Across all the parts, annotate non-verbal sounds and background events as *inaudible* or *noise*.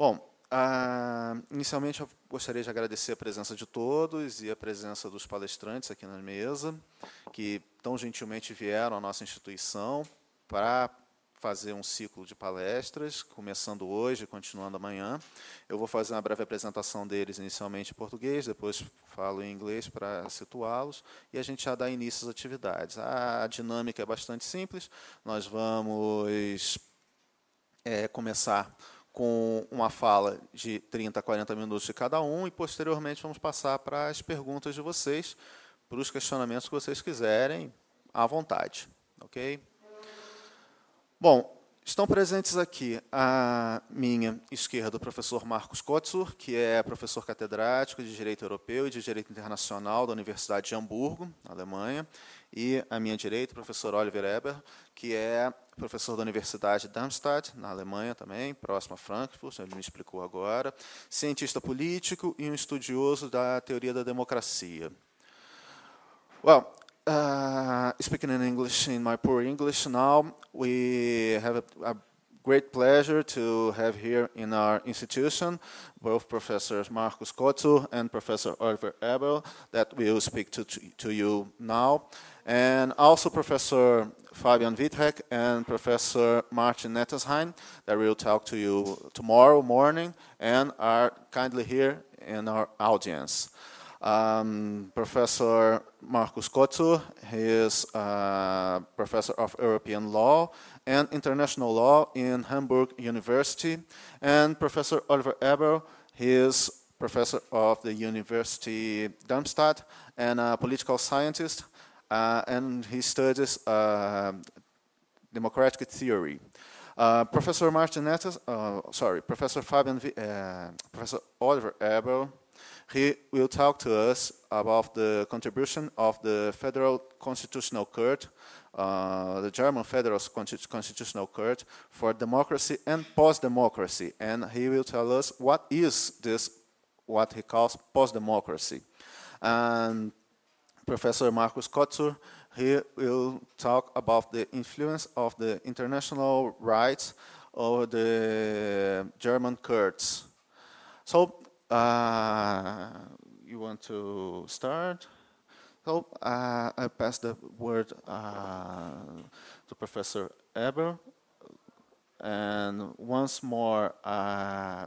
Bom, uh, inicialmente eu gostaria de agradecer a presença de todos e a presença dos palestrantes aqui na mesa, que tão gentilmente vieram à nossa instituição para fazer um ciclo de palestras, começando hoje e continuando amanhã. Eu vou fazer uma breve apresentação deles, inicialmente em português, depois falo em inglês para situá-los, e a gente já dá início às atividades. A dinâmica é bastante simples, nós vamos é, começar com uma fala de 30 a 40 minutos de cada um, e posteriormente vamos passar para as perguntas de vocês, para os questionamentos que vocês quiserem, à vontade. Ok? Bom, estão presentes aqui à minha esquerda o professor Marcos Kotzur, que é professor catedrático de Direito Europeu e de Direito Internacional da Universidade de Hamburgo, na Alemanha, e à minha direita o professor Oliver Eber, que é professor da Universidade de Darmstadt, na Alemanha também, próximo a Frankfurt, ele me explicou agora, cientista político e um estudioso da teoria da democracia. Well, Uh, speaking in English, in my poor English now, we have a, a, great pleasure to have here in our institution both Professor Marcus Kotsu and Professor Oliver Abel that will speak to, to you now, and also Professor Fabian Wittreck and Professor Martin Nettesheim that will talk to you tomorrow morning and are kindly here in our audience. Um, professor Markus Kotzur, he is a professor of European law and international law in Hamburg University. And Professor Oliver Eberl, he is professor of the University Darmstadt and a political scientist. Uh, and he studies uh, democratic theory. Uh, Professor Martin Nettes, uh, sorry, Professor Fabian, uh, Professor Oliver Eberl, he will talk to us about the contribution of the Federal Constitutional Court, uh, the German Federal Constitutional Court, for democracy and post-democracy. And he will tell us what is this, what he calls post-democracy. And Professor Markus Kotzur, he will talk about the influence of the international rights over the German Kurds. So uh, you want to start? So uh, I pass the word uh, to Professor Eberl. And once more, I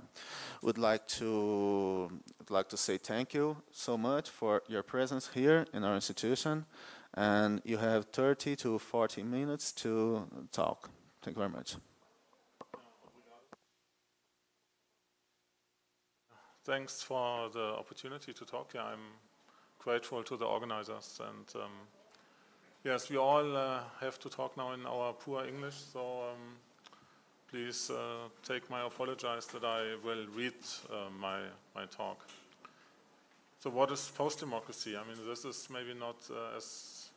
would like to like to say thank you so much for your presence here in our institution. And you have 30 to 40 minutes to talk. Thank you very much. Thanks for the opportunity to talk here. I'm grateful to the organizers. And um, yes, we all uh, have to talk now in our poor English, so um, please uh, take my apologies that I will read uh, my, my talk. So what is post-democracy? I mean, this is maybe not uh, as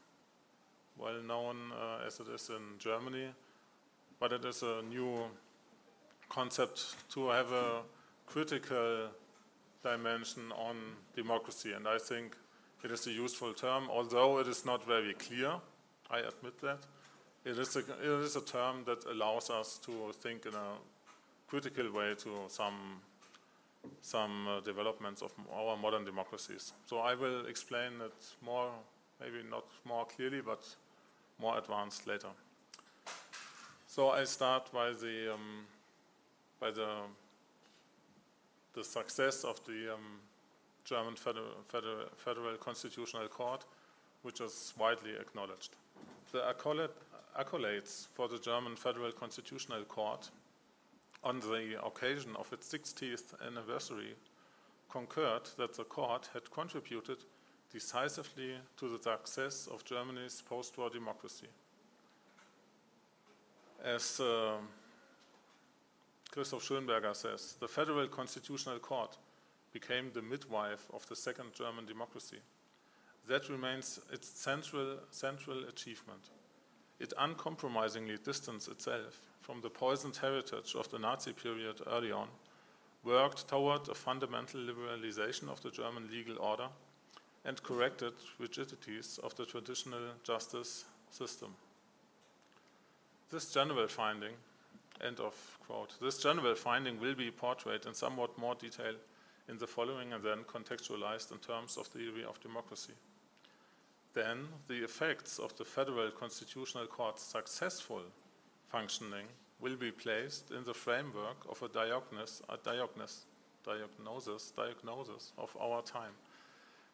well known uh, as it is in Germany, but it is a new concept to have a critical dimension on democracy. And I think it is a useful term, although it is not very clear, I admit that. It is a, it is a term that allows us to think in a critical way to some, some uh, developments of our modern democracies. So I will explain it more, maybe not more clearly, but more advanced later. So I start by the, um, by the the success of the um, German Federal, Federal, Federal, Constitutional Court, which is widely acknowledged. The accolades for the German Federal Constitutional Court on the occasion of its 60th anniversary concurred that the court had contributed decisively to the success of Germany's post-war democracy. As uh, Christoph Schönberger says, the Federal Constitutional Court became the midwife of the second German democracy. That remains its central, central achievement. It uncompromisingly distanced itself from the poisoned heritage of the Nazi period early on, worked toward a fundamental liberalization of the German legal order, and corrected rigidities of the traditional justice system. This general finding End of quote. This general finding will be portrayed in somewhat more detail in the following and then contextualized in terms of the theory of democracy. Then the effects of the Federal Constitutional Court's successful functioning will be placed in the framework of a diagnosis, a diagnosis, diagnosis, diagnosis of our time.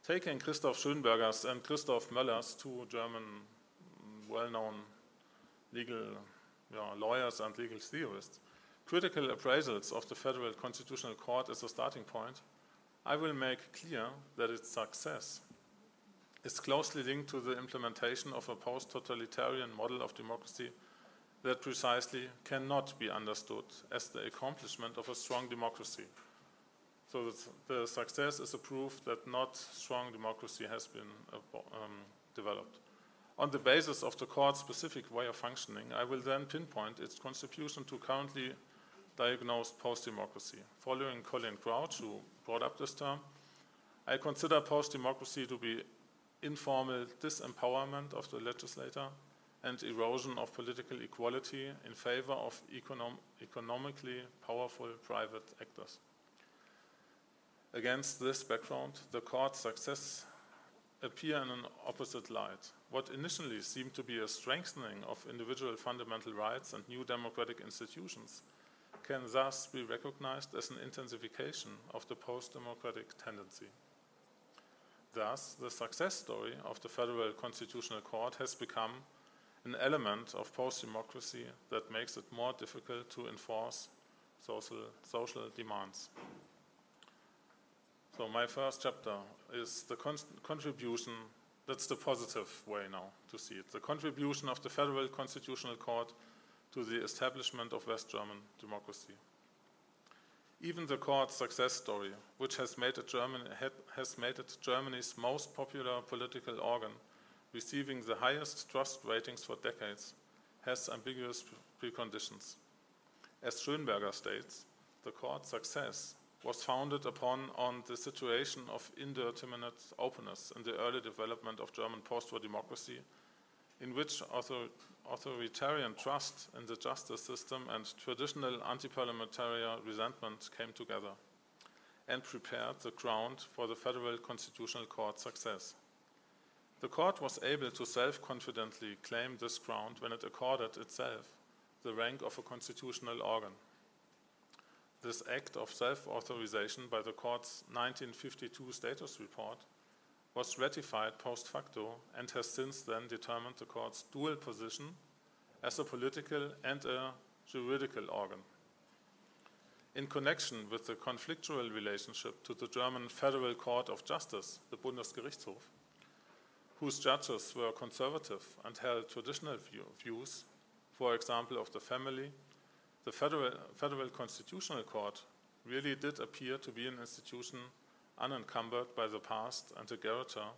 Taking Christoph Schönberger's and Christoph Möllers', two German mm, well-known legal lawyers and legal theorists, critical appraisals of the Federal Constitutional Court as a starting point, I will make clear that its success is closely linked to the implementation of a post-totalitarian model of democracy that precisely cannot be understood as the accomplishment of a strong democracy. So the success is a proof that not strong democracy has been uh, um, developed. On the basis of the court's specific way of functioning, I will then pinpoint its contribution to currently diagnosed post-democracy. Following Colin Crouch, who brought up this term, I consider post-democracy to be informal disempowerment of the legislator and erosion of political equality in favor of econom economically powerful private actors. Against this background, the court's success appear in an opposite light. What initially seemed to be a strengthening of individual fundamental rights and new democratic institutions can thus be recognized as an intensification of the post-democratic tendency. Thus, the success story of the Federal Constitutional Court has become an element of post-democracy that makes it more difficult to enforce social, social demands. So my first chapter is the con contribution, that's the positive way now to see it, the contribution of the Federal Constitutional Court to the establishment of West German democracy. Even the court's success story, which has made, it German, has made it Germany's most popular political organ, receiving the highest trust ratings for decades, has ambiguous preconditions. As Schönberger states, the court's success was founded upon on the situation of indeterminate openness in the early development of German post-war democracy, in which author authoritarian trust in the justice system and traditional anti-parliamentary resentment came together and prepared the ground for the Federal Constitutional Court's success. The court was able to self-confidently claim this ground when it accorded itself the rank of a constitutional organ. This act of self-authorization by the court's 1952 status report was ratified post facto and has since then determined the court's dual position as a political and a juridical organ. In connection with the conflictual relationship to the German Federal Court of Justice, the Bundesgerichtshof, whose judges were conservative and held traditional view, views, for example, of the family, the Federal, Federal Constitutional Court really did appear to be an institution unencumbered by the past and a guarantor,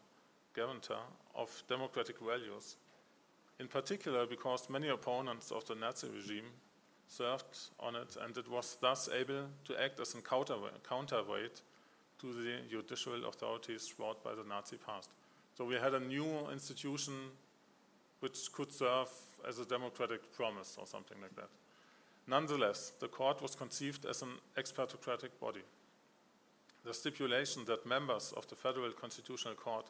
guarantor of democratic values, in particular because many opponents of the Nazi regime served on it and it was thus able to act as a counterweight to the judicial authorities brought by the Nazi past. So we had a new institution which could serve as a democratic promise or something like that. Nonetheless, the court was conceived as an expertocratic body the stipulation that members of the Federal Constitutional Court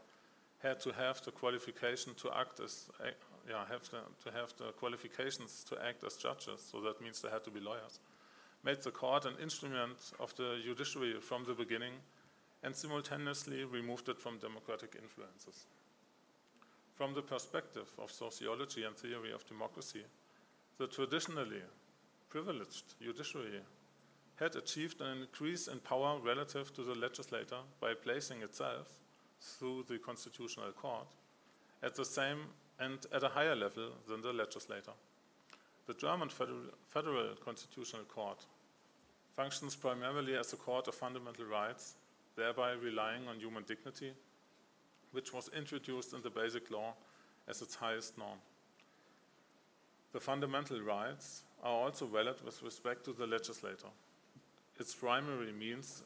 had to have the qualification to act as, uh, yeah, have to have the qualifications to act as judges, so that means they had to be lawyers, made the court an instrument of the judiciary from the beginning and simultaneously removed it from democratic influences. From the perspective of sociology and theory of democracy, the traditionally privileged judiciary had achieved an increase in power relative to the legislator by placing itself, through the Constitutional Court, at the same and at a higher level than the legislator. The German Federal, Federal Constitutional Court functions primarily as a court of fundamental rights, thereby relying on human dignity, which was introduced in the Basic Law as its highest norm. The fundamental rights are also valid with respect to the legislator its primary means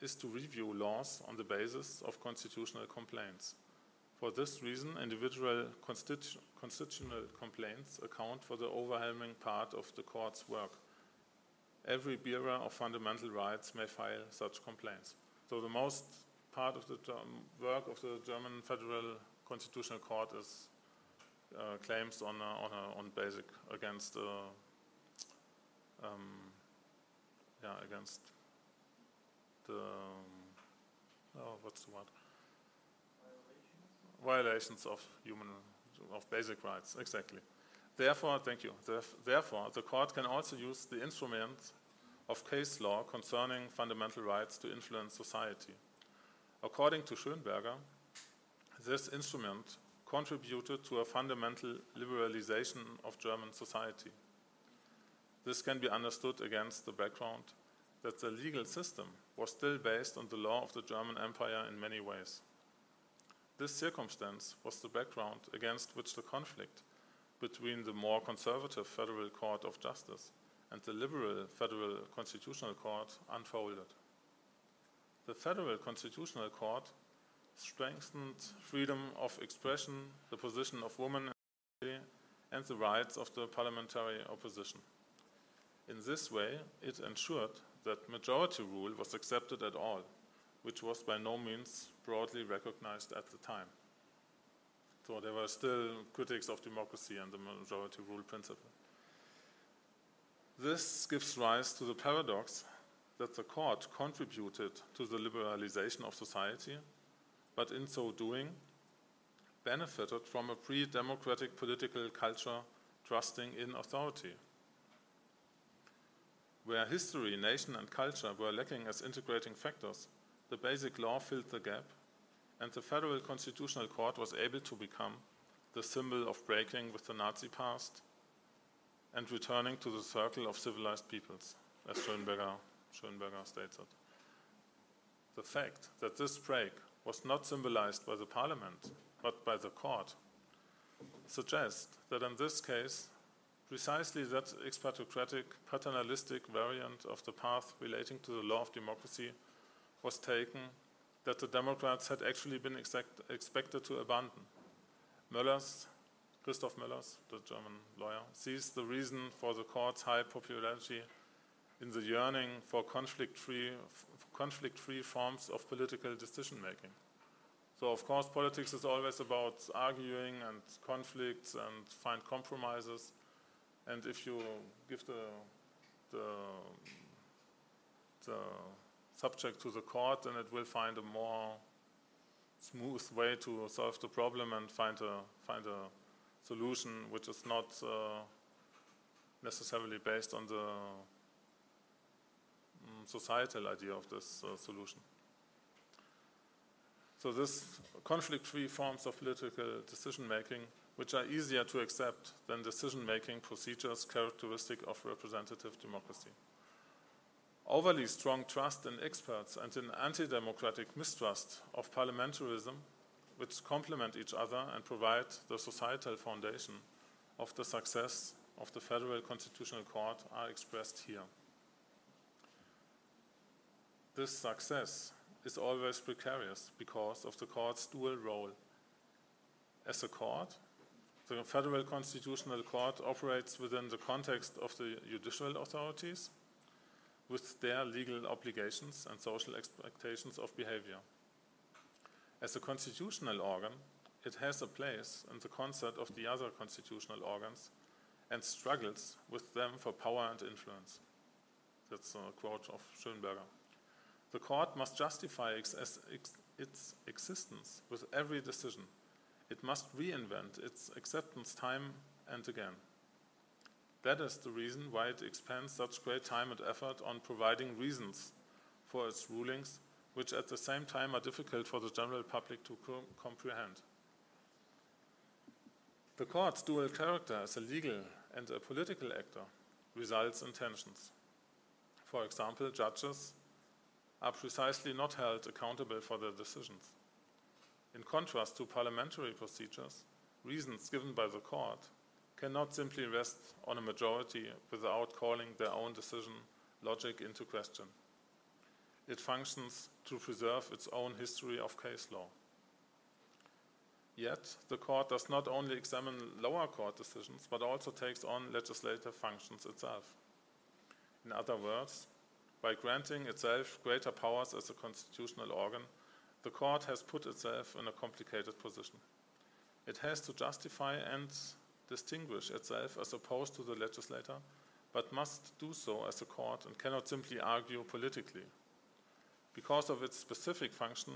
is to review laws on the basis of constitutional complaints. For this reason, individual constitu constitutional complaints account for the overwhelming part of the court's work. Every bearer of fundamental rights may file such complaints. So the most part of the work of the German Federal Constitutional Court is uh, claims on, on, on basic against uh, um, yeah against the oh what's the word? Violations of human of basic rights exactly. Therefore thank you. Therefore the court can also use the instrument of case law concerning fundamental rights to influence society. According to Schönberger this instrument contributed to a fundamental liberalization of German society this can be understood against the background that the legal system was still based on the law of the German Empire in many ways. This circumstance was the background against which the conflict between the more conservative Federal Court of Justice and the liberal Federal Constitutional Court unfolded. The Federal Constitutional Court strengthened freedom of expression, the position of women, and the rights of the parliamentary opposition. In this way, it ensured that majority rule was accepted at all, which was by no means broadly recognized at the time. So there were still critics of democracy and the majority rule principle. This gives rise to the paradox that the court contributed to the liberalization of society, but in so doing, benefited from a pre-democratic political culture trusting in authority where history, nation, and culture were lacking as integrating factors, the basic law filled the gap, and the Federal Constitutional Court was able to become the symbol of breaking with the Nazi past and returning to the circle of civilized peoples, as Schönberger, Schönberger states it. The fact that this break was not symbolized by the parliament, but by the court, suggests that in this case precisely that expertocratic, paternalistic variant of the path relating to the law of democracy was taken that the Democrats had actually been expected to abandon. Möllers, Christoph Möllers, the German lawyer, sees the reason for the court's high popularity in the yearning for conflict-free conflict-free forms of political decision-making. So of course politics is always about arguing and conflicts and find compromises, and if you give the, the, the subject to the court, then it will find a more smooth way to solve the problem and find a, find a solution which is not uh, necessarily based on the um, societal idea of this uh, solution. So this conflict-free forms of political decision-making which are easier to accept than decision-making procedures characteristic of representative democracy. Overly strong trust in experts and an anti-democratic mistrust of parliamentarism, which complement each other and provide the societal foundation of the success of the Federal Constitutional Court are expressed here. This success is always precarious because of the court's dual role as a court the Federal Constitutional Court operates within the context of the judicial authorities with their legal obligations and social expectations of behavior. As a constitutional organ, it has a place in the concert of the other constitutional organs and struggles with them for power and influence. That's a quote of Schönberger. The court must justify its, its existence with every decision it must reinvent its acceptance time and again. That is the reason why it expends such great time and effort on providing reasons for its rulings, which at the same time are difficult for the general public to co comprehend. The court's dual character as a legal and a political actor results in tensions. For example, judges are precisely not held accountable for their decisions. In contrast to parliamentary procedures, reasons given by the court cannot simply rest on a majority without calling their own decision logic into question. It functions to preserve its own history of case law. Yet, the court does not only examine lower court decisions, but also takes on legislative functions itself. In other words, by granting itself greater powers as a constitutional organ, the court has put itself in a complicated position. It has to justify and distinguish itself as opposed to the legislator, but must do so as a court and cannot simply argue politically. Because of its specific function,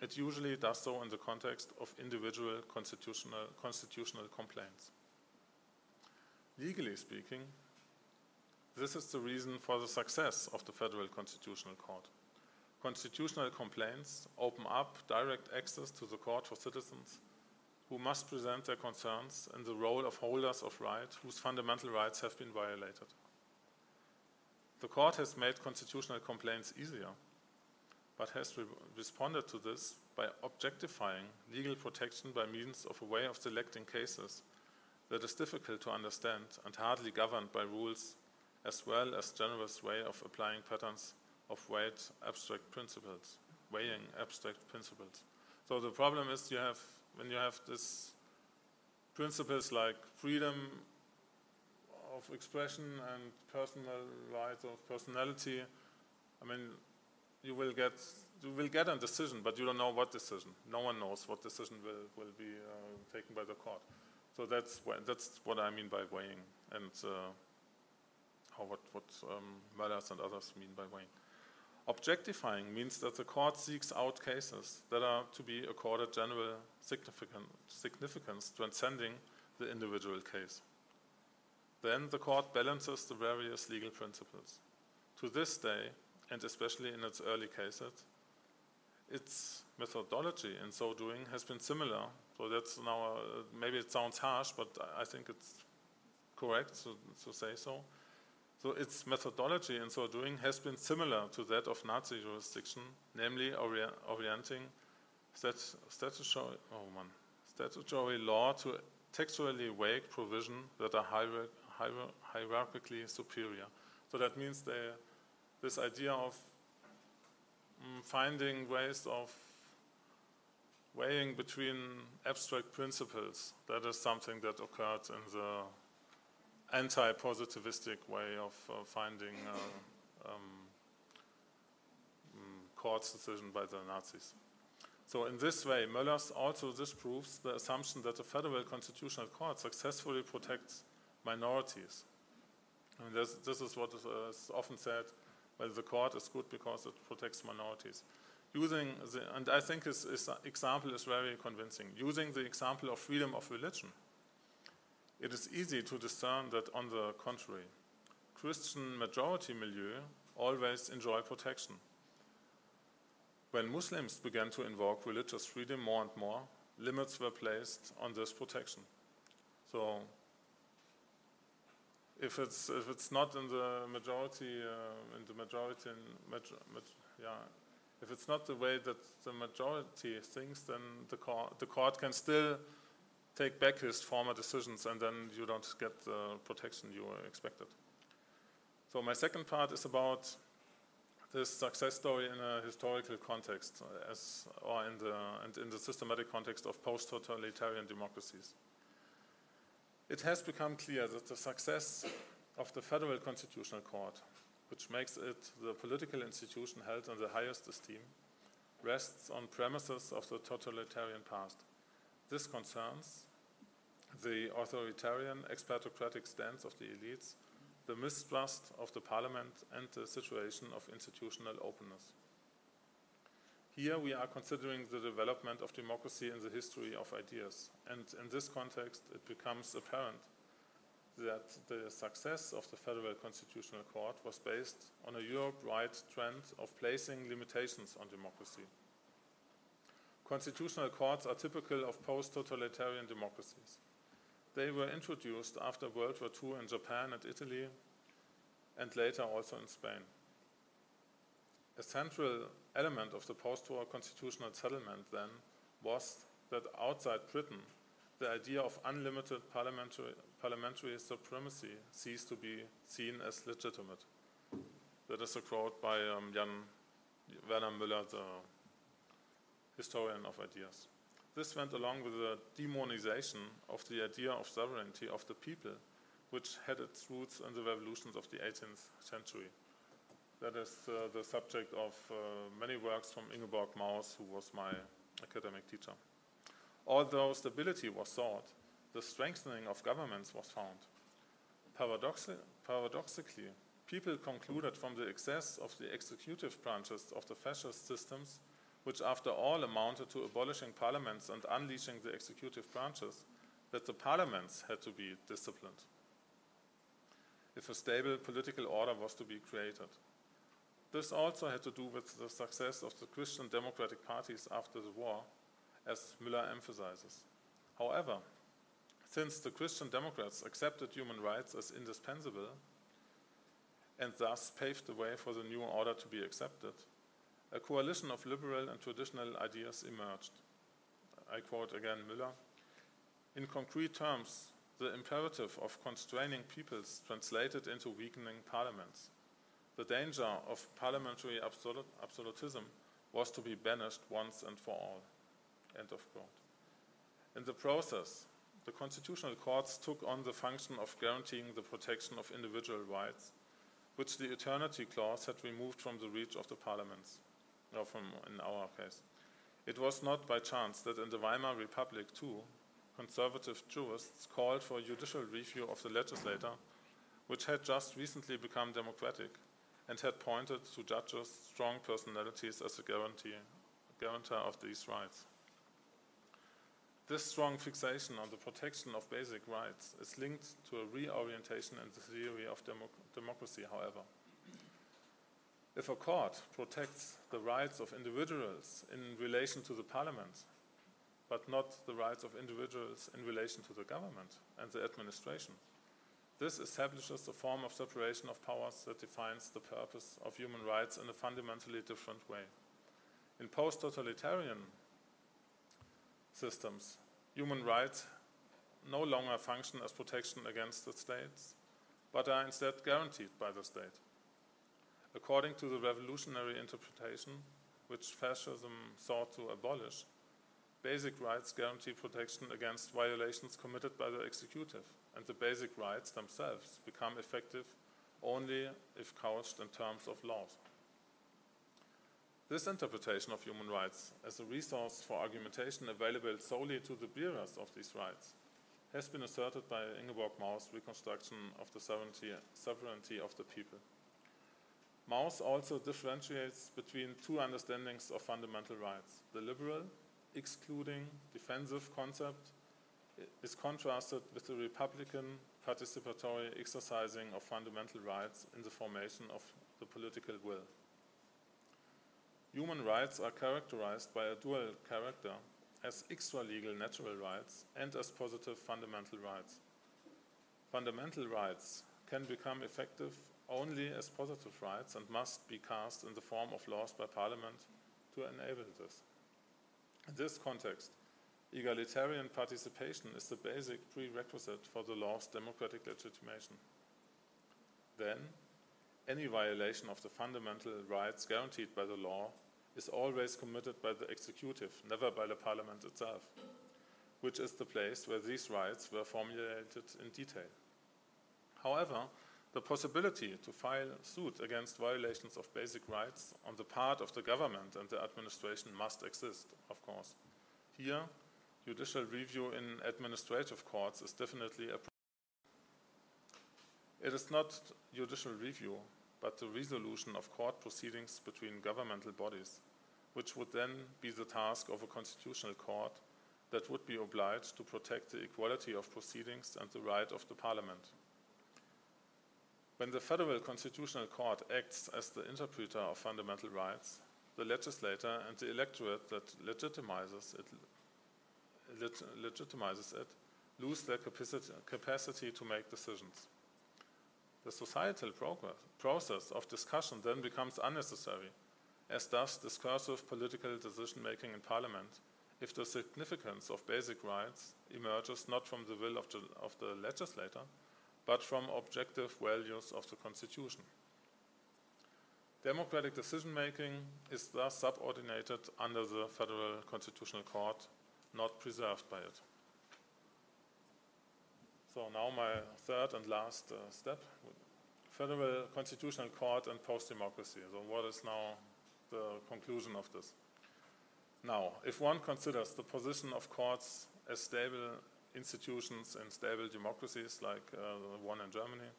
it usually does so in the context of individual constitutional, constitutional complaints. Legally speaking, this is the reason for the success of the Federal Constitutional Court. Constitutional complaints open up direct access to the court for citizens who must present their concerns in the role of holders of right whose fundamental rights have been violated. The court has made constitutional complaints easier but has re responded to this by objectifying legal protection by means of a way of selecting cases that is difficult to understand and hardly governed by rules, as well as generous way of applying patterns of weighed abstract principles, weighing abstract principles. So the problem is you have when you have this principles like freedom of expression and personal rights of personality, I mean, you will get you will get a decision, but you don't know what decision. No one knows what decision will will be uh, taken by the court. So that's that's what I mean by weighing, and uh, how what what um, Möllers and others mean by weighing. Objectifying means that the court seeks out cases that are to be accorded general significance, transcending the individual case. Then the court balances the various legal principles. To this day, and especially in its early cases, its methodology in so doing has been similar. So that's now, uh, maybe it sounds harsh, but I think it's correct to, to say so. So its methodology in so doing has been similar to that of Nazi jurisdiction, namely ori orienting stat statutory, oh man, statutory law to textually vague provision that are hier hier hierarchically superior. So that means they, this idea of um, finding ways of weighing between abstract principles, that is something that occurred in the anti-positivistic way of uh, finding uh, um, mm, court's decision by the Nazis. So in this way, Möllers also disproves the assumption that the Federal Constitutional Court successfully protects minorities. I mean, this, this is what is, uh, is often said, well, the court is good because it protects minorities. Using the, and I think this, this example is very convincing, using the example of freedom of religion it is easy to discern that, on the contrary, Christian majority milieu always enjoy protection. When Muslims began to invoke religious freedom more and more, limits were placed on this protection. So, if it's if it's not in the majority uh, in the majority in major, yeah, if it's not the way that the majority thinks, then the court the court can still take back his former decisions and then you don't get the protection you expected. So my second part is about this success story in a historical context as, or in the, and in the systematic context of post-totalitarian democracies. It has become clear that the success of the Federal Constitutional Court, which makes it the political institution held in the highest esteem, rests on premises of the totalitarian past. This concerns the authoritarian expertocratic stance of the elites, the mistrust of the parliament, and the situation of institutional openness. Here we are considering the development of democracy in the history of ideas, and in this context it becomes apparent that the success of the Federal Constitutional Court was based on a Europe-wide trend of placing limitations on democracy. Constitutional courts are typical of post-totalitarian democracies. They were introduced after World War II in Japan and Italy, and later also in Spain. A central element of the post-war constitutional settlement then was that outside Britain, the idea of unlimited parliamentary, parliamentary supremacy ceased to be seen as legitimate. That is a quote by um, Jan Werner Müller, the historian of ideas. This went along with the demonization of the idea of sovereignty of the people, which had its roots in the revolutions of the 18th century. That is uh, the subject of uh, many works from Ingeborg Maus, who was my academic teacher. Although stability was sought, the strengthening of governments was found. Paradoxi paradoxically, people concluded from the excess of the executive branches of the fascist systems, which after all amounted to abolishing parliaments and unleashing the executive branches, that the parliaments had to be disciplined if a stable political order was to be created. This also had to do with the success of the Christian democratic parties after the war, as Müller emphasizes. However, since the Christian Democrats accepted human rights as indispensable and thus paved the way for the new order to be accepted, a coalition of liberal and traditional ideas emerged. I quote again Müller In concrete terms, the imperative of constraining peoples translated into weakening parliaments. The danger of parliamentary absolut absolutism was to be banished once and for all. End of quote. In the process, the constitutional courts took on the function of guaranteeing the protection of individual rights, which the eternity clause had removed from the reach of the parliaments, or from, in our case. It was not by chance that in the Weimar Republic, too, conservative jurists called for judicial review of the legislator, which had just recently become democratic and had pointed to judges' strong personalities as a guarantee, guarantor of these rights. This strong fixation on the protection of basic rights is linked to a reorientation in the theory of democ democracy, however. If a court protects the rights of individuals in relation to the parliament, but not the rights of individuals in relation to the government and the administration, this establishes a form of separation of powers that defines the purpose of human rights in a fundamentally different way. In post totalitarian systems, human rights no longer function as protection against the states, but are instead guaranteed by the state. According to the revolutionary interpretation, which fascism sought to abolish, basic rights guarantee protection against violations committed by the executive, and the basic rights themselves become effective only if couched in terms of laws. This interpretation of human rights as a resource for argumentation available solely to the bearers of these rights has been asserted by Ingeborg Maus' reconstruction of the sovereignty of the people. Maus also differentiates between two understandings of fundamental rights. The liberal, excluding, defensive concept is contrasted with the Republican participatory exercising of fundamental rights in the formation of the political will. Human rights are characterized by a dual character as extra-legal natural rights and as positive fundamental rights. Fundamental rights can become effective only as positive rights and must be cast in the form of laws by Parliament to enable this. In this context, egalitarian participation is the basic prerequisite for the law's democratic legitimation. Then, any violation of the fundamental rights guaranteed by the law is always committed by the executive, never by the parliament itself, which is the place where these rights were formulated in detail. However, the possibility to file suit against violations of basic rights on the part of the government and the administration must exist, of course. Here, judicial review in administrative courts is definitely a it is not judicial review but the resolution of court proceedings between governmental bodies, which would then be the task of a constitutional court that would be obliged to protect the equality of proceedings and the right of the parliament. When the Federal Constitutional Court acts as the interpreter of fundamental rights, the legislator and the electorate that legitimizes it, legitimizes it lose their capacity, capacity to make decisions. The societal process of discussion then becomes unnecessary, as does discursive political decision-making in Parliament if the significance of basic rights emerges not from the will of the, of the legislator, but from objective values of the Constitution. Democratic decision-making is thus subordinated under the Federal Constitutional Court not preserved by it. So now my third and last uh, step, Federal Constitutional Court and post-democracy. So what is now the conclusion of this? Now, if one considers the position of courts as stable institutions in stable democracies like uh, the one in Germany,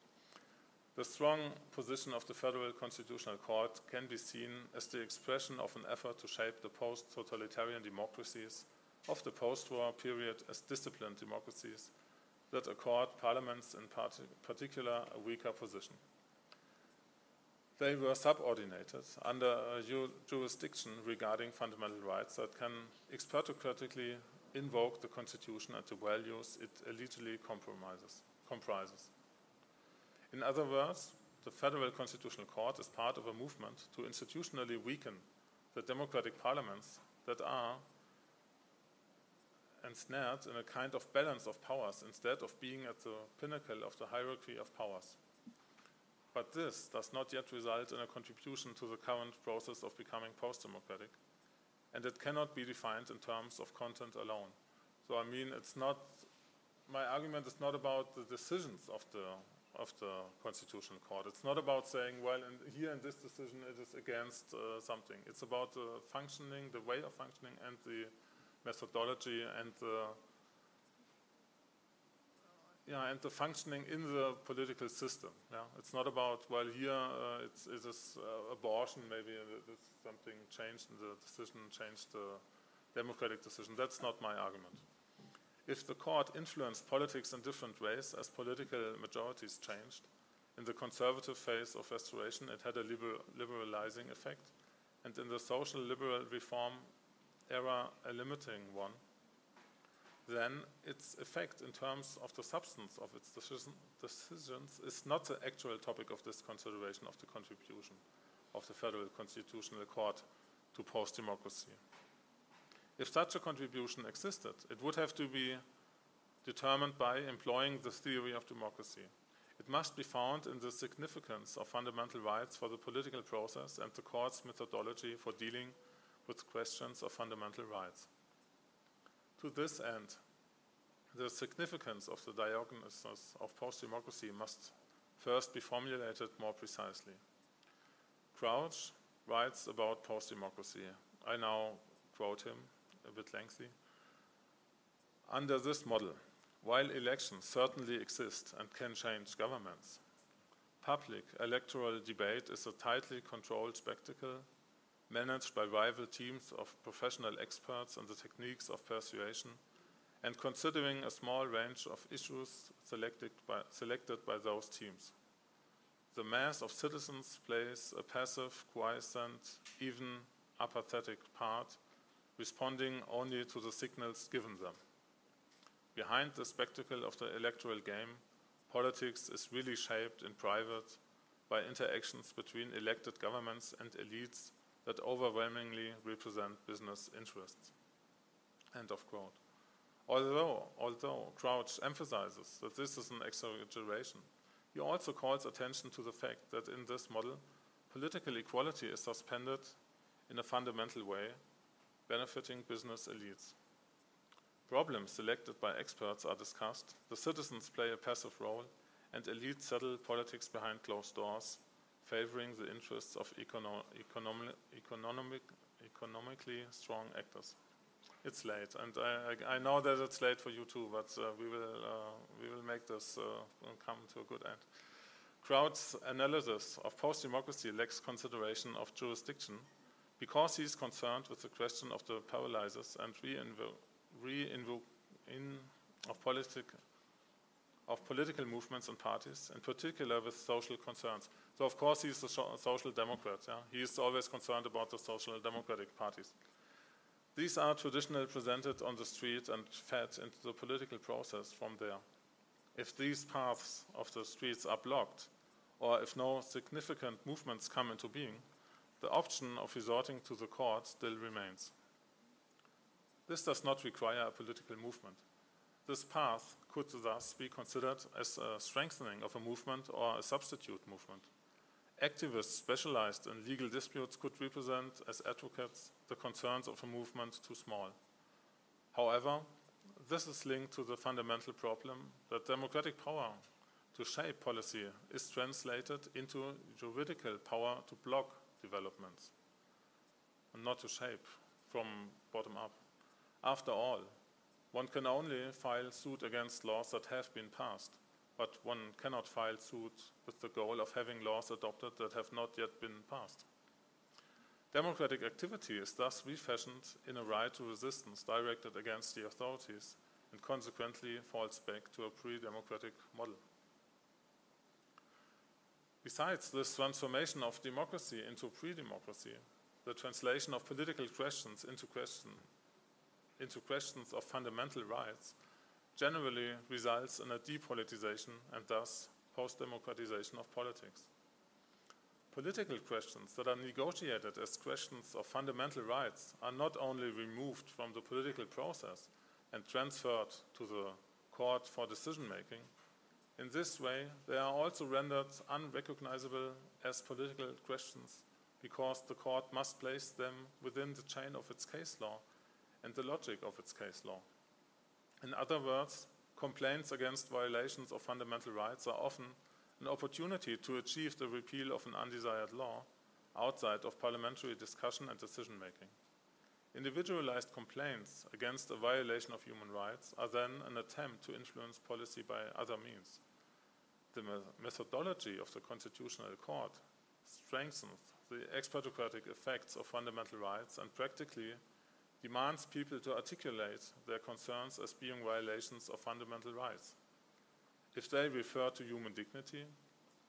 the strong position of the Federal Constitutional Court can be seen as the expression of an effort to shape the post-totalitarian democracies of the post-war period as disciplined democracies that accord parliaments in part particular a weaker position. They were subordinated under a ju jurisdiction regarding fundamental rights that can expertocratically invoke the Constitution and the values it allegedly comprises. In other words, the Federal Constitutional Court is part of a movement to institutionally weaken the democratic parliaments that are ensnared in a kind of balance of powers instead of being at the pinnacle of the hierarchy of powers. But this does not yet result in a contribution to the current process of becoming post-democratic, and it cannot be defined in terms of content alone. So I mean, it's not, my argument is not about the decisions of the, of the Constitutional Court. It's not about saying, well, in, here in this decision it is against uh, something. It's about the functioning, the way of functioning and the methodology and the yeah, and the functioning in the political system. Yeah, it's not about well here uh, it's, it is uh, abortion maybe something changed in the decision, changed the democratic decision. That's not my argument. If the court influenced politics in different ways as political majorities changed, in the conservative phase of restoration it had a liberal, liberalizing effect, and in the social liberal reform era a limiting one, then its effect in terms of the substance of its decision, decisions is not the actual topic of this consideration of the contribution of the Federal Constitutional Court to post-democracy. If such a contribution existed, it would have to be determined by employing the theory of democracy. It must be found in the significance of fundamental rights for the political process and the court's methodology for dealing with questions of fundamental rights. To this end, the significance of the diagnosis of post-democracy must first be formulated more precisely. Crouch writes about post-democracy. I now quote him, a bit lengthy. Under this model, while elections certainly exist and can change governments, public electoral debate is a tightly controlled spectacle managed by rival teams of professional experts in the techniques of persuasion, and considering a small range of issues selected by, selected by those teams. The mass of citizens plays a passive, quiescent, even apathetic part, responding only to the signals given them. Behind the spectacle of the electoral game, politics is really shaped in private by interactions between elected governments and elites that overwhelmingly represent business interests. End of quote. Although, although Crouch emphasizes that this is an exaggeration, he also calls attention to the fact that in this model, political equality is suspended in a fundamental way, benefiting business elites. Problems selected by experts are discussed, the citizens play a passive role, and elites settle politics behind closed doors, favoring the interests of econo economic, economic, economically strong actors. It's late, and I, I, know that it's late for you too, but uh, we, will, uh, we will make this uh, come to a good end. Crouch's analysis of post-democracy lacks consideration of jurisdiction because he is concerned with the question of the paralyzers and re-invoke re of politic of political movements and parties, in particular with social concerns. So of course he's a social democrat. Yeah? He is always concerned about the social democratic parties. These are traditionally presented on the street and fed into the political process from there. If these paths of the streets are blocked, or if no significant movements come into being, the option of resorting to the court still remains. This does not require a political movement. This path could thus be considered as a strengthening of a movement or a substitute movement. Activists specialized in legal disputes could represent as advocates the concerns of a movement too small. However, this is linked to the fundamental problem that democratic power to shape policy is translated into juridical power to block developments and not to shape from bottom up. After all, one can only file suit against laws that have been passed, but one cannot file suit with the goal of having laws adopted that have not yet been passed. Democratic activity is thus refashioned in a right to resistance directed against the authorities and consequently falls back to a pre-democratic model. Besides this transformation of democracy into pre-democracy, the translation of political questions into, question, into questions of fundamental rights generally results in a depolitization and thus post-democratization of politics. Political questions that are negotiated as questions of fundamental rights are not only removed from the political process and transferred to the court for decision making, in this way they are also rendered unrecognizable as political questions because the court must place them within the chain of its case law and the logic of its case law. In other words, complaints against violations of fundamental rights are often an opportunity to achieve the repeal of an undesired law outside of parliamentary discussion and decision making. Individualized complaints against a violation of human rights are then an attempt to influence policy by other means. The methodology of the Constitutional Court strengthens the expertocratic effects of fundamental rights and practically demands people to articulate their concerns as being violations of fundamental rights. If they refer to human dignity,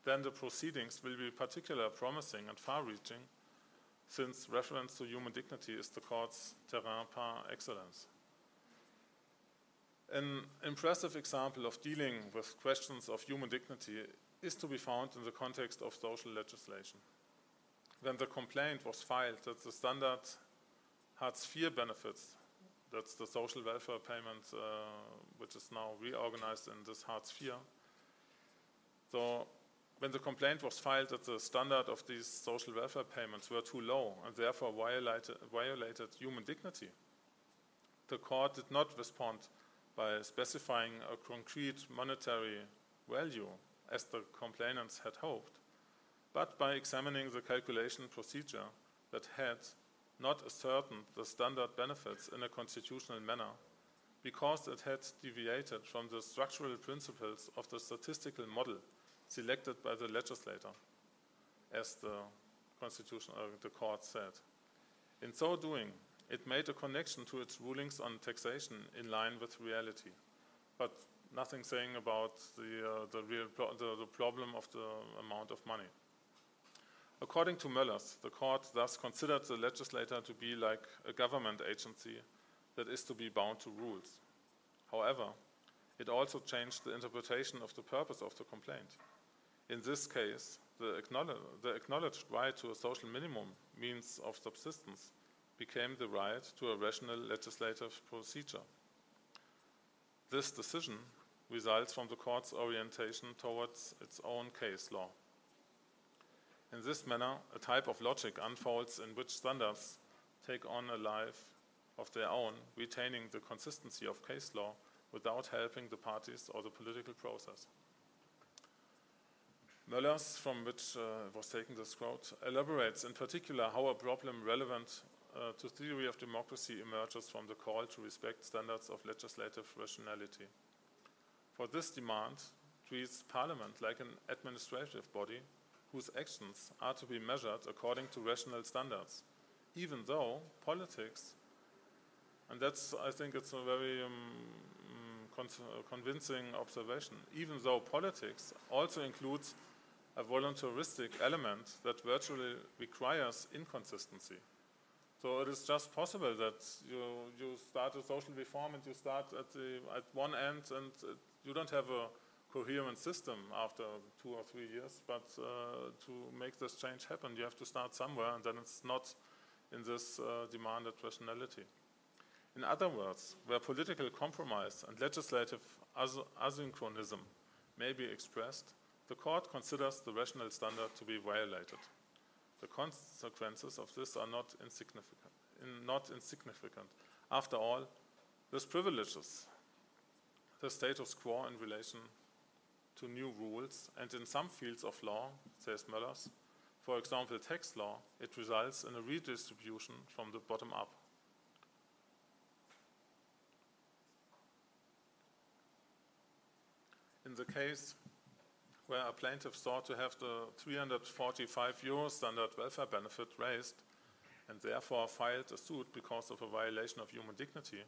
then the proceedings will be particularly promising and far-reaching, since reference to human dignity is the court's terrain par excellence. An impressive example of dealing with questions of human dignity is to be found in the context of social legislation. When the complaint was filed that the standard Hartz IV benefits, that's the social welfare payment, uh, which is now reorganized in this Hartz IV. So when the complaint was filed that the standard of these social welfare payments were too low and therefore violated, violated human dignity, the court did not respond by specifying a concrete monetary value as the complainants had hoped, but by examining the calculation procedure that had not ascertained the standard benefits in a constitutional manner because it had deviated from the structural principles of the statistical model selected by the legislator, as the constitution uh, the court said. In so doing, it made a connection to its rulings on taxation in line with reality, but nothing saying about the, uh, the real pro the, the problem of the amount of money. According to Möllers, the court thus considered the legislator to be like a government agency that is to be bound to rules. However, it also changed the interpretation of the purpose of the complaint. In this case, the, acknowledge, the acknowledged right to a social minimum means of subsistence became the right to a rational legislative procedure. This decision results from the court's orientation towards its own case law. In this manner, a type of logic unfolds in which standards take on a life of their own, retaining the consistency of case law without helping the parties or the political process. Möllers, from which uh, was taken this quote, elaborates in particular how a problem relevant uh, to theory of democracy emerges from the call to respect standards of legislative rationality. For this demand treats Parliament like an administrative body whose actions are to be measured according to rational standards, even though politics, and that's, I think it's a very um, con convincing observation, even though politics also includes a voluntaristic element that virtually requires inconsistency. So it is just possible that you, you start a social reform and you start at, the, at one end and you don't have a coherent system after two or three years, but uh, to make this change happen, you have to start somewhere, and then it's not in this uh, demanded rationality. In other words, where political compromise and legislative asynchronism may be expressed, the court considers the rational standard to be violated. The consequences of this are not insignificant. In not insignificant. After all, This privileges the status quo in relation to new rules, and in some fields of law, says Möllers, for example tax law, it results in a redistribution from the bottom up. In the case where a plaintiff sought to have the 345 euro standard welfare benefit raised and therefore filed a suit because of a violation of human dignity,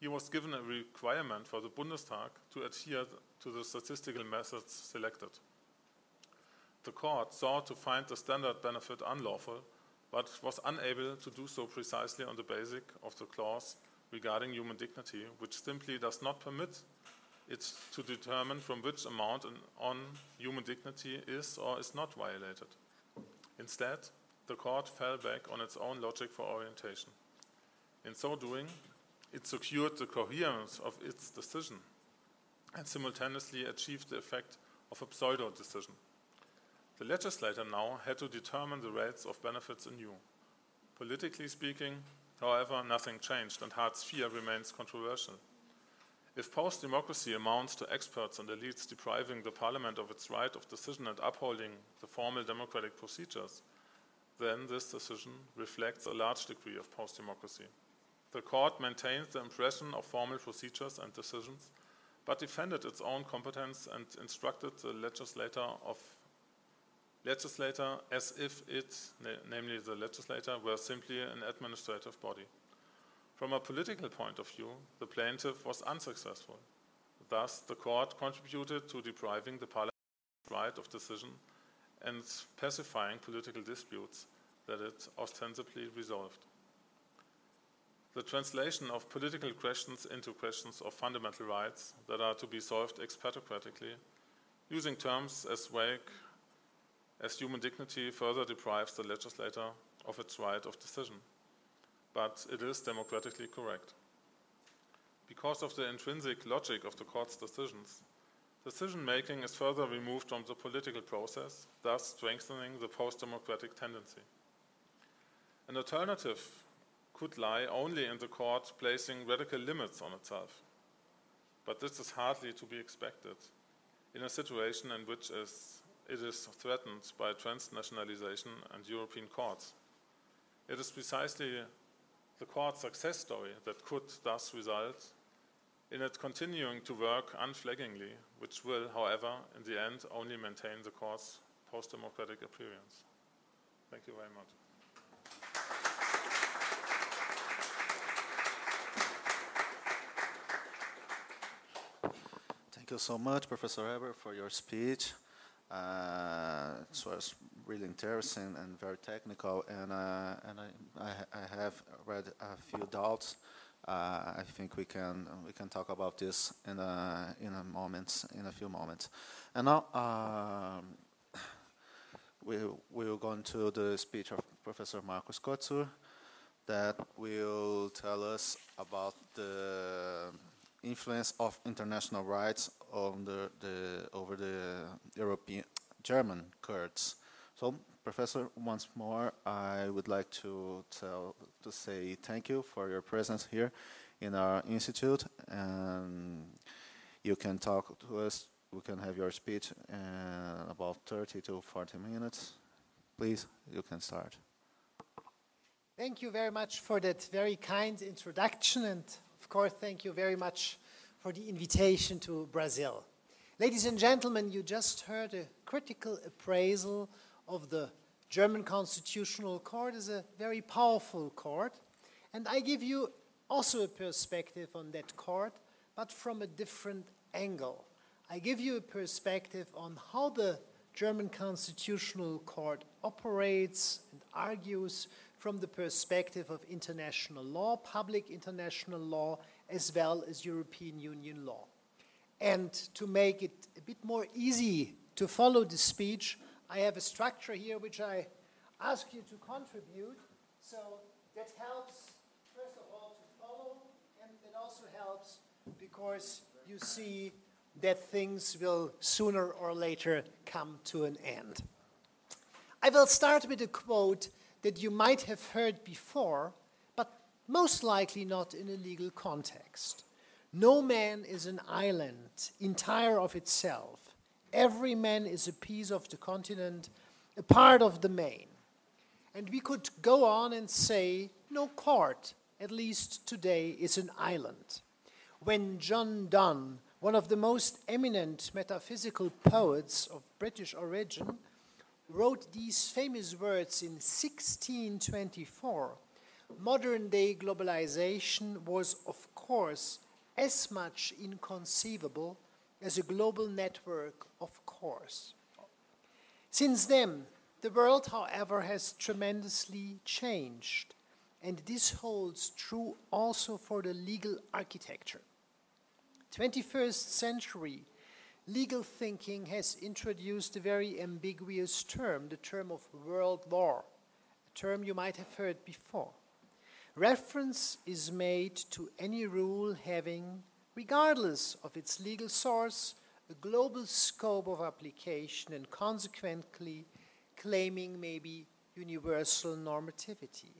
he was given a requirement for the Bundestag to adhere to the statistical methods selected. The court sought to find the standard benefit unlawful, but was unable to do so precisely on the basis of the clause regarding human dignity, which simply does not permit it to determine from which amount on human dignity is or is not violated. Instead, the court fell back on its own logic for orientation. In so doing, it secured the coherence of its decision and simultaneously achieved the effect of a pseudo decision. The legislator now had to determine the rates of benefits anew. Politically speaking, however, nothing changed and Hartz IV remains controversial. If post democracy amounts to experts and elites depriving the parliament of its right of decision and upholding the formal democratic procedures, then this decision reflects a large degree of post democracy. The court maintained the impression of formal procedures and decisions, but defended its own competence and instructed the legislator of legislator as if it, namely the legislator, were simply an administrative body. From a political point of view, the plaintiff was unsuccessful. Thus, the court contributed to depriving the parliament right of decision and pacifying political disputes that it ostensibly resolved. The translation of political questions into questions of fundamental rights that are to be solved expeditiously, using terms as vague as human dignity, further deprives the legislator of its right of decision but it is democratically correct. Because of the intrinsic logic of the court's decisions, decision making is further removed from the political process, thus strengthening the post democratic tendency. An alternative could lie only in the court placing radical limits on itself. But this is hardly to be expected in a situation in which it is threatened by transnationalization and European courts. It is precisely the court's success story that could thus result in it continuing to work unflaggingly, which will, however, in the end only maintain the court's post-democratic appearance. Thank you very much. Thank you so much, Professor Eberl, for your speech. Uh, it was really interesting and very technical, and uh, and I, I, I have read a few doubts. Uh, I think we can we can talk about this in a in a moment in a few moments, and now um, we will go into the speech of Professor Markus Kotzur, that will tell us about the influence of international rights on the, the over the European German courts. So, Professor, once more, I would like to tell to say thank you for your presence here in our institute, and you can talk to us. We can have your speech in about 30 to 40 minutes. Please, you can start. Thank you very much for that very kind introduction, and of course, thank you very much for the invitation to Brazil. Ladies and gentlemen, you just heard a critical appraisal of the German Constitutional Court as a very powerful court. And I give you also a perspective on that court, but from a different angle. I give you a perspective on how the German Constitutional Court operates and argues from the perspective of international law, public international law, as well as European Union law. And to make it a bit more easy to follow the speech, I have a structure here which I ask you to contribute. So that helps, first of all, to follow, and it also helps because you see that things will sooner or later come to an end. I will start with a quote that you might have heard before, but most likely not in a legal context. No man is an island, entire of itself. Every man is a piece of the continent, a part of the main. And we could go on and say, no court, at least today, is an island. When John Donne, one of the most eminent metaphysical poets of British origin, wrote these famous words in 1624, modern day globalization was, of course, as much inconceivable as a global network of course. Since then, the world, however, has tremendously changed, and this holds true also for the legal architecture. 21st century legal thinking has introduced a very ambiguous term, the term of world law, a term you might have heard before. Reference is made to any rule having, regardless of its legal source, a global scope of application and consequently claiming maybe universal normativity.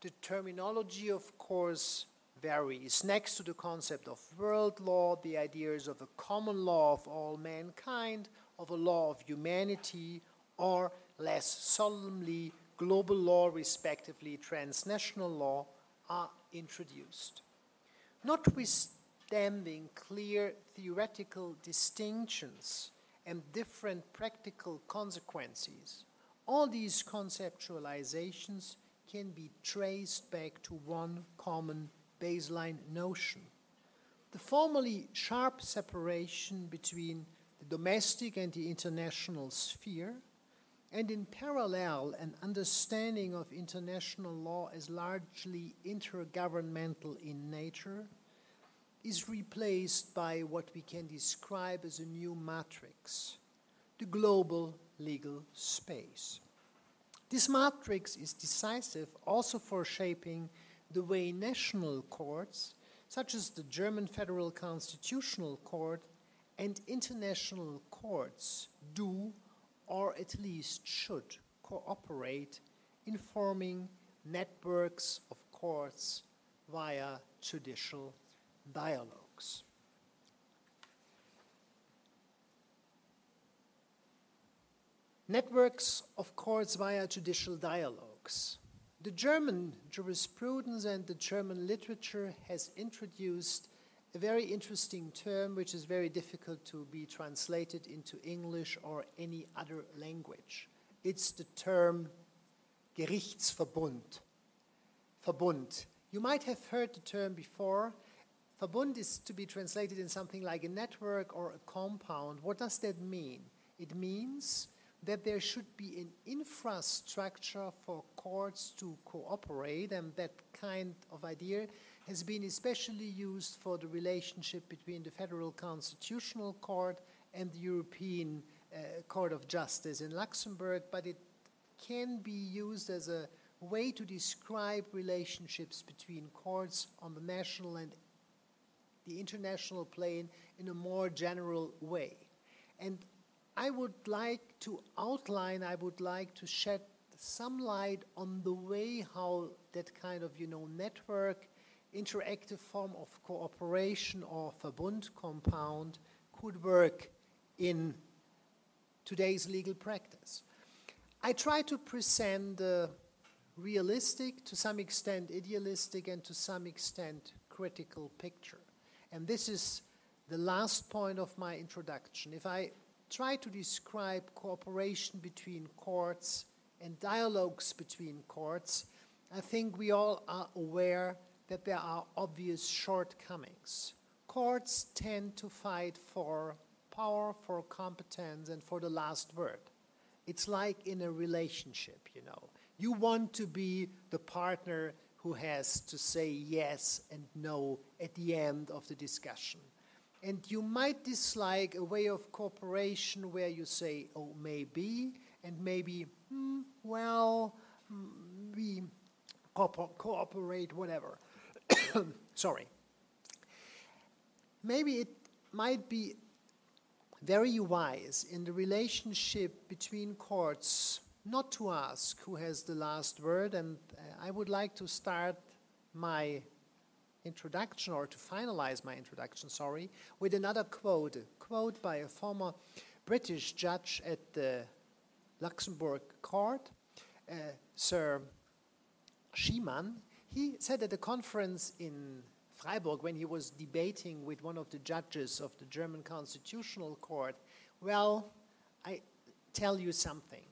The terminology, of course, varies. Next to the concept of world law, the ideas of a common law of all mankind, of a law of humanity, or less solemnly, global law, respectively transnational law, are introduced. Notwithstanding clear theoretical distinctions and different practical consequences, all these conceptualizations can be traced back to one common baseline notion. The formerly sharp separation between the domestic and the international sphere and in parallel, an understanding of international law as largely intergovernmental in nature is replaced by what we can describe as a new matrix, the global legal space. This matrix is decisive also for shaping the way national courts, such as the German Federal Constitutional Court and international courts, do or at least should cooperate in forming networks of courts via judicial dialogues. Networks of courts via judicial dialogues. The German jurisprudence and the German literature has introduced a very interesting term which is very difficult to be translated into English or any other language. It's the term Gerichtsverbund. Verbund. You might have heard the term before. Verbund is to be translated in something like a network or a compound. What does that mean? It means that there should be an infrastructure for courts to cooperate, and that kind of idea has been especially used for the relationship between the Federal Constitutional Court and the European uh, Court of Justice in Luxembourg, but it can be used as a way to describe relationships between courts on the national and the international plane in a more general way. And I would like to outline, I would like to shed some light on the way how that kind of, you know, network interactive form of cooperation or Verbund compound could work in today's legal practice. I try to present a realistic, to some extent idealistic, and to some extent critical picture. And this is the last point of my introduction. If I try to describe cooperation between courts and dialogues between courts, I think we all are aware that there are obvious shortcomings. Courts tend to fight for power, for competence, and for the last word. It's like in a relationship, you know. You want to be the partner who has to say yes and no at the end of the discussion. And you might dislike a way of cooperation where you say, oh, maybe, and maybe, hmm, well, hmm, we cooperate, whatever. *coughs* sorry. Maybe it might be very wise in the relationship between courts not to ask who has the last word, and uh, I would like to start my introduction, or to finalize my introduction, sorry, with another quote, a quote by a former British judge at the Luxembourg court, uh, Sir Schiemann. He said at a conference in Freiburg when he was debating with one of the judges of the German Constitutional Court, well, I tell you something.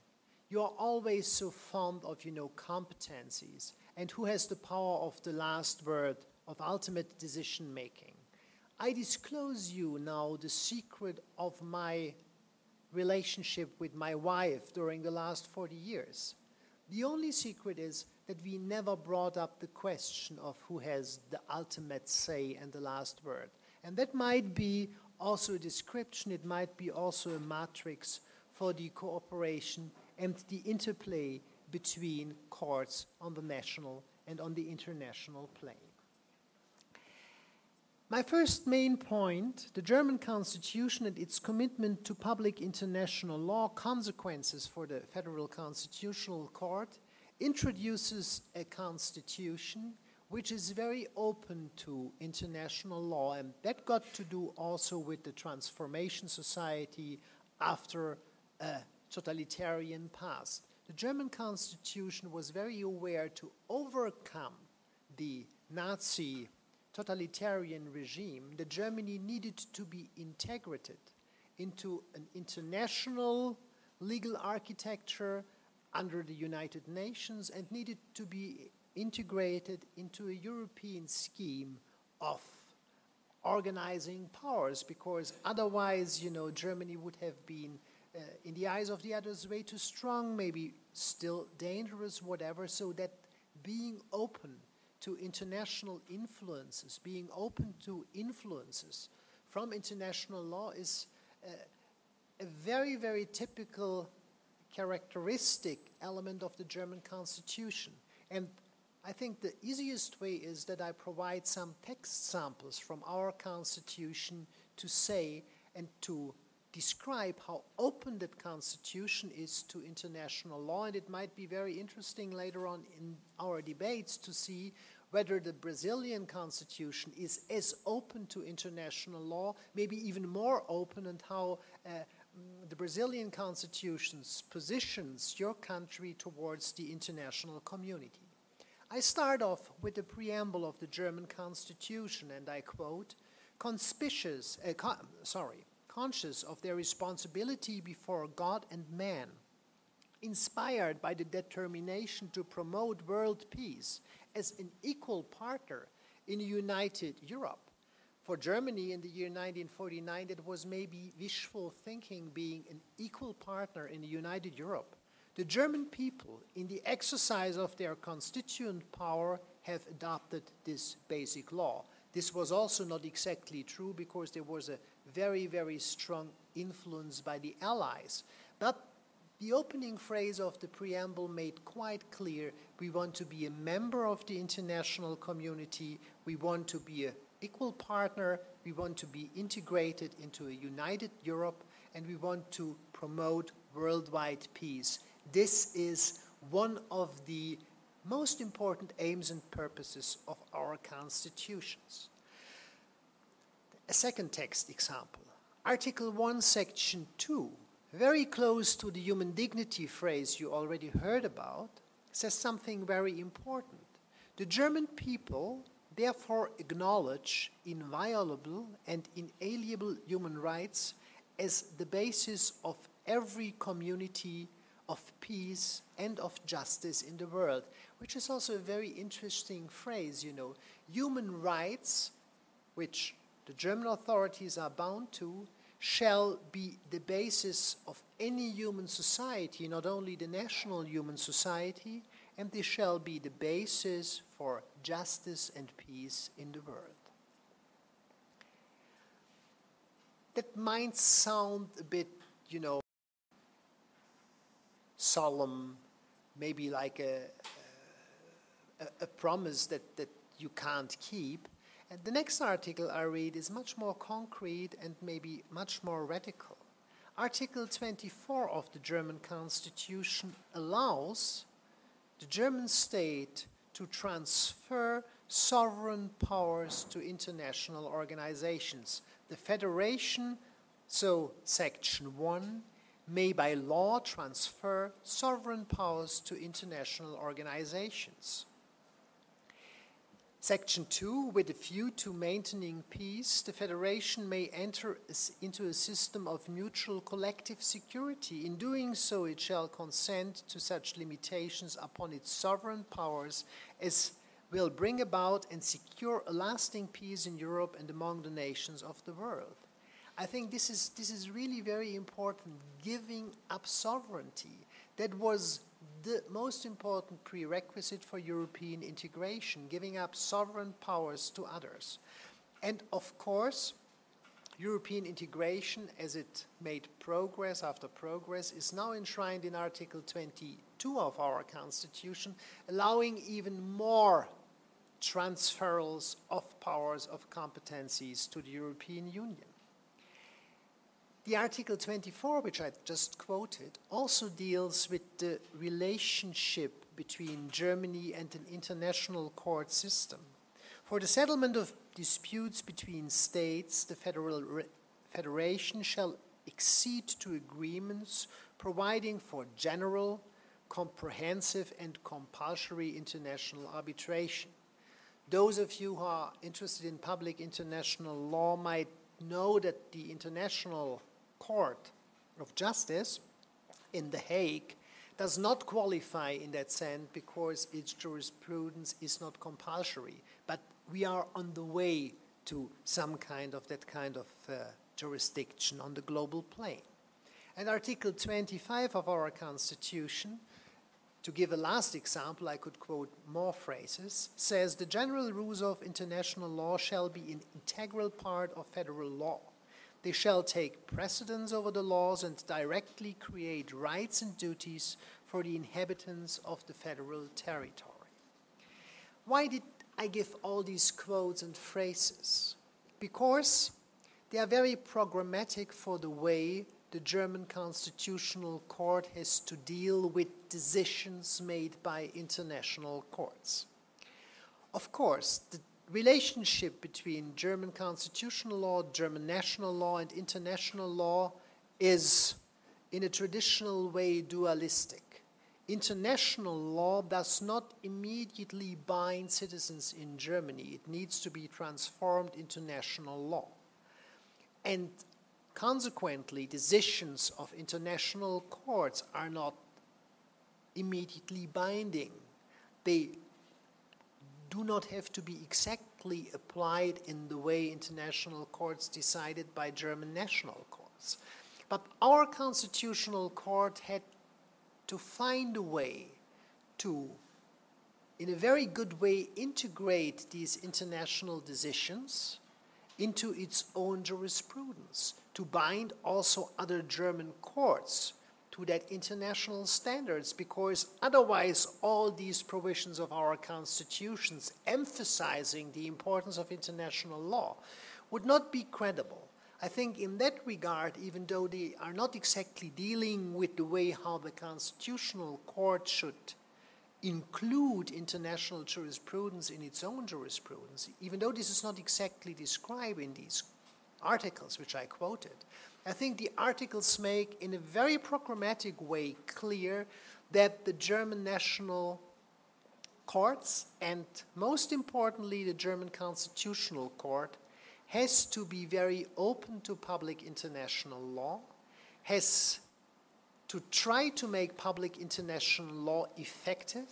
You are always so fond of, you know, competencies and who has the power of the last word of ultimate decision making. I disclose you now the secret of my relationship with my wife during the last 40 years. The only secret is that we never brought up the question of who has the ultimate say and the last word. And that might be also a description, it might be also a matrix for the cooperation and the interplay between courts on the national and on the international plane. My first main point the German constitution and its commitment to public international law consequences for the Federal Constitutional Court introduces a constitution which is very open to international law, and that got to do also with the transformation society after a totalitarian past. The German constitution was very aware to overcome the Nazi totalitarian regime that Germany needed to be integrated into an international legal architecture under the United Nations and needed to be integrated into a European scheme of organizing powers because otherwise, you know, Germany would have been, uh, in the eyes of the others, way too strong, maybe still dangerous, whatever, so that being open to international influences, being open to influences from international law is uh, a very, very typical characteristic element of the German constitution. And I think the easiest way is that I provide some text samples from our constitution to say and to describe how open that constitution is to international law. And it might be very interesting later on in our debates to see whether the Brazilian constitution is as open to international law, maybe even more open, and how uh, the Brazilian constitutions positions your country towards the international community. I start off with the preamble of the German constitution, and I quote, conspicuous, uh, sorry, conscious of their responsibility before God and man, inspired by the determination to promote world peace as an equal partner in a united Europe, for Germany in the year 1949, it was maybe wishful thinking being an equal partner in a united Europe. The German people, in the exercise of their constituent power, have adopted this basic law. This was also not exactly true because there was a very, very strong influence by the Allies. But the opening phrase of the preamble made quite clear we want to be a member of the international community, we want to be a equal partner, we want to be integrated into a united Europe, and we want to promote worldwide peace. This is one of the most important aims and purposes of our constitutions. A second text example. Article 1, Section 2, very close to the human dignity phrase you already heard about, says something very important. The German people therefore acknowledge inviolable and inalienable human rights as the basis of every community of peace and of justice in the world, which is also a very interesting phrase, you know. Human rights, which the German authorities are bound to, shall be the basis of any human society, not only the national human society, and they shall be the basis for justice and peace in the world. That might sound a bit, you know, solemn, maybe like a, a, a promise that, that you can't keep. And the next article I read is much more concrete and maybe much more radical. Article 24 of the German Constitution allows the German state to transfer sovereign powers to international organizations. The Federation, so Section 1, may by law transfer sovereign powers to international organizations. Section 2, with a view to maintaining peace, the Federation may enter into a system of mutual collective security. In doing so, it shall consent to such limitations upon its sovereign powers as will bring about and secure a lasting peace in Europe and among the nations of the world. I think this is, this is really very important, giving up sovereignty. That was the most important prerequisite for European integration, giving up sovereign powers to others. And of course, European integration, as it made progress after progress, is now enshrined in Article 22 of our Constitution, allowing even more transfers of powers of competencies to the European Union. The Article 24, which I just quoted, also deals with the relationship between Germany and an international court system. For the settlement of disputes between states, the Federal Federation shall accede to agreements providing for general, comprehensive, and compulsory international arbitration. Those of you who are interested in public international law might know that the International Court of Justice in The Hague does not qualify in that sense because its jurisprudence is not compulsory. But we are on the way to some kind of that kind of uh, jurisdiction on the global plane. And Article 25 of our Constitution, to give a last example, I could quote more phrases, says the general rules of international law shall be an integral part of federal law. They shall take precedence over the laws and directly create rights and duties for the inhabitants of the federal territory. Why did I give all these quotes and phrases? Because they are very programmatic for the way the German Constitutional Court has to deal with decisions made by international courts. Of course, the relationship between German constitutional law, German national law, and international law is, in a traditional way, dualistic. International law does not immediately bind citizens in Germany. It needs to be transformed into national law. And consequently, decisions of international courts are not immediately binding. They do not have to be exactly applied in the way international courts decided by German national courts. But our constitutional court had to find a way to, in a very good way, integrate these international decisions into its own jurisprudence, to bind also other German courts to that international standards because otherwise all these provisions of our constitutions emphasizing the importance of international law would not be credible. I think in that regard, even though they are not exactly dealing with the way how the constitutional court should include international jurisprudence in its own jurisprudence, even though this is not exactly described in these articles which I quoted, I think the articles make in a very programmatic way clear that the German national courts and most importantly the German constitutional court has to be very open to public international law, has to try to make public international law effective,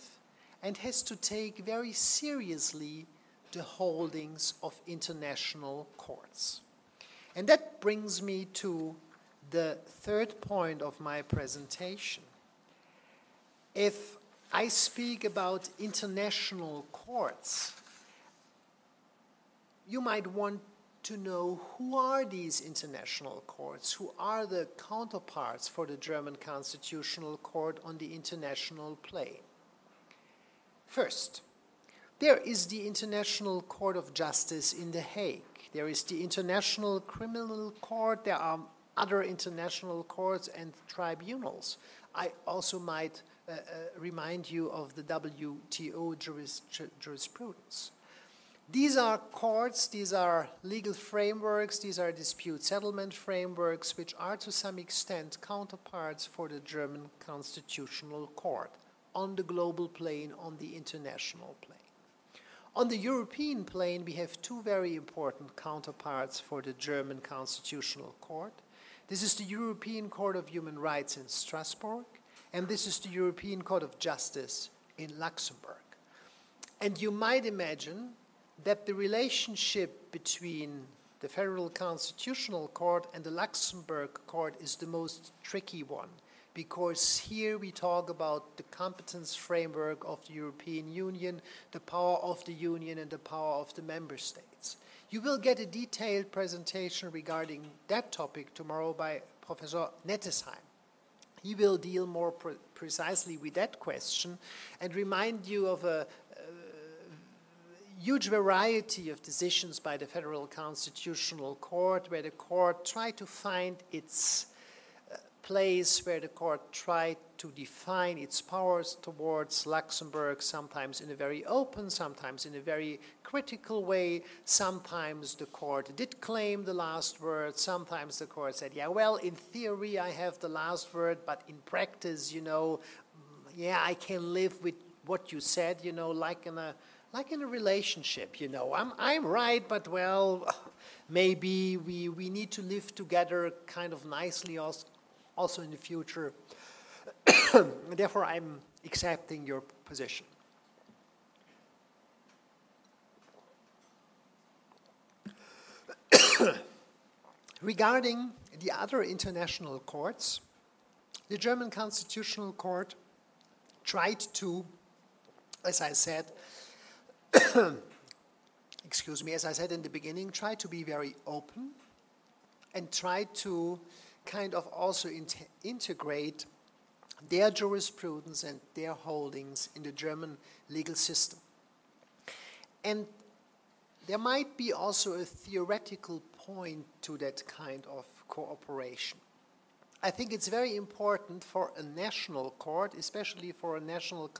and has to take very seriously the holdings of international courts. And that brings me to the third point of my presentation. If I speak about international courts, you might want to know who are these international courts, who are the counterparts for the German Constitutional Court on the international plane. First, there is the International Court of Justice in The Hague. There is the International Criminal Court. There are other international courts and tribunals. I also might uh, uh, remind you of the WTO juris jurisprudence. These are courts, these are legal frameworks, these are dispute settlement frameworks, which are to some extent counterparts for the German Constitutional Court on the global plane, on the international plane. On the European plane, we have two very important counterparts for the German Constitutional Court. This is the European Court of Human Rights in Strasbourg, and this is the European Court of Justice in Luxembourg. And you might imagine that the relationship between the Federal Constitutional Court and the Luxembourg Court is the most tricky one because here we talk about the competence framework of the European Union, the power of the Union, and the power of the member states. You will get a detailed presentation regarding that topic tomorrow by Professor Nettesheim. He will deal more pre precisely with that question and remind you of a, huge variety of decisions by the Federal Constitutional Court, where the court tried to find its place, where the court tried to define its powers towards Luxembourg, sometimes in a very open, sometimes in a very critical way. Sometimes the court did claim the last word, sometimes the court said, yeah, well, in theory I have the last word, but in practice, you know, yeah, I can live with what you said, you know, like in a like in a relationship, you know, I'm, I'm right, but well, maybe we, we need to live together kind of nicely also, in the future. *coughs* Therefore, I'm accepting your position. *coughs* Regarding the other international courts, the German Constitutional Court tried to, as I said, *coughs* excuse me, as I said in the beginning, try to be very open and try to kind of also integrate their jurisprudence and their holdings in the German legal system. And there might be also a theoretical point to that kind of cooperation. I think it's very important for a national court, especially for a national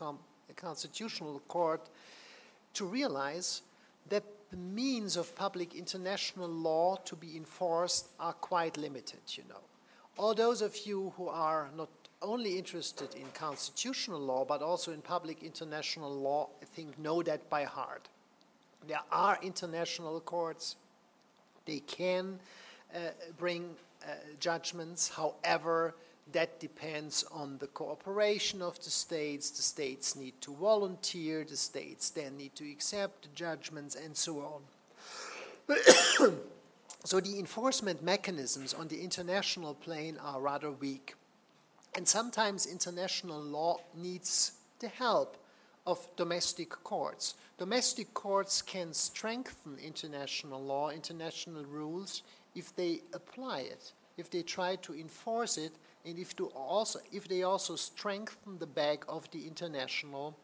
constitutional court, to realize that the means of public international law to be enforced are quite limited, you know. All those of you who are not only interested in constitutional law, but also in public international law, I think know that by heart. There are international courts. They can uh, bring uh, judgments. However, that depends on the cooperation of the states. The states need to volunteer, the states then need to accept the judgments, and so on. *coughs* so the enforcement mechanisms on the international plane are rather weak. And sometimes international law needs the help of domestic courts. Domestic courts can strengthen international law, international rules, if they apply it, if they try to enforce it and if, to also, if they also strengthen the back of the international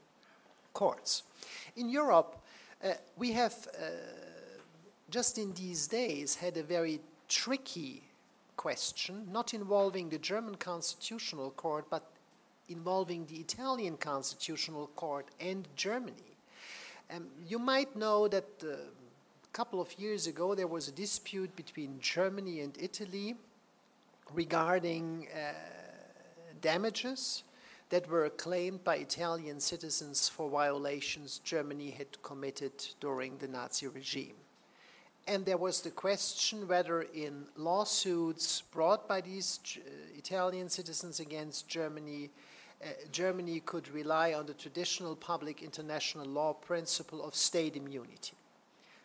courts. In Europe, uh, we have uh, just in these days had a very tricky question, not involving the German Constitutional Court, but involving the Italian Constitutional Court and Germany. Um, you might know that uh, a couple of years ago there was a dispute between Germany and Italy regarding uh, damages that were claimed by Italian citizens for violations Germany had committed during the Nazi regime. And there was the question whether in lawsuits brought by these uh, Italian citizens against Germany, uh, Germany could rely on the traditional public international law principle of state immunity.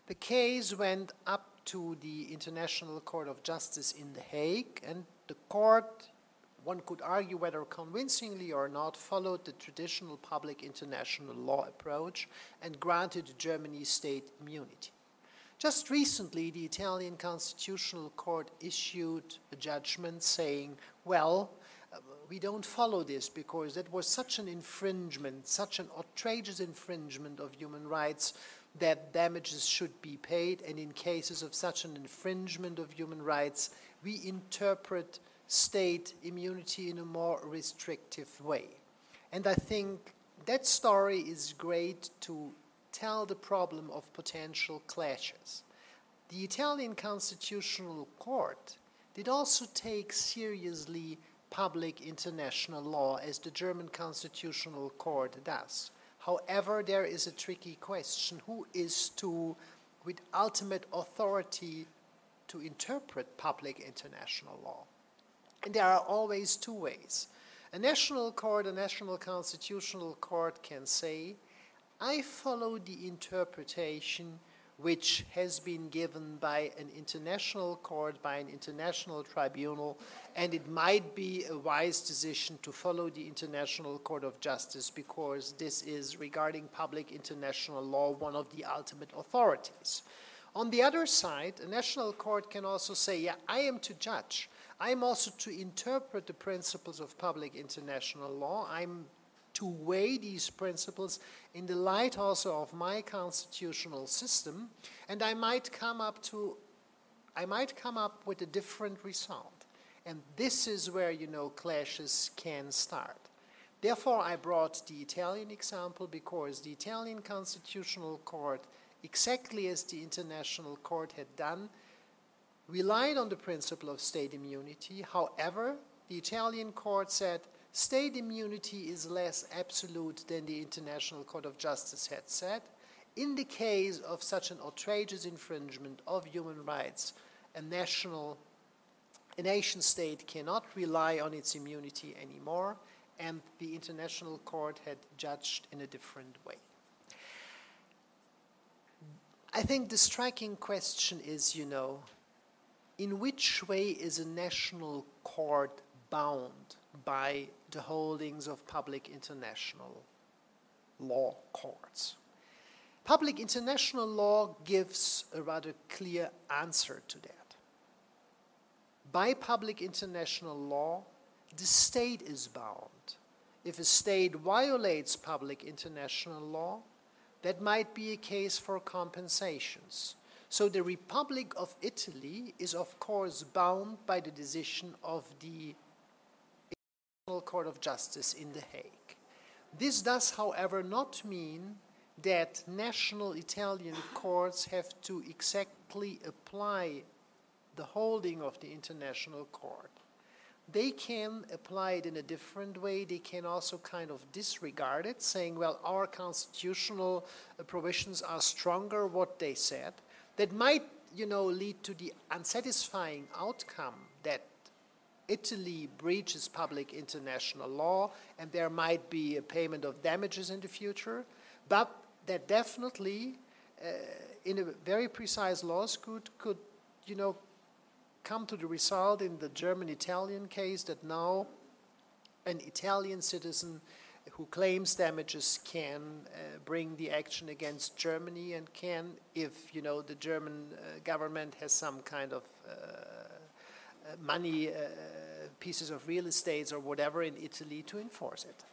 The case went up to the International Court of Justice in The Hague, and the court, one could argue whether convincingly or not, followed the traditional public international law approach and granted Germany state immunity. Just recently, the Italian Constitutional Court issued a judgment saying, well, uh, we don't follow this because that was such an infringement, such an outrageous infringement of human rights that damages should be paid, and in cases of such an infringement of human rights, we interpret state immunity in a more restrictive way. And I think that story is great to tell the problem of potential clashes. The Italian Constitutional Court did also take seriously public international law as the German Constitutional Court does. However, there is a tricky question who is to, with ultimate authority, to interpret public international law? And there are always two ways. A national court, a national constitutional court can say, I follow the interpretation which has been given by an international court, by an international tribunal, and it might be a wise decision to follow the International Court of Justice because this is, regarding public international law, one of the ultimate authorities. On the other side, a national court can also say, yeah, I am to judge. I am also to interpret the principles of public international law. I'm to weigh these principles in the light also of my constitutional system, and I might come up to, I might come up with a different result. And this is where, you know, clashes can start. Therefore, I brought the Italian example because the Italian Constitutional Court, exactly as the International Court had done, relied on the principle of state immunity. However, the Italian court said state immunity is less absolute than the International Court of Justice had said. In the case of such an outrageous infringement of human rights, a national, a nation state cannot rely on its immunity anymore, and the International Court had judged in a different way. I think the striking question is, you know, in which way is a national court bound by the holdings of public international law courts? Public international law gives a rather clear answer to that. By public international law, the state is bound. If a state violates public international law, that might be a case for compensations. So the Republic of Italy is, of course, bound by the decision of the Court of Justice in The Hague. This does, however, not mean that national Italian courts have to exactly apply the holding of the International Court. They can apply it in a different way. They can also kind of disregard it, saying, well, our constitutional provisions are stronger, what they said that might, you know, lead to the unsatisfying outcome Italy breaches public international law and there might be a payment of damages in the future, but that definitely, uh, in a very precise lawsuit, could, you know, come to the result in the German-Italian case that now an Italian citizen who claims damages can uh, bring the action against Germany and can, if you know the German uh, government has some kind of uh, uh money, uh, pieces of real estate or whatever in Italy to enforce it.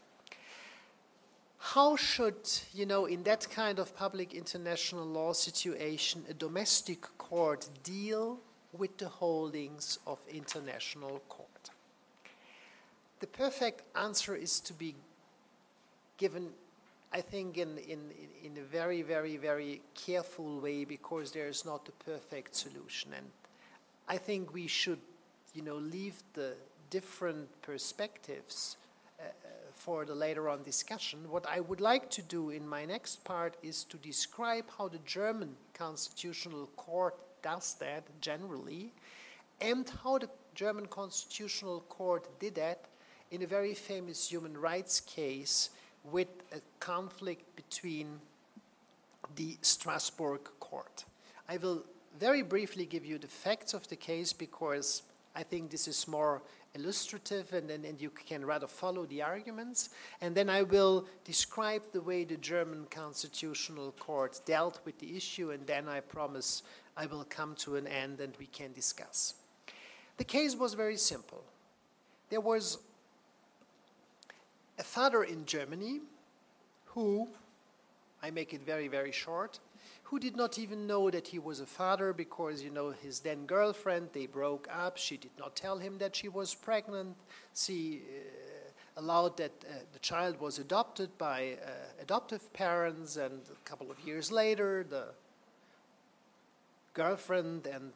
How should, you know, in that kind of public international law situation, a domestic court deal with the holdings of international court? The perfect answer is to be given, I think, in, in, in a very, very, very careful way because there is not a perfect solution. And I think we should, you know, leave the different perspectives uh, for the later on discussion. What I would like to do in my next part is to describe how the German Constitutional Court does that generally and how the German Constitutional Court did that in a very famous human rights case with a conflict between the Strasbourg court. I will very briefly give you the facts of the case because I think this is more illustrative and then and you can rather follow the arguments. And then I will describe the way the German Constitutional Court dealt with the issue and then I promise I will come to an end and we can discuss. The case was very simple. There was a father in Germany who, I make it very, very short, who did not even know that he was a father because, you know, his then girlfriend, they broke up. She did not tell him that she was pregnant. She, uh, allowed that uh, the child was adopted by uh, adoptive parents, and a couple of years later, the girlfriend and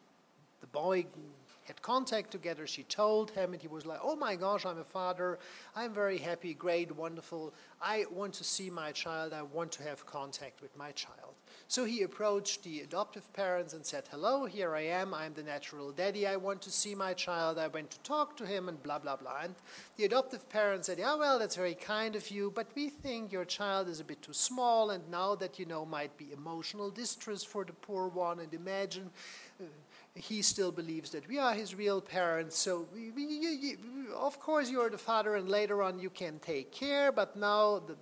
the boy had contact together. She told him, and he was like, Oh my gosh, I'm a father. I'm very happy, great, wonderful. I want to see my child. I want to have contact with my child. So he approached the adoptive parents and said, Hello, here I am. I'm the natural daddy. I want to see my child. I went to talk to him and blah, blah, blah. And the adoptive parents said, Yeah, well, that's very kind of you, but we think your child is a bit too small, and now that you know might be emotional distress for the poor one. And imagine uh, he still believes that we are his real parents. So, we, we, of course, you're the father, and later on you can take care, but now the,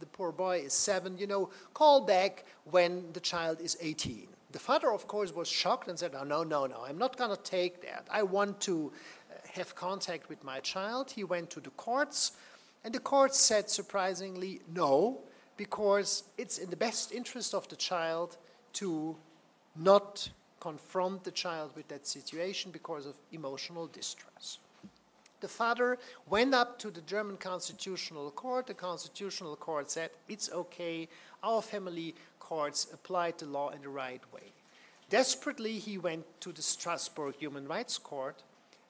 the poor boy is seven, you know, call back when the child is 18. The father, of course, was shocked and said, oh, no, no, no, I'm not going to take that. I want to uh, have contact with my child. He went to the courts, and the courts said, surprisingly, no, because it's in the best interest of the child to not confront the child with that situation because of emotional distress. The father went up to the German Constitutional Court. The Constitutional Court said, it's okay, our family courts applied the law in the right way. Desperately, he went to the Strasbourg Human Rights Court,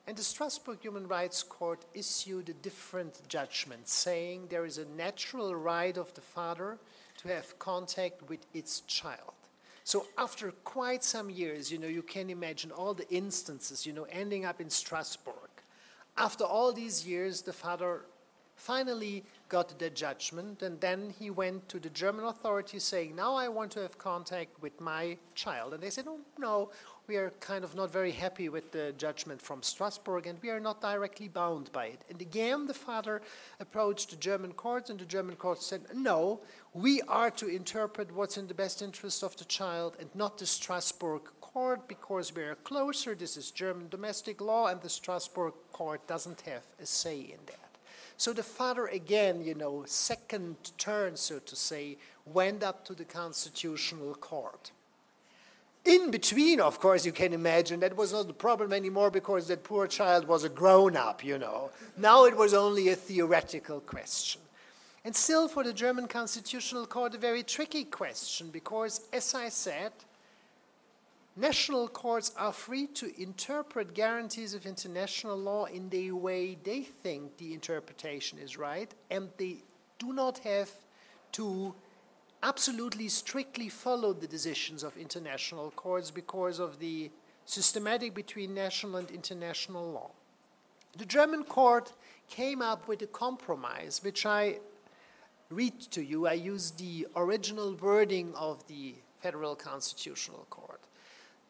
and the Strasbourg Human Rights Court issued a different judgment, saying there is a natural right of the father to have contact with its child. So after quite some years, you know, you can imagine all the instances, you know, ending up in Strasbourg after all these years, the father finally got the judgment, and then he went to the German authorities saying, Now I want to have contact with my child. And they said, Oh, no, we are kind of not very happy with the judgment from Strasbourg, and we are not directly bound by it. And again, the father approached the German courts, and the German courts said, No, we are to interpret what's in the best interest of the child and not the Strasbourg court because we are closer. This is German domestic law, and the Strasbourg doesn't have a say in that. So the father, again, you know, second turn, so to say, went up to the constitutional court. In between, of course, you can imagine that was not the problem anymore because that poor child was a grown up, you know. Now it was only a theoretical question. And still, for the German Constitutional Court, a very tricky question because, as I said, national courts are free to interpret guarantees of international law in the way they think the interpretation is right, and they do not have to absolutely strictly follow the decisions of international courts because of the systematic between national and international law. The German court came up with a compromise, which I read to you. I use the original wording of the Federal Constitutional Court.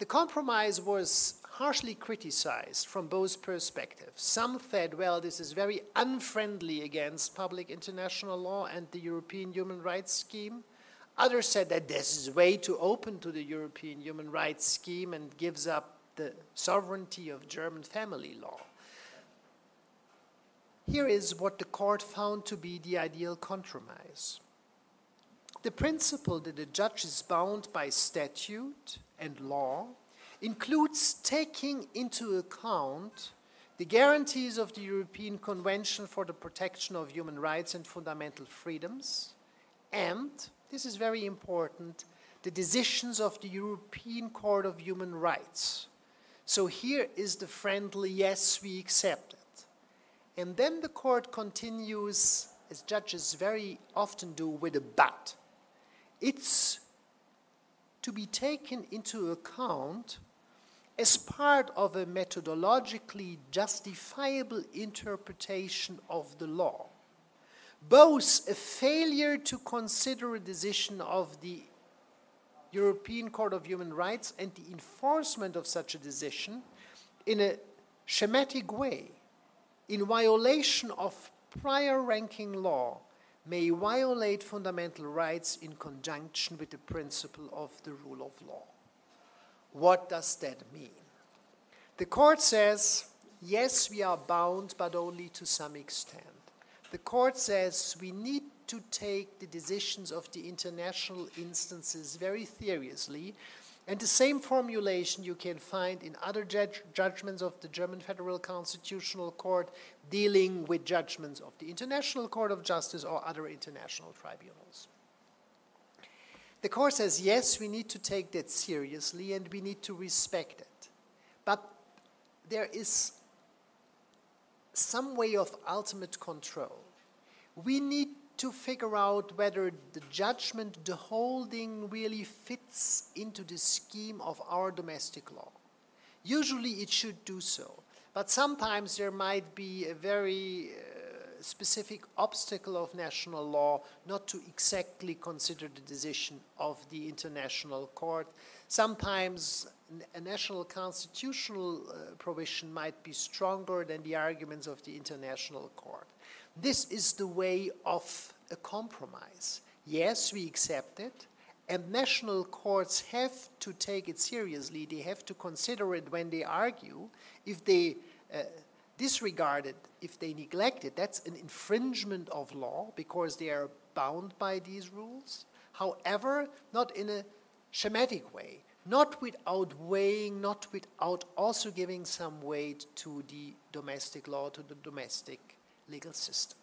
The compromise was harshly criticized from both perspectives. Some said, well, this is very unfriendly against public international law and the European human rights scheme. Others said that this is way too open to the European human rights scheme and gives up the sovereignty of German family law. Here is what the court found to be the ideal compromise. The principle that a judge is bound by statute and law includes taking into account the guarantees of the European Convention for the Protection of Human Rights and Fundamental Freedoms, and, this is very important, the decisions of the European Court of Human Rights. So here is the friendly yes, we accept it. And then the court continues, as judges very often do, with a but. It's to be taken into account as part of a methodologically justifiable interpretation of the law. Both a failure to consider a decision of the European Court of Human Rights and the enforcement of such a decision in a schematic way, in violation of prior ranking law, may violate fundamental rights in conjunction with the principle of the rule of law. What does that mean? The court says, yes, we are bound, but only to some extent. The court says we need to take the decisions of the international instances very seriously, And the same formulation you can find in other judge judgments of the German Federal Constitutional Court dealing with judgments of the International Court of Justice or other international tribunals. The court says, yes, we need to take that seriously and we need to respect it. But there is some way of ultimate control. We need to figure out whether the judgment, the holding really fits into the scheme of our domestic law. Usually it should do so, but sometimes there might be a very uh, specific obstacle of national law not to exactly consider the decision of the international court. Sometimes a national constitutional uh, provision might be stronger than the arguments of the international court. This is the way of a compromise. Yes, we accept it, and national courts have to take it seriously. They have to consider it when they argue. If they uh, disregard it, if they neglect it, that's an infringement of law because they are bound by these rules. However, not in a schematic way, not without weighing, not without also giving some weight to the domestic law, to the domestic legal system.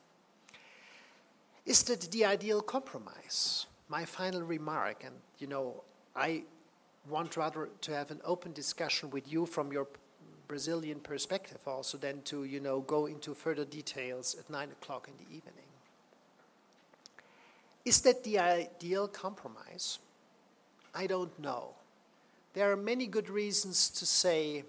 Is that the ideal compromise? My final remark, and you know, I want rather to have an open discussion with you from your Brazilian perspective also than to, you know, go into further details at nine o'clock in the evening. Is that the ideal compromise? I don't know. There are many good reasons to say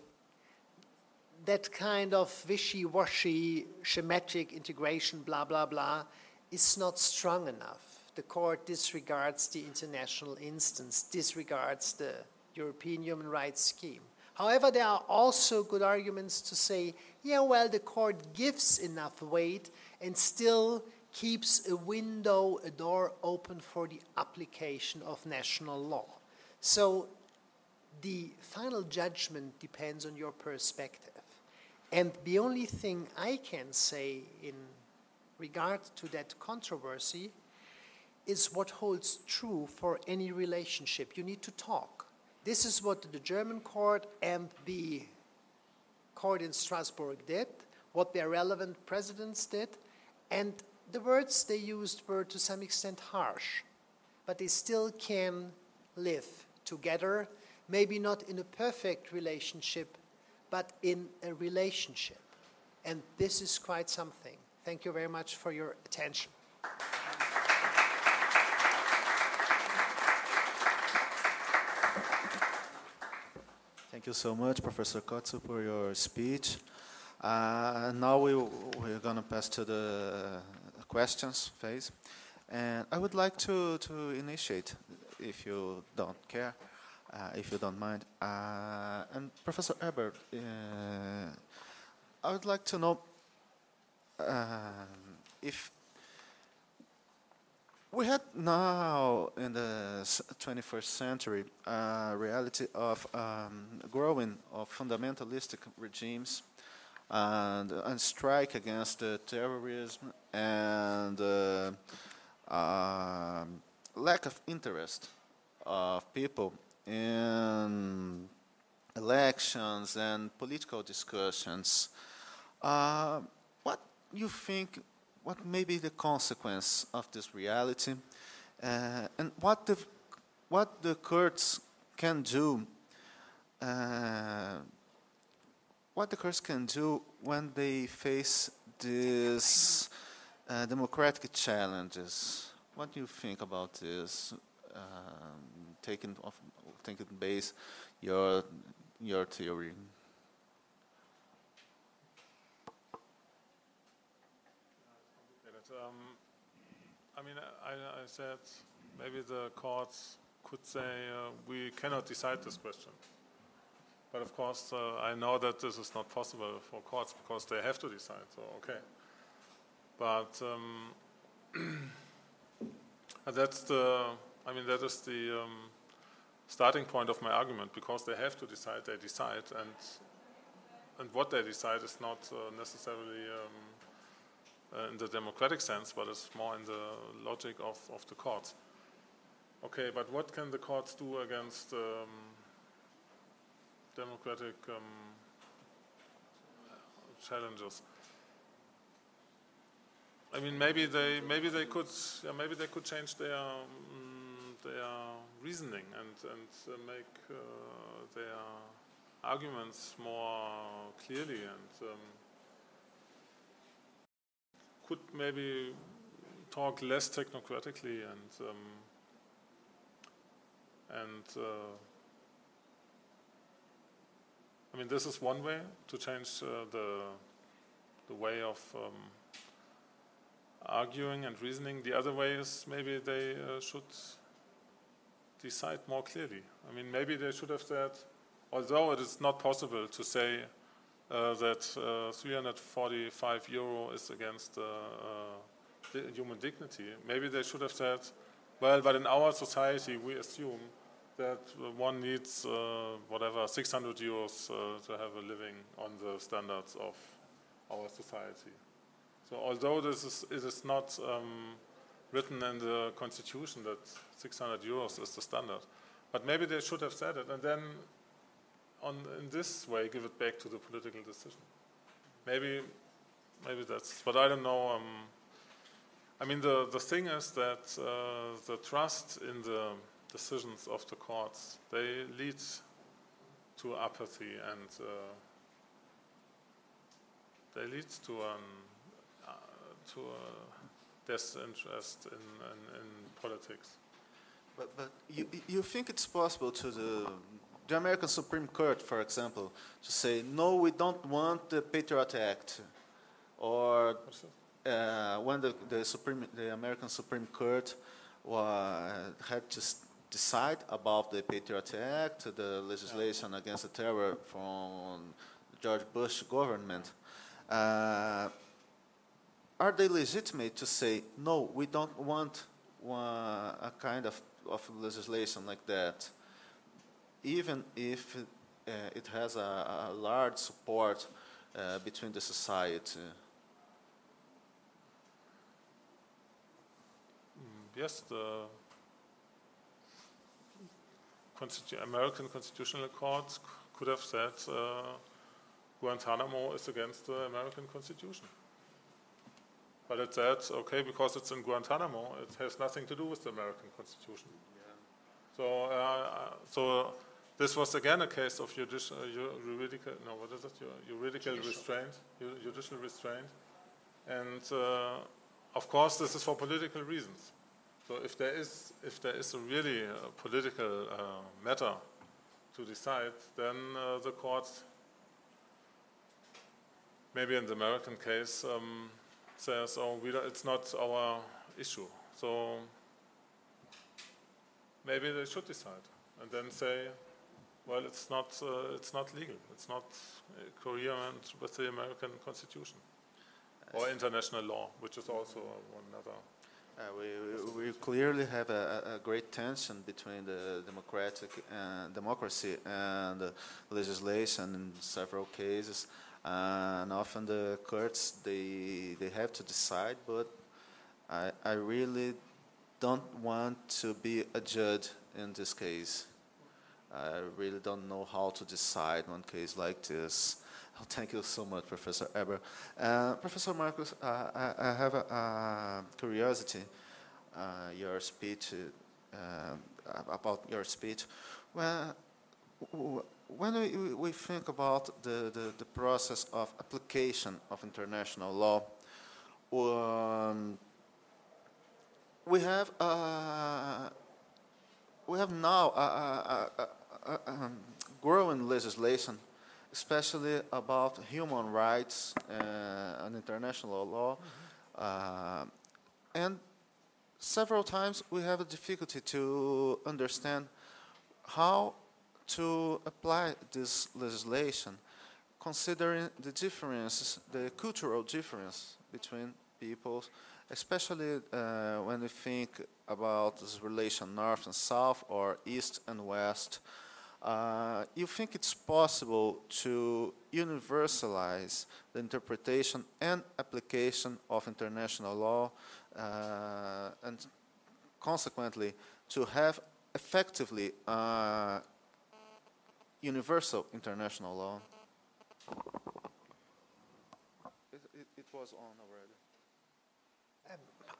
that kind of wishy-washy, schematic integration, blah, blah, blah, is not strong enough. The court disregards the international instance, disregards the European human rights scheme. However, there are also good arguments to say, yeah, well, the court gives enough weight and still keeps a window, a door open for the application of national law. So the final judgment depends on your perspective. And the only thing I can say in regard to that controversy is what holds true for any relationship. You need to talk. This is what the German court and the court in Strasbourg did, what their relevant presidents did, and the words they used were to some extent harsh, but they still can live together, maybe not in a perfect relationship, but in a relationship. And this is quite something. Thank you very much for your attention. Thank you so much, Professor Kotzur, for your speech. Uh, now we, we're going to pass to the questions phase. And I would like to, to initiate, if you don't care, uh, if you don't mind. Uh, and Professor Eberl, uh, I would like to know um, if we had now in the 21st century a reality of um, growing of fundamentalistic regimes and, and strike against the terrorism and uh, uh, lack of interest of people in elections and political discussions. Uh, you think what may be the consequence of this reality uh, and what the, what the courts can do uh, what the courts can do when they face these uh, democratic challenges. What do you think about this? Um, taking off, it base your your theory. um, I mean, I, I, said maybe the courts could say uh, we cannot decide this question. But of course, uh, I know that this is not possible for courts because they have to decide, so okay. But um, *clears throat* that's the, I mean, that is the um, starting point of my argument because they have to decide, they decide, and and what they decide is not uh, necessarily um, uh, in the democratic sense, but it's more in the logic of, of the courts. Okay, but what can the courts do against um, democratic um, challenges. I mean, maybe they maybe they could yeah, maybe they could change their um, their reasoning and and uh, make uh, their arguments more clearly and um, could maybe talk less technocratically and um, and uh, I mean this is one way to change uh, the the way of um, arguing and reasoning. The other way is maybe they uh, should decide more clearly. I mean, maybe they should have said, although it is not possible to say uh, that uh, 345 euro is against uh, uh, human dignity, maybe they should have said, well, but in our society we assume that one needs uh, whatever 600 euros to have a living on the standards of our society. So although this is, it is not um, written in the constitution that 600 euros is the standard, but maybe they should have said it and then on, in this way give it back to the political decision. Maybe, maybe that's, but I don't know. Um, I mean, the, the thing is that uh, the trust in the decisions of the courts, they lead to apathy and uh, they lead to an to uh, disinterest in, in, in, politics. But, but you, you think it's possible to the, the American Supreme Court, for example, to say, no, we don't want the Patriot Act, or uh, when the, the, Supreme, the American Supreme Court uh, had to decide about the Patriot Act, the legislation against the terror from George Bush government. Uh, are they legitimate to say, no, we don't want one, a kind of, of legislation like that, even if it, uh, it has a, a, large support uh, between the society? Mm, yes, the Constitu American Constitutional Court could have said uh, Guantanamo is against the American Constitution. But it said, okay, because it's in Guantanamo, it has nothing to do with the American Constitution. Yeah. So, uh, so this was again a case of judicial, uh, juridical, no, what is it? Juridical judicial. restraint, judicial restraint. And uh, of course, this is for political reasons. So if there is, if there is a really uh, political uh, matter to decide, then uh, the court, maybe in the American case, um, says, oh, it's not our issue. So maybe they should decide and then say, well, it's not, uh, it's not legal. It's not coherent with the American Constitution or international law, which is also another. Uh, we, we clearly have a, a, great tension between the democratic and democracy and legislation in several cases and often the courts they they have to decide but I, I really don't want to be a judge in this case. I really don't know how to decide one case like this. *laughs* Oh, thank you so much Professor Eberl. Uh, Professor Marcus uh, I, I, have a, a curiosity uh, your speech uh, about your speech. Well when we, we think about the, the, the, process of application of international law, um, we have uh, we have now a, a, a, a um, growing legislation, especially about human rights uh, and international law, mm -hmm. uh, and several times we have a difficulty to understand how to apply this legislation, considering the differences, the cultural difference between peoples, especially uh, when we think about this relation north and south or east and west. Uh, you think it's possible to universalize the interpretation and application of international law uh, and consequently to have effectively uh, universal international law. It, it, it was on already.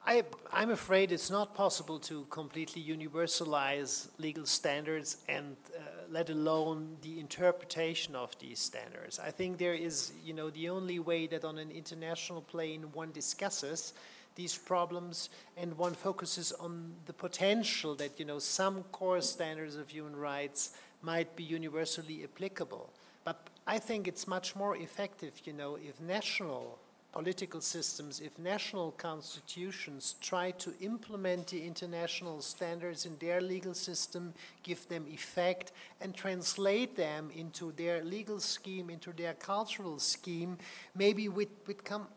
I, I'm afraid it's not possible to completely universalize legal standards and uh, let alone the interpretation of these standards. I think there is, you know, the only way that on an international plane one discusses these problems and one focuses on the potential that, you know, some core standards of human rights might be universally applicable. But I think it's much more effective, you know, if national political systems, if national constitutions try to implement the international standards in their legal system, give them effect, and translate them into their legal scheme, into their cultural scheme, maybe we would come,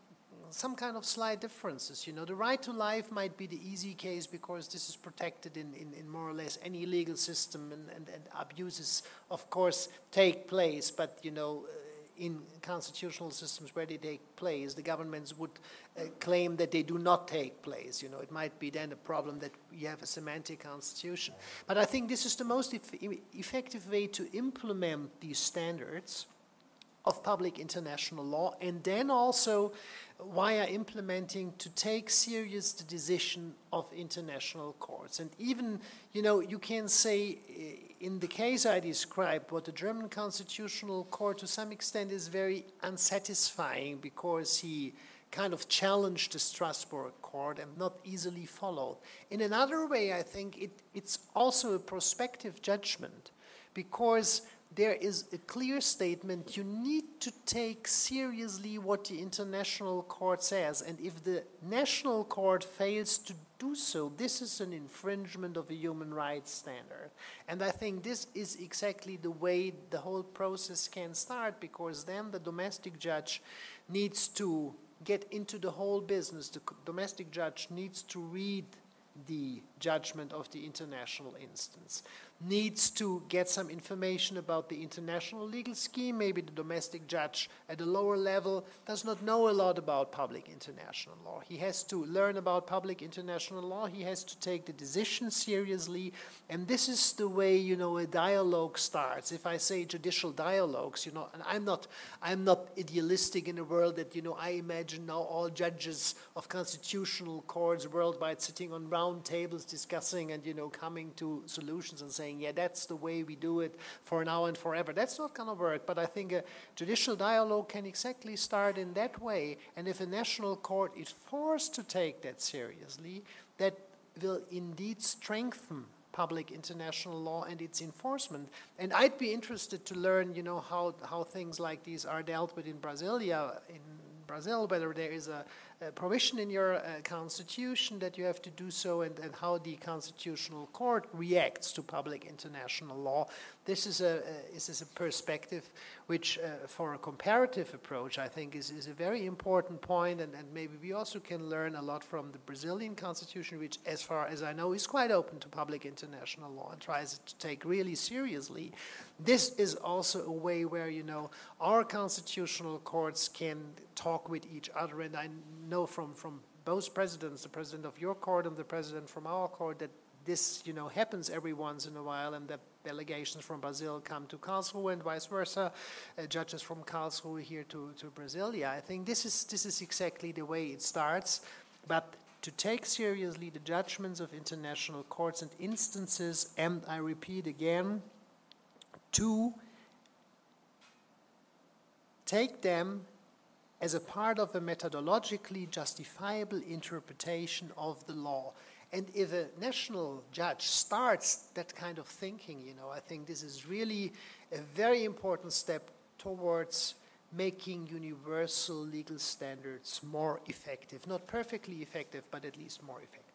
some kind of slight differences. You know, the right to life might be the easy case because this is protected in, in, in more or less any legal system, and, and, and abuses, of course, take place, but, you know, in constitutional systems where they take place, the governments would uh, claim that they do not take place. You know, it might be then a problem that you have a semantic constitution. But I think this is the most eff effective way to implement these standards of public international law, and then also via implementing to take serious the decision of international courts. And even, you know, you can say eh, in the case I described, what the German Constitutional Court to some extent is very unsatisfying because he kind of challenged the Strasbourg court and not easily followed. In another way, I think it, it's also a prospective judgment because there is a clear statement you need to take seriously what the international court says. And if the national court fails to do so this is an infringement of a human rights standard. And i think this is exactly the way the whole process can start because then the domestic judge needs to get into the whole business. The domestic judge needs to read the judgment of the international instance needs to get some information about the international legal scheme. Maybe the domestic judge at a lower level does not know a lot about public international law. He has to learn about public international law. He has to take the decision seriously. And this is the way, you know, a dialogue starts. If I say judicial dialogues, you know, and I'm not, I'm not idealistic in a world that, you know, I imagine now all judges of constitutional courts worldwide sitting on round tables discussing and, you know, coming to solutions and saying, saying, yeah, that's the way we do it for now and forever. That's not going to work, but I think a judicial dialogue can exactly start in that way. And if a national court is forced to take that seriously, that will indeed strengthen public international law and its enforcement. And I'd be interested to learn, you know, how, how things like these are dealt with in Brasilia, in Brazil, whether there is a, a provision in your uh, constitution that you have to do so and, and how the constitutional court reacts to public international law. This is a, this is a perspective which, uh, for a comparative approach, I think is, is a very important point, and, and maybe we also can learn a lot from the Brazilian constitution, which, as far as I know, is quite open to public international law and tries to take really seriously. This is also a way where, you know, our constitutional courts can talk with each other, and I know from, from both presidents, the president of your court and the president from our court, that this, you know, happens every once in a while, and that delegations from Brazil come to Karlsruhe and vice versa, uh, judges from Karlsruhe here to, to Brasilia. I think this is, this is exactly the way it starts, but to take seriously the judgments of international courts and instances, and I repeat again, to take them as a part of a methodologically justifiable interpretation of the law. And if a national judge starts that kind of thinking, you know, I think this is really a very important step towards making universal legal standards more effective. Not perfectly effective, but at least more effective.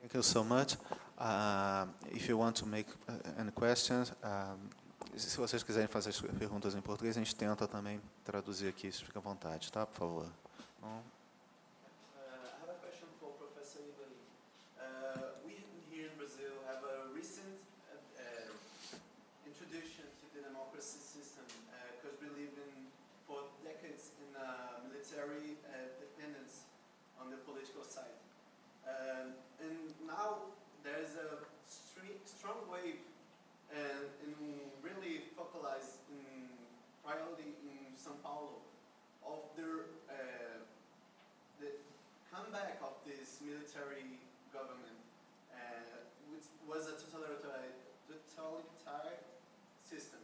Thank you so much. Uh, if you want to make uh, any questions, um, se vocês quiserem fazer as perguntas em português, a gente tenta também traduzir aqui, fica à vontade, tá? Por favor. Bom. Priority in São Paulo of their uh, the comeback of this military government, uh, which was a totalitarian, totalitarian system.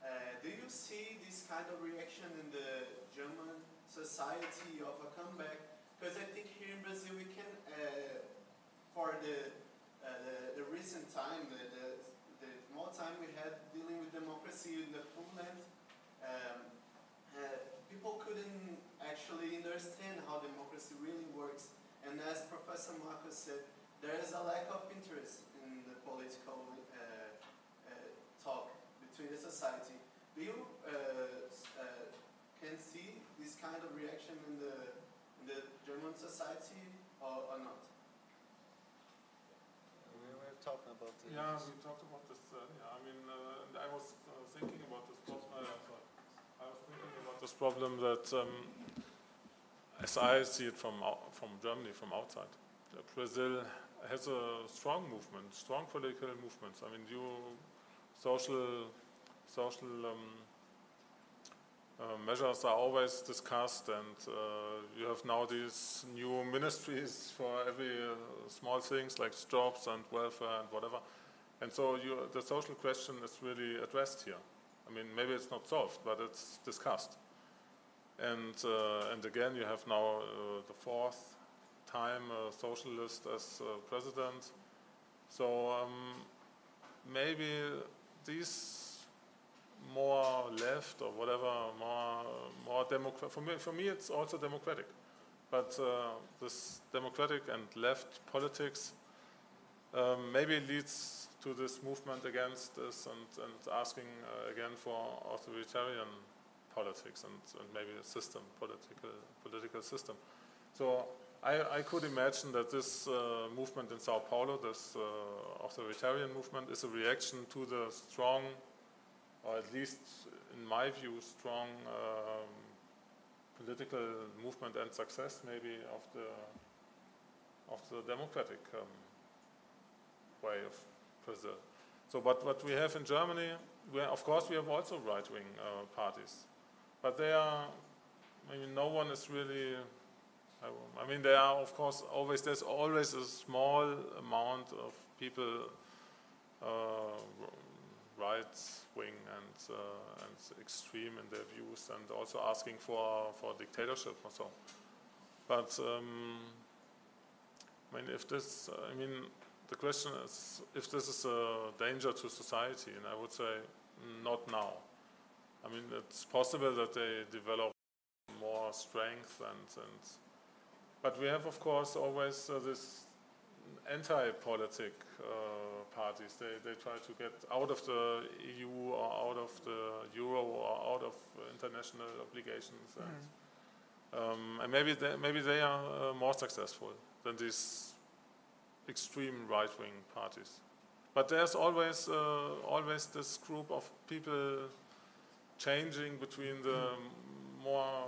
Uh, do you see this kind of reaction in the German society of a comeback? Because I think here in Brazil we can, uh, for the, uh, the, the recent time, the, the, the more time we had dealing with democracy in the full land, um, uh, people couldn't actually understand how democracy really works. And as Professor Marcos said, there is a lack of interest in the political uh, uh, talk between the society. Do you uh, uh, can see this kind of reaction in the in the German society or, or not? We were talking about the Yeah, we talked about this earlier. I mean, uh, and I was uh, thinking about this problem. Uh, sorry. I was thinking about this problem that, um, as I see it from from Germany, from outside, Brazil has a strong movement, strong political movements. I mean, you social social um, uh, measures are always discussed, and uh, you have now these new ministries for every uh, small things like jobs and welfare and whatever. And so you, the social question is really addressed here. I mean, maybe it's not solved, but it's discussed. And uh, and again, you have now uh, the fourth time a socialist as uh, president. So um, maybe these more left or whatever, more more democratic. For me, for me, it's also democratic. But uh, this democratic and left politics um, maybe leads to this movement against this and, and asking uh, again for authoritarian politics and, and maybe a system, political political system. So I, I could imagine that this uh, movement in Sao Paulo, this uh, authoritarian movement, is a reaction to the strong, or at least in my view, strong um, political movement and success maybe of the of the democratic um, way of Brazil. So, but what we have in Germany, we of course we have also right-wing uh, parties, but they are. I mean, no one is really. I mean, there are of course always there's always a small amount of people uh, right wing and uh, and extreme in their views and also asking for for dictatorship or so. But um, I mean, if this, I mean, the question is if this is a danger to society, and I would say not now. I mean, it's possible that they develop more strength and and. But we have, of course, always uh, this anti-politic uh, parties. They, they try to get out of the EU or out of the euro or out of international obligations, and, um, and maybe they, maybe they are uh, more successful than these extreme right-wing parties. But there's always uh, always this group of people changing between the more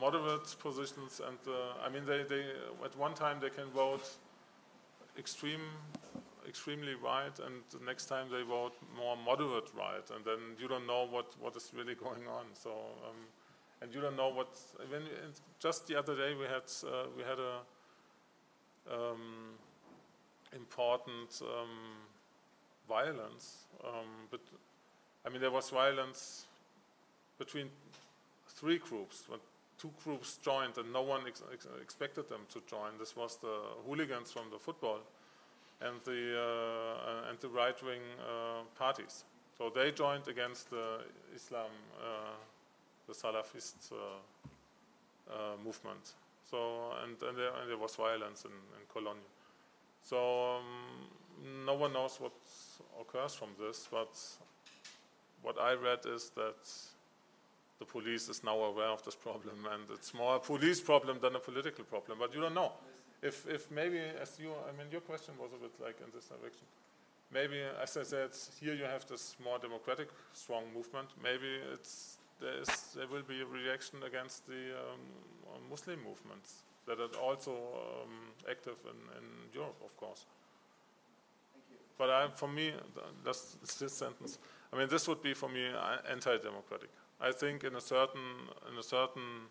moderate positions and the, I mean they, they at one time they can vote extreme extremely right and the next time they vote more moderate right and then you don't know what, what is really going on. So um, and you don't know what when just the other day we had uh, we had a um, important um, violence um, but I mean there was violence between three groups when two groups joined and no one ex ex expected them to join this was the hooligans from the football and the uh, and the right-wing uh, parties. So they joined against the Islam, uh, the Salafist uh, uh, movement. So and and there, and there was violence in, in Cologne. So um, no one knows what occurs from this, but what I read is that the police is now aware of this problem, and it's more a police problem than a political problem. But you don't know if if maybe as you I mean your question was a bit like in this direction. Maybe as I said, here you have this more democratic strong movement. Maybe it's there is there will be a reaction against the um, Muslim movements that are also um, active in, in Europe, of course. But I, for me, this sentence. I mean, this would be for me anti-democratic. I think in a certain, in a certain,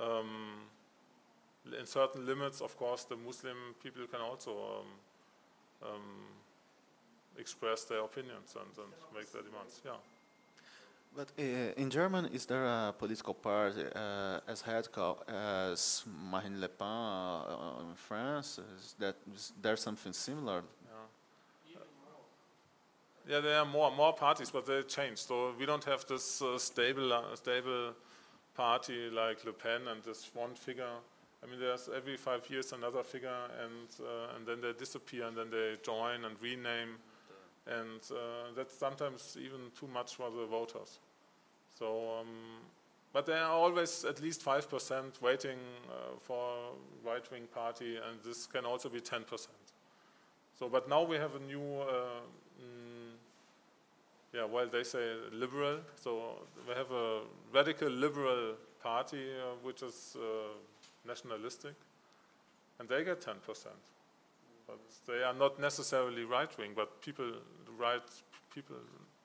um, in certain limits, of course, the Muslim people can also um, um, express their opinions and, and make their demands. Yeah. But uh, in German, is there a political party uh, as radical as Marine Le Pen uh, in France? Is that is there something similar? Yeah, there are more more parties, but they changed. So we don't have this uh, stable uh, stable party like Le Pen and this one figure. I mean, there's every five years another figure, and uh, and then they disappear, and then they join and rename, and uh, that's sometimes even too much for the voters. So, um, but there are always at least five percent waiting uh, for right-wing party, and this can also be ten percent. So, but now we have a new. Yeah, well, they say liberal. So we have a radical liberal party uh, which is uh, nationalistic, and they get 10%. But they are not necessarily right wing, but people, right people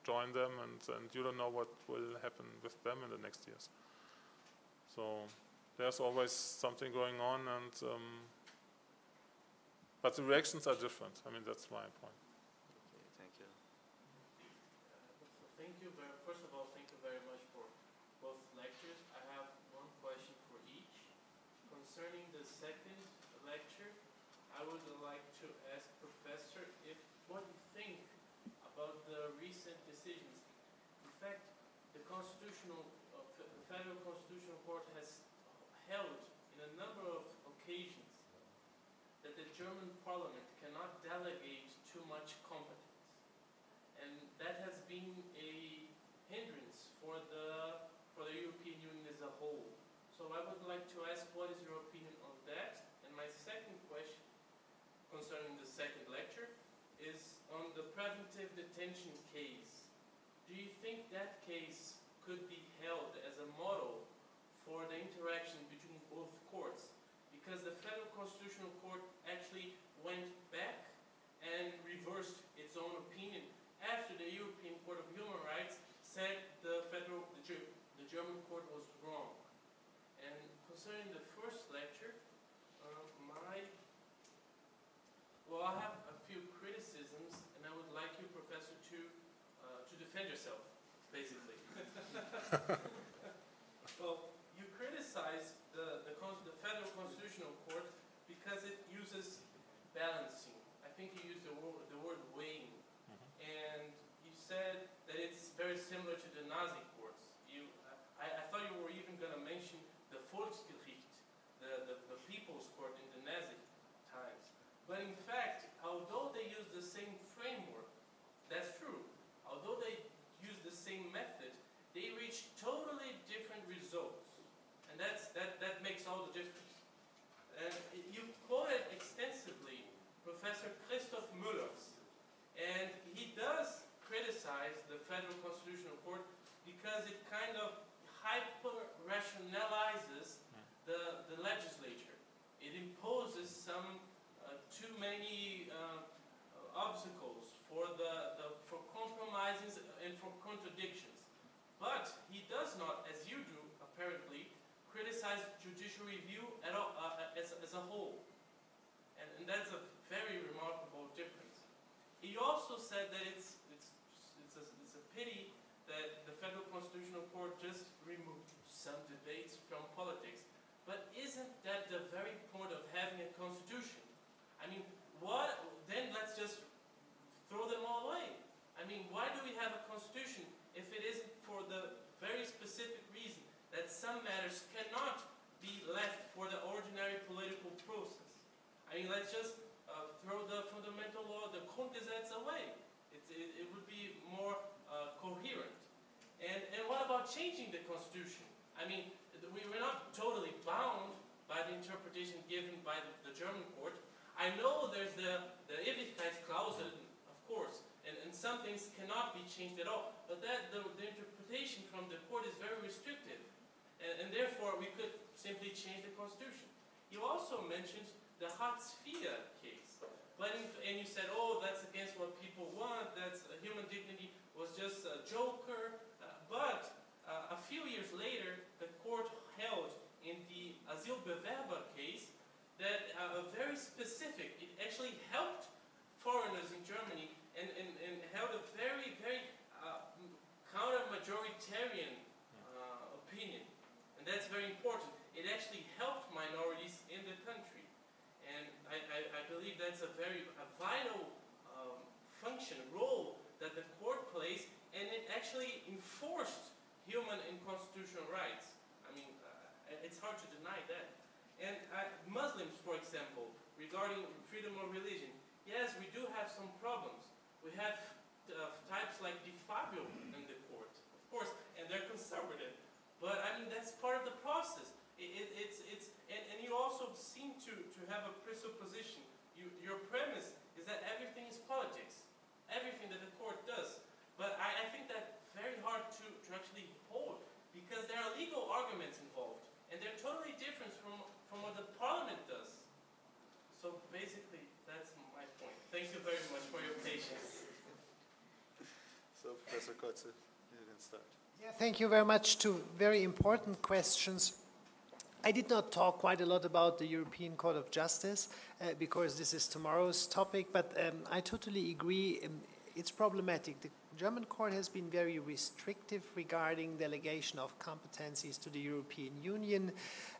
join them, and, and you don't know what will happen with them in the next years. So there's always something going on, and um, but the reactions are different. I mean, that's my point. thank you. Thank you very, first of all, thank you very much for both lectures. I have one question for each. Concerning the second lecture, I would like to ask Professor if what you think about the recent decisions. In fact, the constitutional, uh, the Federal Constitutional Court has held in a number of occasions that the German parliament cannot delegate too much competence and that has been a hindrance for the for the European Union as a whole. So I would like to ask what is your opinion on that? And my second question concerning the second lecture is on the preventive detention case. Do you think that case could be held as a model for the interaction between both courts? Because the Federal Constitutional Court actually went back and reversed its own opinion after the European Court of Human Rights said the federal, the, Ger- the German court was wrong. And concerning the first lecture, uh, my, well, I have a few criticisms, and I would like you, Professor, to uh, to defend yourself, basically. *laughs* well, you criticize the the, the federal constitutional court because it uses balancing. I think you used the word, the word weighing and you said that it's very similar to the Nazi courts. You, I, I thought you were even going to mention the Volksgericht, the, the, the People's Court in the Nazi times. But in fact, although they use the same framework, that's true. Although they use the same method, they reach totally different results, and that's that that makes all the difference. And you quoted extensively Professor Christoph Möllers. And he does criticize the Federal Constitutional Court because it kind of hyper-rationalizes the, the legislature. It imposes some uh, too many uh, obstacles for, the, the, for compromises and for contradictions. But he does not, as you do, apparently, criticize judicial review at all, uh, as, as a whole. And, and that's a very remarkable difference. He also said that it's, it's, it's, a, it's a pity that the Federal Constitutional Court just removed some debates from politics. But isn't that the very point of having a constitution? I mean, what, then let's just throw them all away. I mean, why do we have a constitution if it isn't for the very specific reason that some matters cannot be left for the ordinary political process? I mean, let's just uh, throw the fundamental law, the Grundgesetz away. It's, it, it would be more uh, coherent. And, and what about changing the constitution? I mean, we, we're not totally bound by the interpretation given by the, the German court. I know there's the, the Ewigkeitsklausel, of course, and, and some things cannot be changed at all. But that the, the interpretation from the court is very restrictive. And, and therefore, we could simply change the constitution. You also mentioned the Hartz IV case. But in, and you said, oh, that's against what people want, that uh, human dignity was just a joker. Uh, but few years later, the court held in the Asylbewerber case that uh, very specific, it actually helped foreigners in Germany and, and, and held a very, very uh, counter-majoritarian uh, opinion. And that's very important. It actually helped minorities in the country. And I, I, I believe that's a very a vital um, function, role that the court plays, and it actually enforced human and constitutional rights. I mean, uh, it's hard to deny that. And uh, Muslims, for example, regarding freedom of religion, yes, we do have some problems. We have uh, types like Di Fabio in the court, of course, and they're conservative. But I mean, that's part of the process. It, it, it's, it's, and, and you also seem to, to have a presupposition. You, your premise is that everything is politics, everything that the court does. But I, I think that's very hard to, to actually hold because there are legal arguments involved, and they're totally different from, from what the parliament does. So basically, that's my point. Thank you very much for your patience. You can start. Yeah, thank you very much. Two very important questions. I did not talk quite a lot about the European Court of Justice uh, because this is tomorrow's topic, but um, I totally agree. Um, it's problematic. The German court has been very restrictive regarding delegation of competencies to the European Union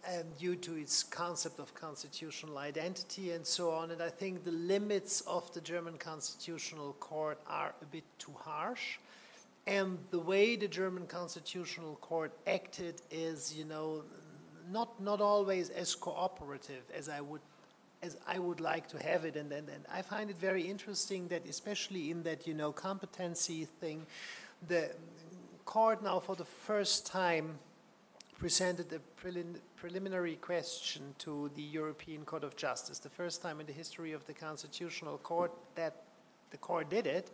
um, due to its concept of constitutional identity and so on. And I think the limits of the German Constitutional Court are a bit too harsh. And the way the German Constitutional Court acted is, you know, not, not always as cooperative as I would as I would like to have it. And, and, and I find it very interesting that especially in that, you know, competency thing, the court now for the first time presented a prelim preliminary question to the European Court of Justice, the first time in the history of the Constitutional Court that the court did it.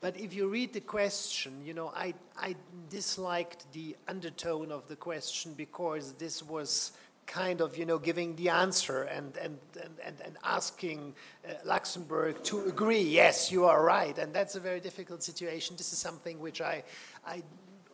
But if you read the question, you know, I, I disliked the undertone of the question because this was kind of, you know, giving the answer and, and, and, and, asking uh, Luxembourg to agree, yes, you are right. And that's a very difficult situation. This is something which I, I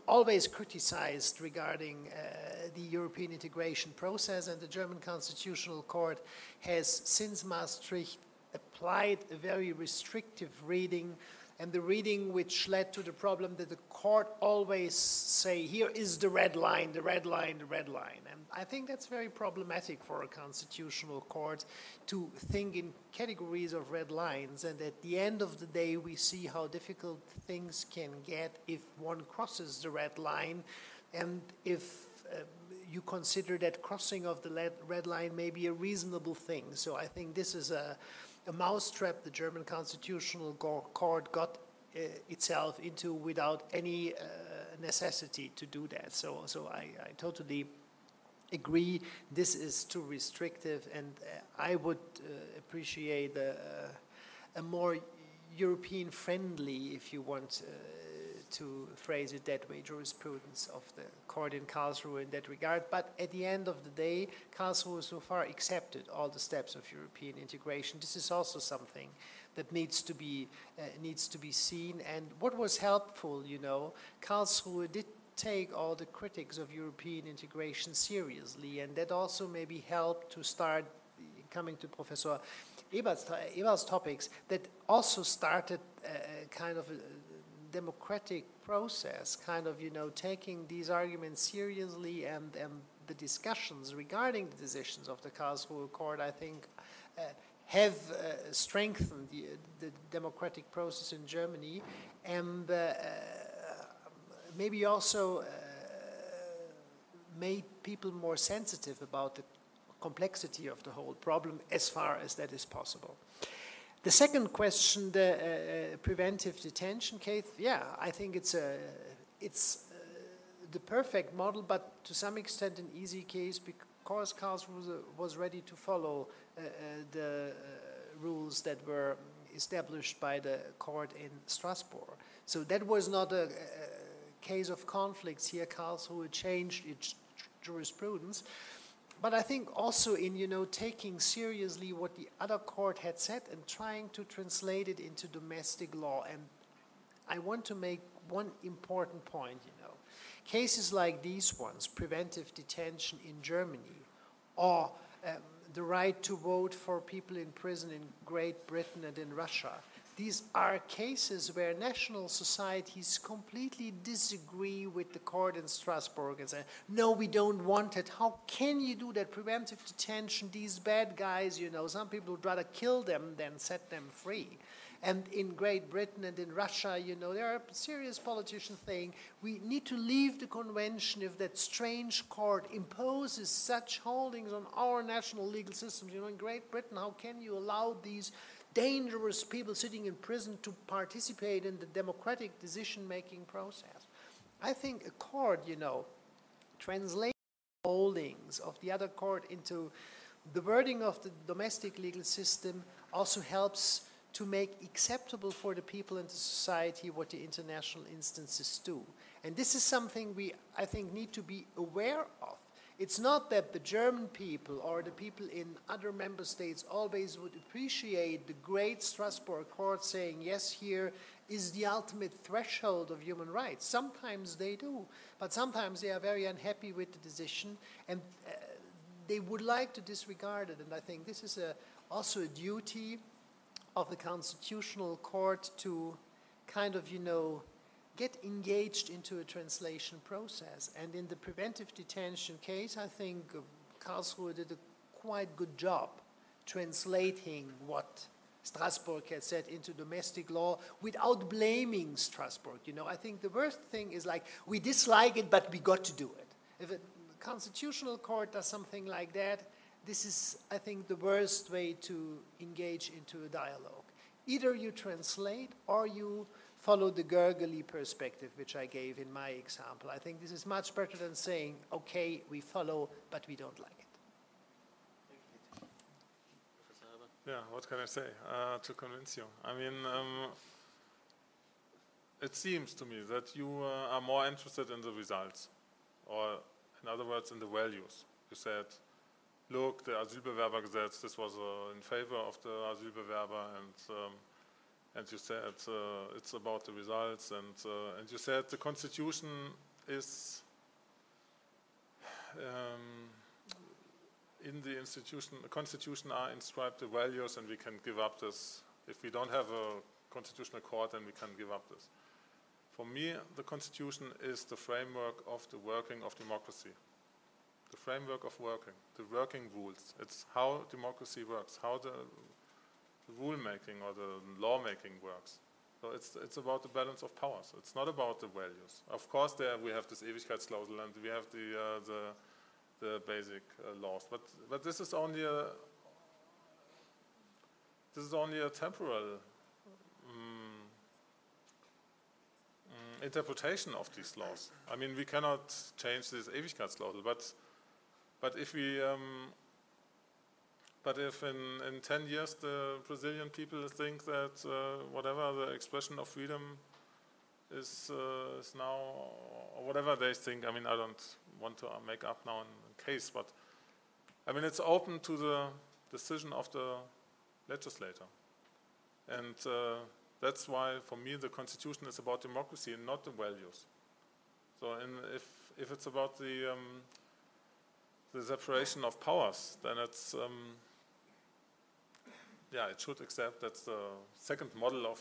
always criticized regarding uh, the European integration process. And the German Constitutional Court has, since Maastricht, applied a very restrictive reading and the reading which led to the problem that the court always say, here is the red line, the red line, the red line. And I think that's very problematic for a constitutional court to think in categories of red lines. And at the end of the day, we see how difficult things can get if one crosses the red line and if uh, you consider that crossing of the red line may be a reasonable thing. So I think this is a, a mousetrap the German Constitutional Court got uh, itself into without any uh, necessity to do that. So, so I, I, totally agree this is too restrictive and uh, I would appreciate a, a, more European friendly, if you want to phrase it that way, jurisprudence of the court in Karlsruhe in that regard. But at the end of the day, Karlsruhe so far accepted all the steps of European integration. This is also something that needs to be uh, needs to be seen. And what was helpful, you know, Karlsruhe did take all the critics of European integration seriously, and that also maybe helped to start coming to Professor Eberl's, topics that also started uh, kind of a, democratic process, kind of, you know, taking these arguments seriously and, and the discussions regarding the decisions of the Karlsruhe court, I think, uh, have uh, strengthened the, the, democratic process in Germany and uh, maybe also uh, made people more sensitive about the complexity of the whole problem as far as that is possible. The second question, the uh, uh, preventive detention case, yeah, I think it's a, it's uh, the perfect model, but to some extent an easy case because Karlsruhe was ready to follow uh, uh the uh, rules that were established by the court in Strasbourg. So that was not a, a case of conflicts here. Karlsruhe changed its jurisprudence. But I think also in you know taking seriously what the other court had said and trying to translate it into domestic law. And I want to make one important point. You know, cases like these ones, preventive detention in Germany, or um, the right to vote for people in prison in Great Britain and in Russia. These are cases where national societies completely disagree with the court in Strasbourg and say, no, we don't want it. How can you do that? Preventive detention, these bad guys, you know, some people would rather kill them than set them free. And in Great Britain and in Russia, you know, there are serious politicians saying we need to leave the convention if that strange court imposes such holdings on our national legal systems. You know, in Great Britain, how can you allow these dangerous people sitting in prison to participate in the democratic decision-making process. I think a court, you know, translating holdings of the other court into the wording of the domestic legal system also helps to make acceptable for the people and the society what the international instances do. And this is something we, I think, need to be aware of it's not that the German people or the people in other member states always would appreciate the great Strasbourg court saying, yes, here is the ultimate threshold of human rights. Sometimes they do, but sometimes they are very unhappy with the decision and uh, they would like to disregard it. And I think this is a, also a duty of the Constitutional Court to kind of, you know, get engaged into a translation process. And in the preventive detention case, I think uh, Karlsruhe did a quite good job translating what Strasbourg had said into domestic law without blaming Strasbourg. You know, I think the worst thing is like, we dislike it, but we got to do it. If a constitutional court does something like that, this is, I think, the worst way to engage into a dialogue. Either you translate or you follow the Görgülü perspective, which I gave in my example. I think this is much better than saying, okay, we follow, but we don't like it. Yeah, what can I say uh, to convince you? I mean, um, it seems to me that you uh, are more interested in the results, or in other words, in the values. You said, look, the Asylbewerbergesetz, this was uh, in favor of the Asylbewerber, and um, and you said uh, it's about the results, and uh, and you said the constitution is um, in the institution. The constitution are inscribed the values, and we can give up this. If we don't have a constitutional court, then we can give up this. For me, the constitution is the framework of the working of democracy. The framework of working, the working rules. It's how democracy works, how the the rulemaking or the lawmaking works. So it's, it's about the balance of powers. It's not about the values. Of course, there we have this Ewigkeitsklausel and we have the, uh, the, the basic uh, laws. But, but this is only a, this is only a temporal um, interpretation of these laws. I mean, we cannot change this Ewigkeitsklausel, but, but if we um, but if in, in 10 years the Brazilian people think that uh, whatever the expression of freedom is, uh, is now, or whatever they think, I mean, I don't want to make up now in case, but I mean, it's open to the decision of the legislator. And uh, that's why, for me, the constitution is about democracy and not the values. So if, if it's about the, um, the separation of powers, then it's um, yeah, it should accept that's the second model of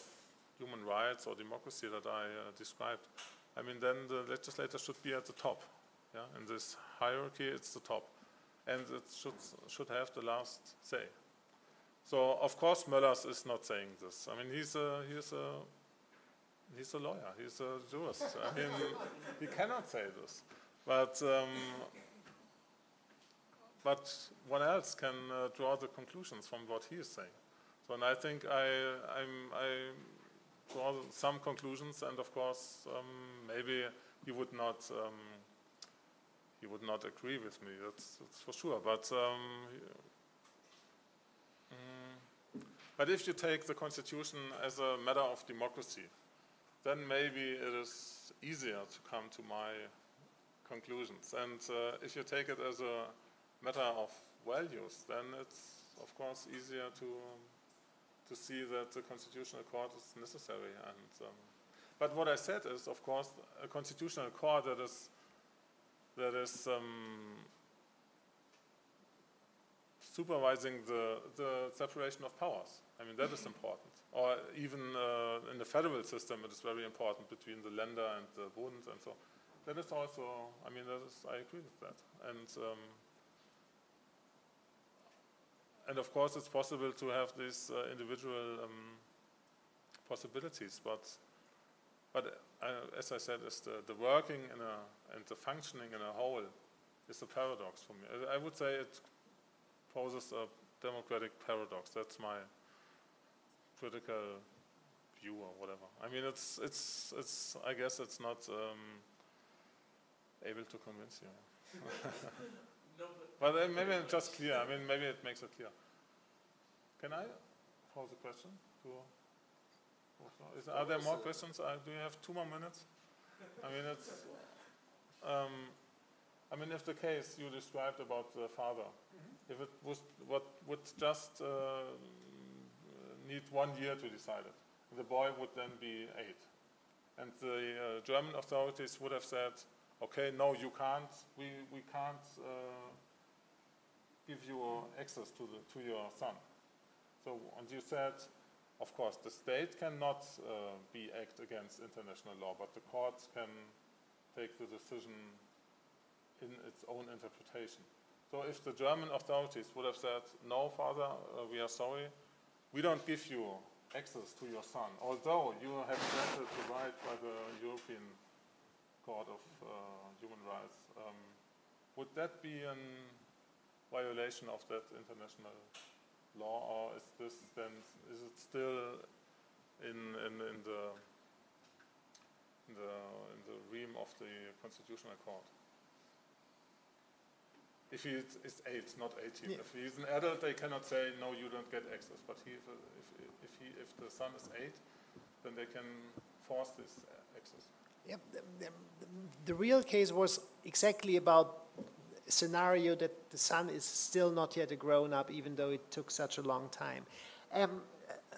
human rights or democracy that I uh, described. I mean, then the legislator should be at the top. Yeah, in this hierarchy, it's the top, and it should should have the last say. So of course, Möllers is not saying this. I mean, he's a he's a he's a lawyer. He's a jurist. I mean, he cannot say this, but. Um, but one else can uh, draw the conclusions from what he is saying. So, and I think I, I'm, I draw some conclusions, and of course, um, maybe he would not, um, he would not agree with me. That's, that's for sure. But, um, mm, but if you take the constitution as a matter of democracy, then maybe it is easier to come to my conclusions. And uh, if you take it as a matter of values, then it's of course easier to um, to see that the constitutional court is necessary. And um, but what I said is, of course, a constitutional court that is that is um, supervising the, the separation of powers. I mean, that is important. Or even uh, in the federal system, it is very important between the Länder and the Bund and so. That is also, I mean, that is, I agree with that. And um, and of course, it's possible to have these uh, individual um, possibilities, but but uh, as I said, is the, the working in a and the functioning in a whole is a paradox for me. I, I would say it poses a democratic paradox. That's my critical view or whatever. I mean, it's it's it's. I guess it's not um, able to convince you. *laughs* *laughs* But uh, maybe it's just clear. I mean, maybe it makes it clear. Can I pose a question? To, is, are there more questions? Uh, do you have two more minutes? I mean, it's. Um, I mean, if the case you described about the father, if it was what would just uh, need one year to decide it, the boy would then be eight, and the uh, German authorities would have said, okay, no, you can't. We we can't uh, give you access to the to your son. So, and you said, of course, the state cannot uh, be act against international law, but the courts can take the decision in its own interpretation. So, if the German authorities would have said, no, father, uh, we are sorry, we don't give you access to your son, although you have granted the right by the European Court of uh, Human Rights, um, would that be a violation of that international law, or is this then is it still in in, in the in the in the realm of the constitutional court? If he is, eight, not eighteen. Yeah. If he is an adult, they cannot say no, you don't get access. But he, if if he if the son is eight, then they can force this access. Yep, the, the, the real case was exactly about scenario that the son is still not yet a grown up, even though it took such a long time. Um, uh,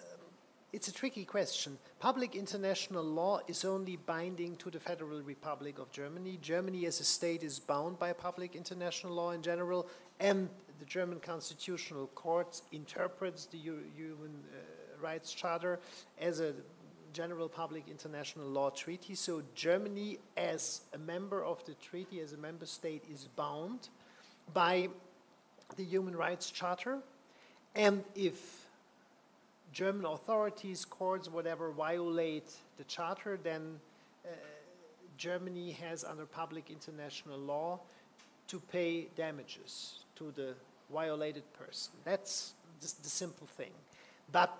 it's a tricky question. Public international law is only binding to the Federal Republic of Germany. Germany as a state is bound by public international law in general, and the German Constitutional Court interprets the Human uh, Rights Charter as a general public international law treaty. So Germany, as a member of the treaty, as a member state, is bound by the Human Rights Charter. And if German authorities, courts, whatever, violate the charter, then uh, Germany has, under public international law, to pay damages to the violated person. That's the, the simple thing. But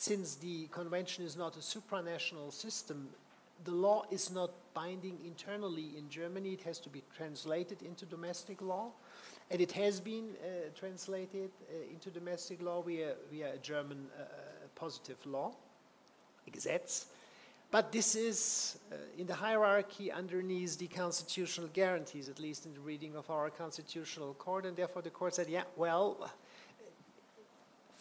since the convention is not a supranational system, the law is not binding internally in Germany. It has to be translated into domestic law. And it has been uh, translated uh, into domestic law via, via a German uh, positive law, Gesetz. But this is uh, in the hierarchy underneath the constitutional guarantees, at least in the reading of our constitutional court. And therefore, the court said, yeah, well,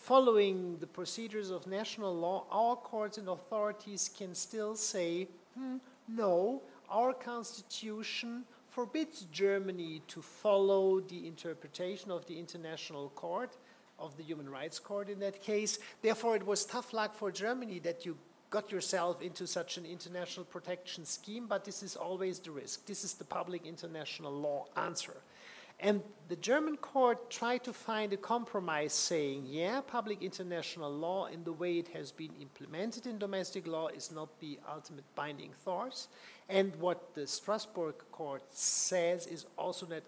following the procedures of national law, our courts and authorities can still say, hmm, no, our constitution forbids Germany to follow the interpretation of the International Court, of the Human Rights Court in that case. Therefore, it was tough luck for Germany that you got yourself into such an international protection scheme, but this is always the risk. This is the public international law answer. And the German court tried to find a compromise saying, yeah, public international law in the way it has been implemented in domestic law is not the ultimate binding force. And what the Strasbourg court says is also not,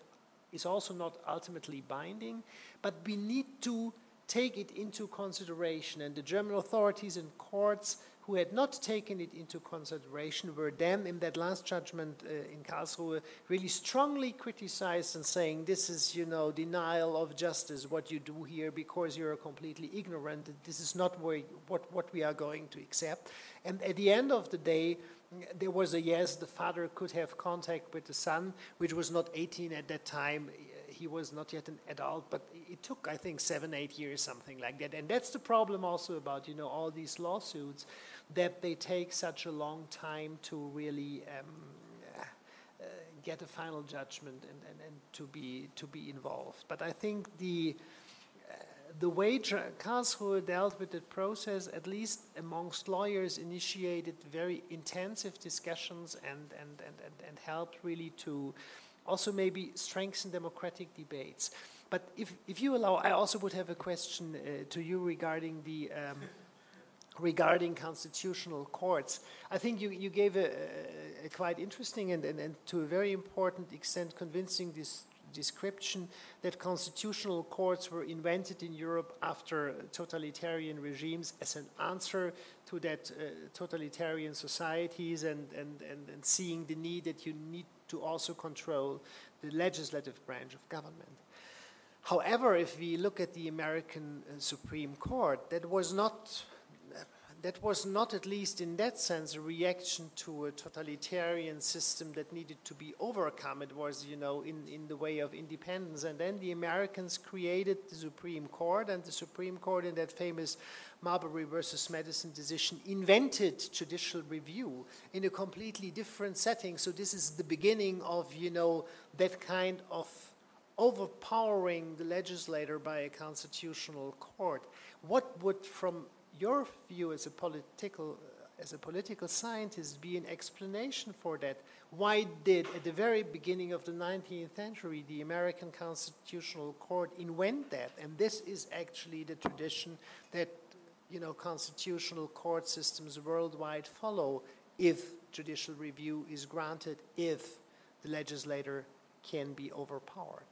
is also not ultimately binding, but we need to take it into consideration. And the German authorities and courts who had not taken it into consideration were then, in that last judgment uh, in Karlsruhe, really strongly criticized and saying, this is, you know, denial of justice, what you do here, because you're completely ignorant. This is not where, what, what we are going to accept. And at the end of the day, there was a yes, the father could have contact with the son, which was not 18 at that time. He was not yet an adult, but it took, I think, seven, eight years, something like that. And that's the problem also about, you know, all these lawsuits, that they take such a long time to really um, uh, get a final judgment and, and, and to be to be involved. But I think the the way Karlsruhe dealt with the process, at least amongst lawyers, initiated very intensive discussions and, and, and, and, and helped really to also maybe strengthen democratic debates. But if, if you allow, I also would have a question uh, to you regarding the um, regarding constitutional courts. I think you, you gave a, a quite interesting and, and, and to a very important extent convincing this description that constitutional courts were invented in Europe after totalitarian regimes as an answer to that uh, totalitarian societies and, and, and, and seeing the need that you need to also control the legislative branch of government. However, if we look at the American uh, Supreme Court, that was not that was not, at least in that sense, a reaction to a totalitarian system that needed to be overcome. It was, you know, in, in the way of independence. And then the Americans created the Supreme Court, and the Supreme Court, in that famous Marbury versus Madison decision, invented judicial review in a completely different setting. So this is the beginning of, you know, that kind of overpowering the legislator by a constitutional court. What would, from your view as a political uh, as a political scientist be an explanation for that? Why did, at the very beginning of the 19th century, the American Constitutional Court invent that? And this is actually the tradition that you know, constitutional court systems worldwide follow if judicial review is granted, if the legislator can be overpowered.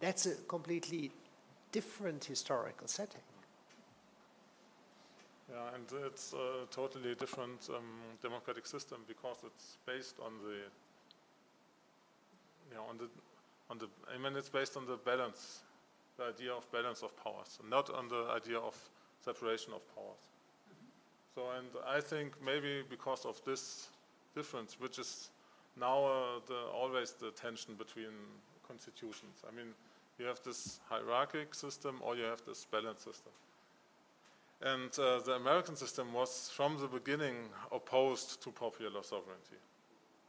That's a completely different historical setting. Yeah, and it's a totally different um, democratic system because it's based on the, you know, on the, on the. I mean, it's based on the balance, the idea of balance of powers, not on the idea of separation of powers. So, and I think maybe because of this difference, which is now uh, the, always the tension between constitutions. I mean, you have this hierarchic system or you have this balance system. And uh, the American system was from the beginning opposed to popular sovereignty.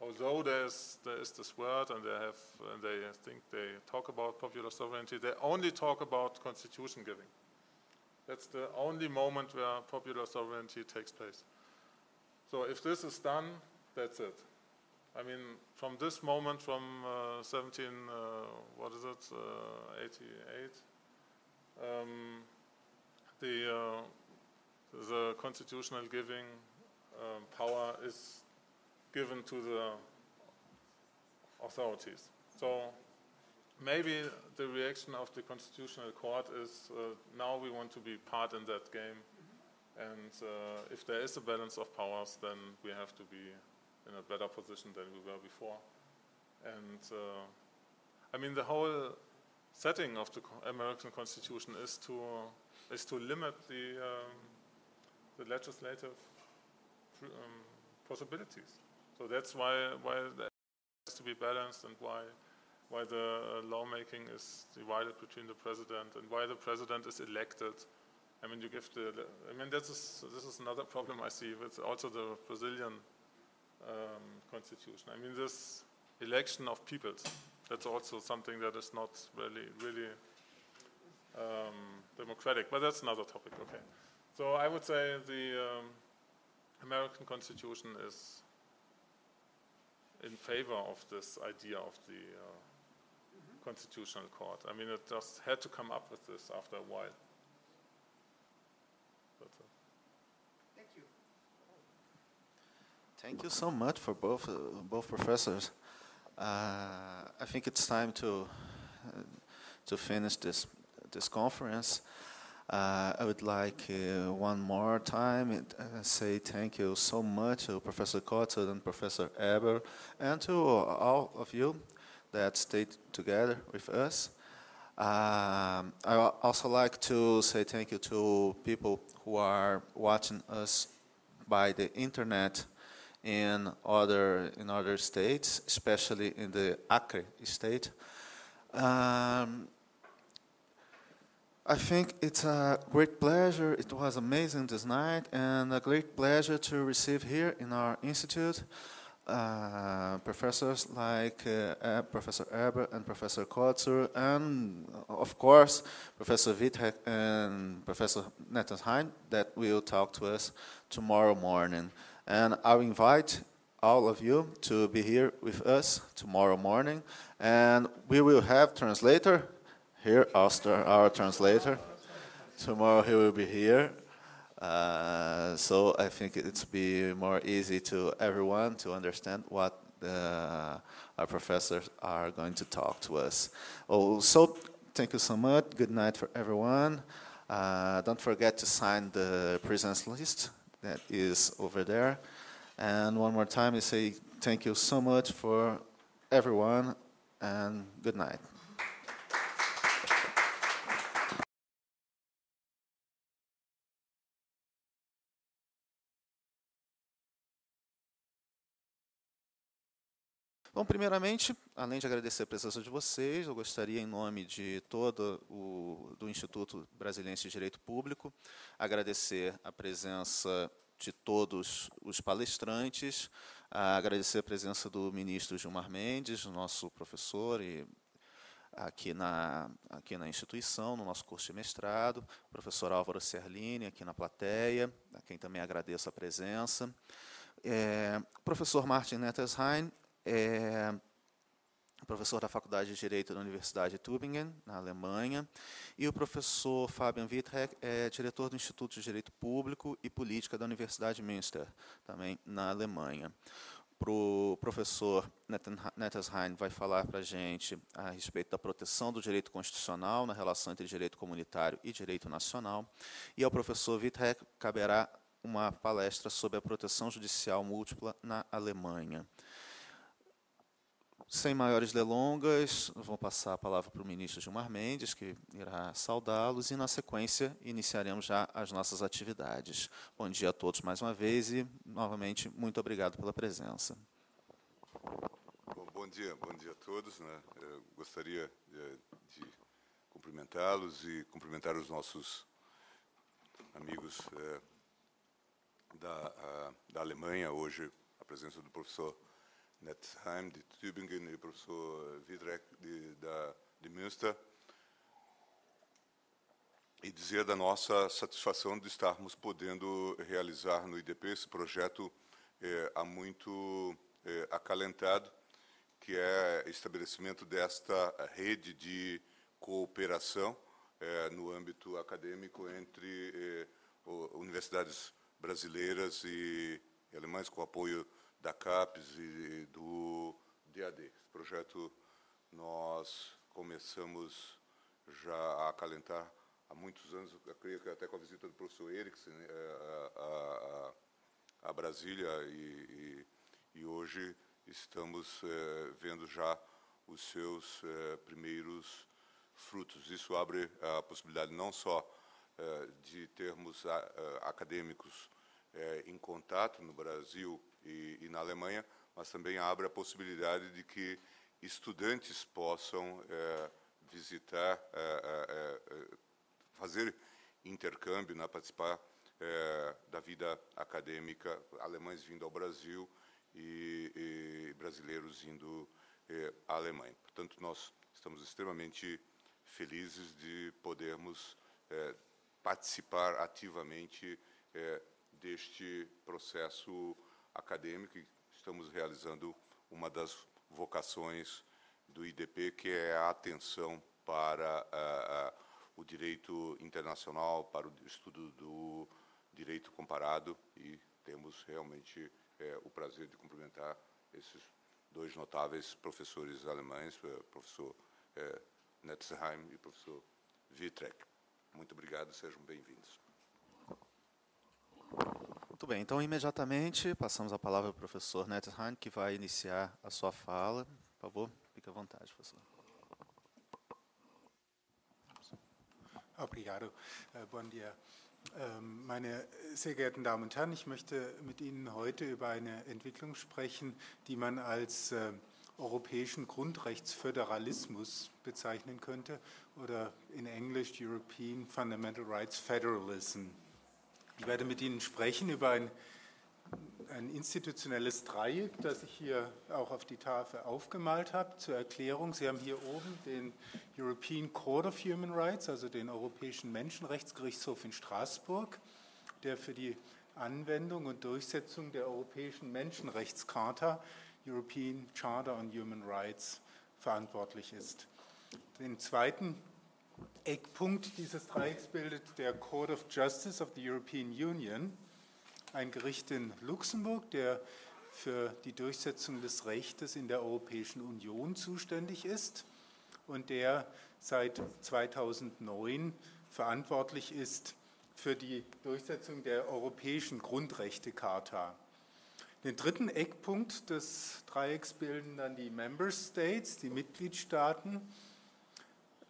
Although there's, there is this word and they have, and they think they talk about popular sovereignty, they only talk about constitution giving. That's the only moment where popular sovereignty takes place. So if this is done, that's it. I mean, from this moment, from uh, 17, uh, what is it, uh, 88, um, the uh, the constitutional giving um, power is given to the authorities. So maybe the reaction of the constitutional court is uh, now we want to be part in that game and uh, if there is a balance of powers then we have to be in a better position than we were before and uh, I mean the whole setting of the American Constitution is to is to limit the um, the legislative um, possibilities. So that's why why there has to be balanced and why why the uh, lawmaking is divided between the president and why the president is elected. I mean, you give the. I mean, this is this is another problem I see. It's also the Brazilian um, constitution. I mean, this election of peoples. That's also something that is not really really um, democratic. But that's another topic. Okay. So I would say the um, American Constitution is in favor of this idea of the uh, mm -hmm. Constitutional Court. I mean, it just had to come up with this after a while. Thank you. Thank you so much for both uh, both professors. Uh, I think it's time to uh, to finish this this conference. Uh, I would like uh, one more time uh, say thank you so much to Professor Kotzur and Professor Eberl and to all of you that stayed together with us. Um, I also like to say thank you to people who are watching us by the internet in other in other states, especially in the Acre state. Um, I think it's a great pleasure. It was amazing this night, and a great pleasure to receive here in our institute uh, professors like uh, uh, Professor Eberl and Professor Kotzur, and of course Professor Wittreck and Professor Nettesheim that will talk to us tomorrow morning. And I'll invite all of you to be here with us tomorrow morning, and we will have translator here, our, our translator. Tomorrow he will be here uh, so I think it's be more easy to everyone to understand what the, our professors are going to talk to us. Also, thank you so much. Good night for everyone. Uh, don't forget to sign the presence list that is over there. And one more time, I say thank you so much for everyone and good night. Bom, primeiramente, além de agradecer a presença de vocês, eu gostaria, em nome de todo o do Instituto Brasileiro de Direito Público, agradecer a presença de todos os palestrantes, agradecer a presença do ministro Gilmar Mendes, nosso professor e aqui na, aqui na instituição, no nosso curso de mestrado, professor Álvaro Serlini, aqui na plateia, a quem também agradeço a presença, é, professor Martin Nettesheim, é professor da Faculdade de Direito da Universidade de Tübingen, na Alemanha, e o professor Fabian Wittek é diretor do Instituto de Direito Público e Política da Universidade de Münster, também na Alemanha. O professor Nettesheim vai falar para a gente a respeito da proteção do direito constitucional na relação entre direito comunitário e direito nacional. E ao professor Wittek caberá uma palestra sobre a proteção judicial múltipla na Alemanha. Sem maiores delongas, vou passar a palavra para o ministro Gilmar Mendes, que irá saudá-los, e, na sequência, iniciaremos já as nossas atividades. Bom dia a todos mais uma vez e, novamente, muito obrigado pela presença. Bom, bom dia, bom dia a todos. Né? Eu gostaria de, de cumprimentá-los e cumprimentar os nossos amigos é, da, a, da Alemanha. Hoje, a presença do professor Netzheim de Tübingen e o professor Widreck de, da, de Münster, e dizer da nossa satisfação de estarmos podendo realizar no IDP esse projeto é, há muito é, acalentado, que é estabelecimento desta rede de cooperação é, no âmbito acadêmico entre universidades brasileiras e alemãs, com apoio da CAPES e do DAD. Esse projeto nós começamos já a acalentar há muitos anos, eu creio que até com a visita do professor Eriksen né, a, a, a, Brasília, e, e, e, hoje estamos é, vendo já os seus é, primeiros frutos. Isso abre a possibilidade não só é, de termos acadêmicos em contato no Brasil e, e, na Alemanha, mas também abre a possibilidade de que estudantes possam é, visitar, é, é, fazer intercâmbio, né, participar da vida acadêmica, alemães vindo ao Brasil e, e brasileiros indo à Alemanha. Portanto, nós estamos extremamente felizes de podermos participar ativamente deste processo acadêmico e estamos realizando uma das vocações do IDP, que é a atenção para uh, uh, o direito internacional, para o estudo do direito comparado e temos realmente uh, o prazer de cumprimentar esses dois notáveis professores alemães, o professor Netzheim e o professor Wittrek. Muito obrigado, sejam bem-vindos. Muito bem, então imediatamente passamos a palavra ao professor Netzheim, que vai iniciar a sua fala. Por favor, fique à vontade, professor. Obrigado. Uh, bom dia Ähm, meine sehr geehrten Damen und Herren, ich möchte mit Ihnen heute über eine Entwicklung sprechen, die man als äh, europäischen Grundrechtsföderalismus bezeichnen könnte oder in Englisch European Fundamental Rights Federalism. Ich werde mit Ihnen sprechen über ein, ein institutionelles Dreieck, das ich hier auch auf die Tafel aufgemalt habe. Zur Erklärung, Sie haben hier oben den European Court of Human Rights, also den Europäischen Menschenrechtsgerichtshof in Straßburg, der für die Anwendung und Durchsetzung der Europäischen Menschenrechtscharta European Charter on Human Rights verantwortlich ist. Den zweiten Eckpunkt dieses Dreiecks bildet der Court of Justice of the European Union, ein Gericht in Luxemburg, der für die Durchsetzung des Rechtes in der Europäischen Union zuständig ist und der seit 2009 verantwortlich ist für die Durchsetzung der Europäischen Grundrechtecharta. Den dritten Eckpunkt des Dreiecks bilden dann die Member States, die Mitgliedstaaten.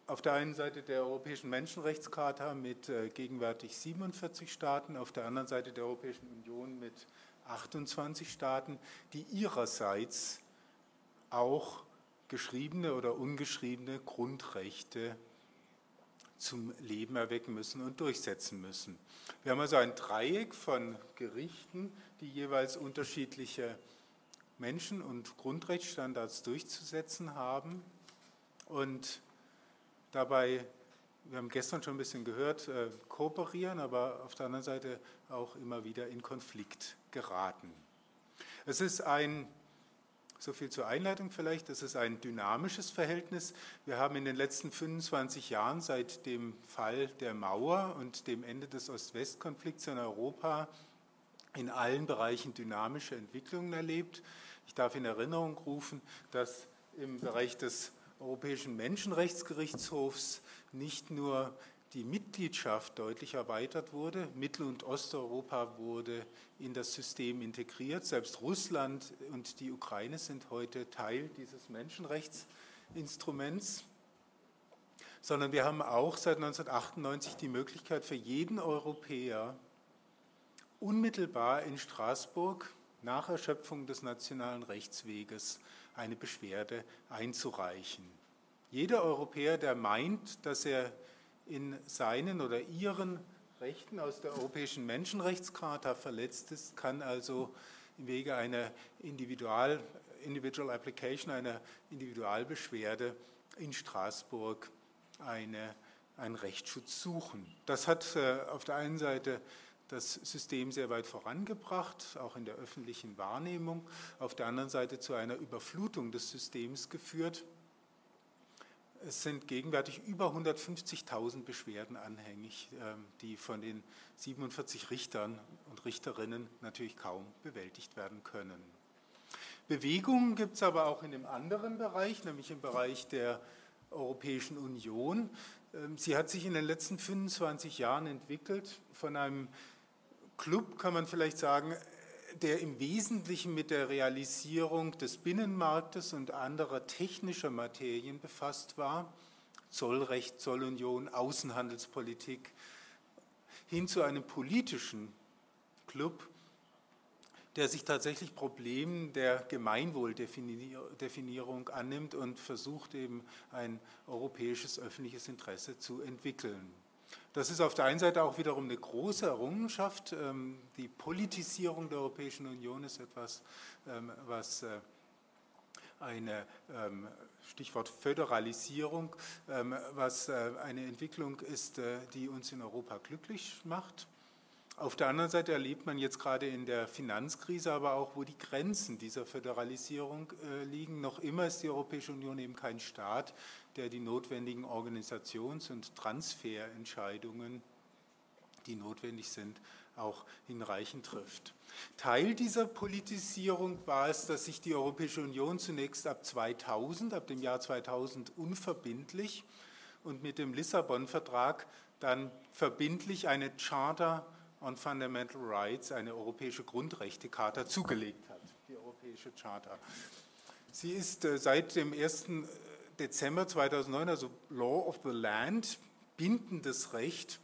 Auf der einen Seite der Europäischen Menschenrechtscharta mit äh, gegenwärtig 47 Staaten, auf der anderen Seite der Europäischen Union mit 28 Staaten, die ihrerseits auch geschriebene oder ungeschriebene Grundrechte zum Leben erwecken müssen und durchsetzen müssen. Wir haben also ein Dreieck von Gerichten, die jeweils unterschiedliche Menschen- und Grundrechtsstandards durchzusetzen haben. Und dabei, wir haben gestern schon ein bisschen gehört, äh, kooperieren, aber auf der anderen Seite auch immer wieder in Konflikt geraten. Es ist ein so viel zur Einleitung vielleicht. Es ist ein dynamisches Verhältnis. Wir haben in den letzten 25 Jahren seit dem Fall der Mauer und dem Ende des Ost-West-Konflikts in Europa in allen Bereichen dynamische Entwicklungen erlebt. Ich darf in Erinnerung rufen, dass im Bereich des Europäischen Menschenrechtsgerichtshofs nicht nur die Mitgliedschaft deutlich erweitert wurde. Mittel- und Osteuropa wurde in das System integriert. Selbst Russland und die Ukraine sind heute Teil dieses Menschenrechtsinstruments. Sondern wir haben auch seit 1998 die Möglichkeit für jeden Europäer, unmittelbar in Straßburg nach Erschöpfung des nationalen Rechtsweges eine Beschwerde einzureichen. Jeder Europäer, der meint, dass er in seinen oder ihren Rechten aus der Europäischen Menschenrechtscharta verletzt ist, kann also im Wege einer Individual, Individual Application, einer Individualbeschwerde in Straßburg eine, einen Rechtsschutz suchen. Das hat äh, auf der einen Seite das System sehr weit vorangebracht, auch in der öffentlichen Wahrnehmung, auf der anderen Seite zu einer Überflutung des Systems geführt. Es sind gegenwärtig über 150.000 Beschwerden anhängig, ähm, die von den 47 Richtern und Richterinnen natürlich kaum bewältigt werden können. Bewegungen gibt es aber auch in dem anderen Bereich, nämlich im Bereich der Europäischen Union. Ähm, sie hat sich in den letzten 25 Jahren entwickelt von einem Club, kann man vielleicht sagen, der im Wesentlichen mit der Realisierung des Binnenmarktes und anderer technischer Materien befasst war, Zollrecht, Zollunion, Außenhandelspolitik, hin zu einem politischen Club, der sich tatsächlich Problemen der Gemeinwohldefinierung annimmt und versucht eben ein europäisches öffentliches Interesse zu entwickeln. Das ist auf der einen Seite auch wiederum eine große Errungenschaft. Ähm, die Politisierung der Europäischen Union ist etwas, ähm, was äh, eine ähm, Stichwort Föderalisierung, was äh, eine Entwicklung ist, äh, die uns in Europa glücklich macht. Auf der anderen Seite erlebt man jetzt gerade in der Finanzkrise aber auch, wo die Grenzen dieser Föderalisierung liegen. Noch immer ist die Europäische Union eben kein Staat, der die notwendigen Organisations- und Transferentscheidungen, die notwendig sind, auch hinreichend trifft. Teil dieser Politisierung war es, dass sich die Europäische Union zunächst ab 2000, ab dem Jahr 2000 unverbindlich und mit dem Lissabon-Vertrag dann verbindlich eine Charter on Fundamental Rights, eine europäische Grundrechtecharta zugelegt hat, die Europäische Charta. Sie ist äh, seit dem ersten Dezember 2009, also Law of the Land, bindendes Recht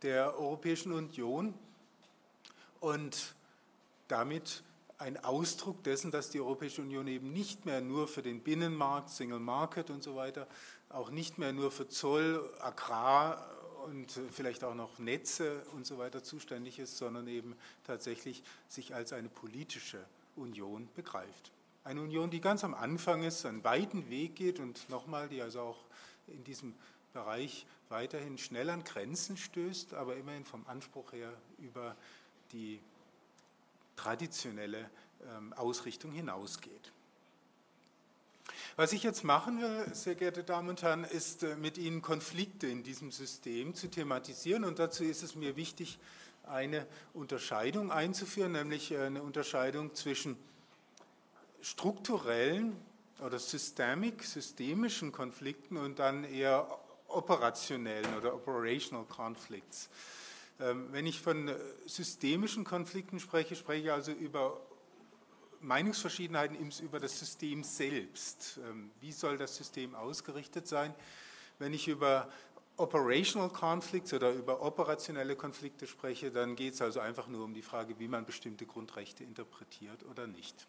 der Europäischen Union und damit ein Ausdruck dessen, dass die Europäische Union eben nicht mehr nur für den Binnenmarkt, Single Market und so weiter, auch nicht mehr nur für Zoll, Agrar und vielleicht auch noch Netze und so weiter zuständig ist, sondern eben tatsächlich sich als eine politische Union begreift. Eine Union, die ganz am Anfang ist, einen weiten Weg geht und nochmal, die also auch in diesem Bereich weiterhin schnell an Grenzen stößt, aber immerhin vom Anspruch her über die traditionelle ähm, Ausrichtung hinausgeht. Was ich jetzt machen will, sehr geehrte Damen und Herren, ist äh, mit Ihnen Konflikte in diesem System zu thematisieren und dazu ist es mir wichtig, eine Unterscheidung einzuführen, nämlich äh, eine Unterscheidung zwischen strukturellen oder systemic, systemischen Konflikten und dann eher operationellen oder operational conflicts. Ähm, wenn ich von äh, systemischen Konflikten spreche, spreche ich also über Meinungsverschiedenheiten über das System selbst. Ähm, wie soll das System ausgerichtet sein? Wenn ich über Operational Conflicts oder über operationelle Konflikte spreche, dann geht es also einfach nur um die Frage, wie man bestimmte Grundrechte interpretiert oder nicht.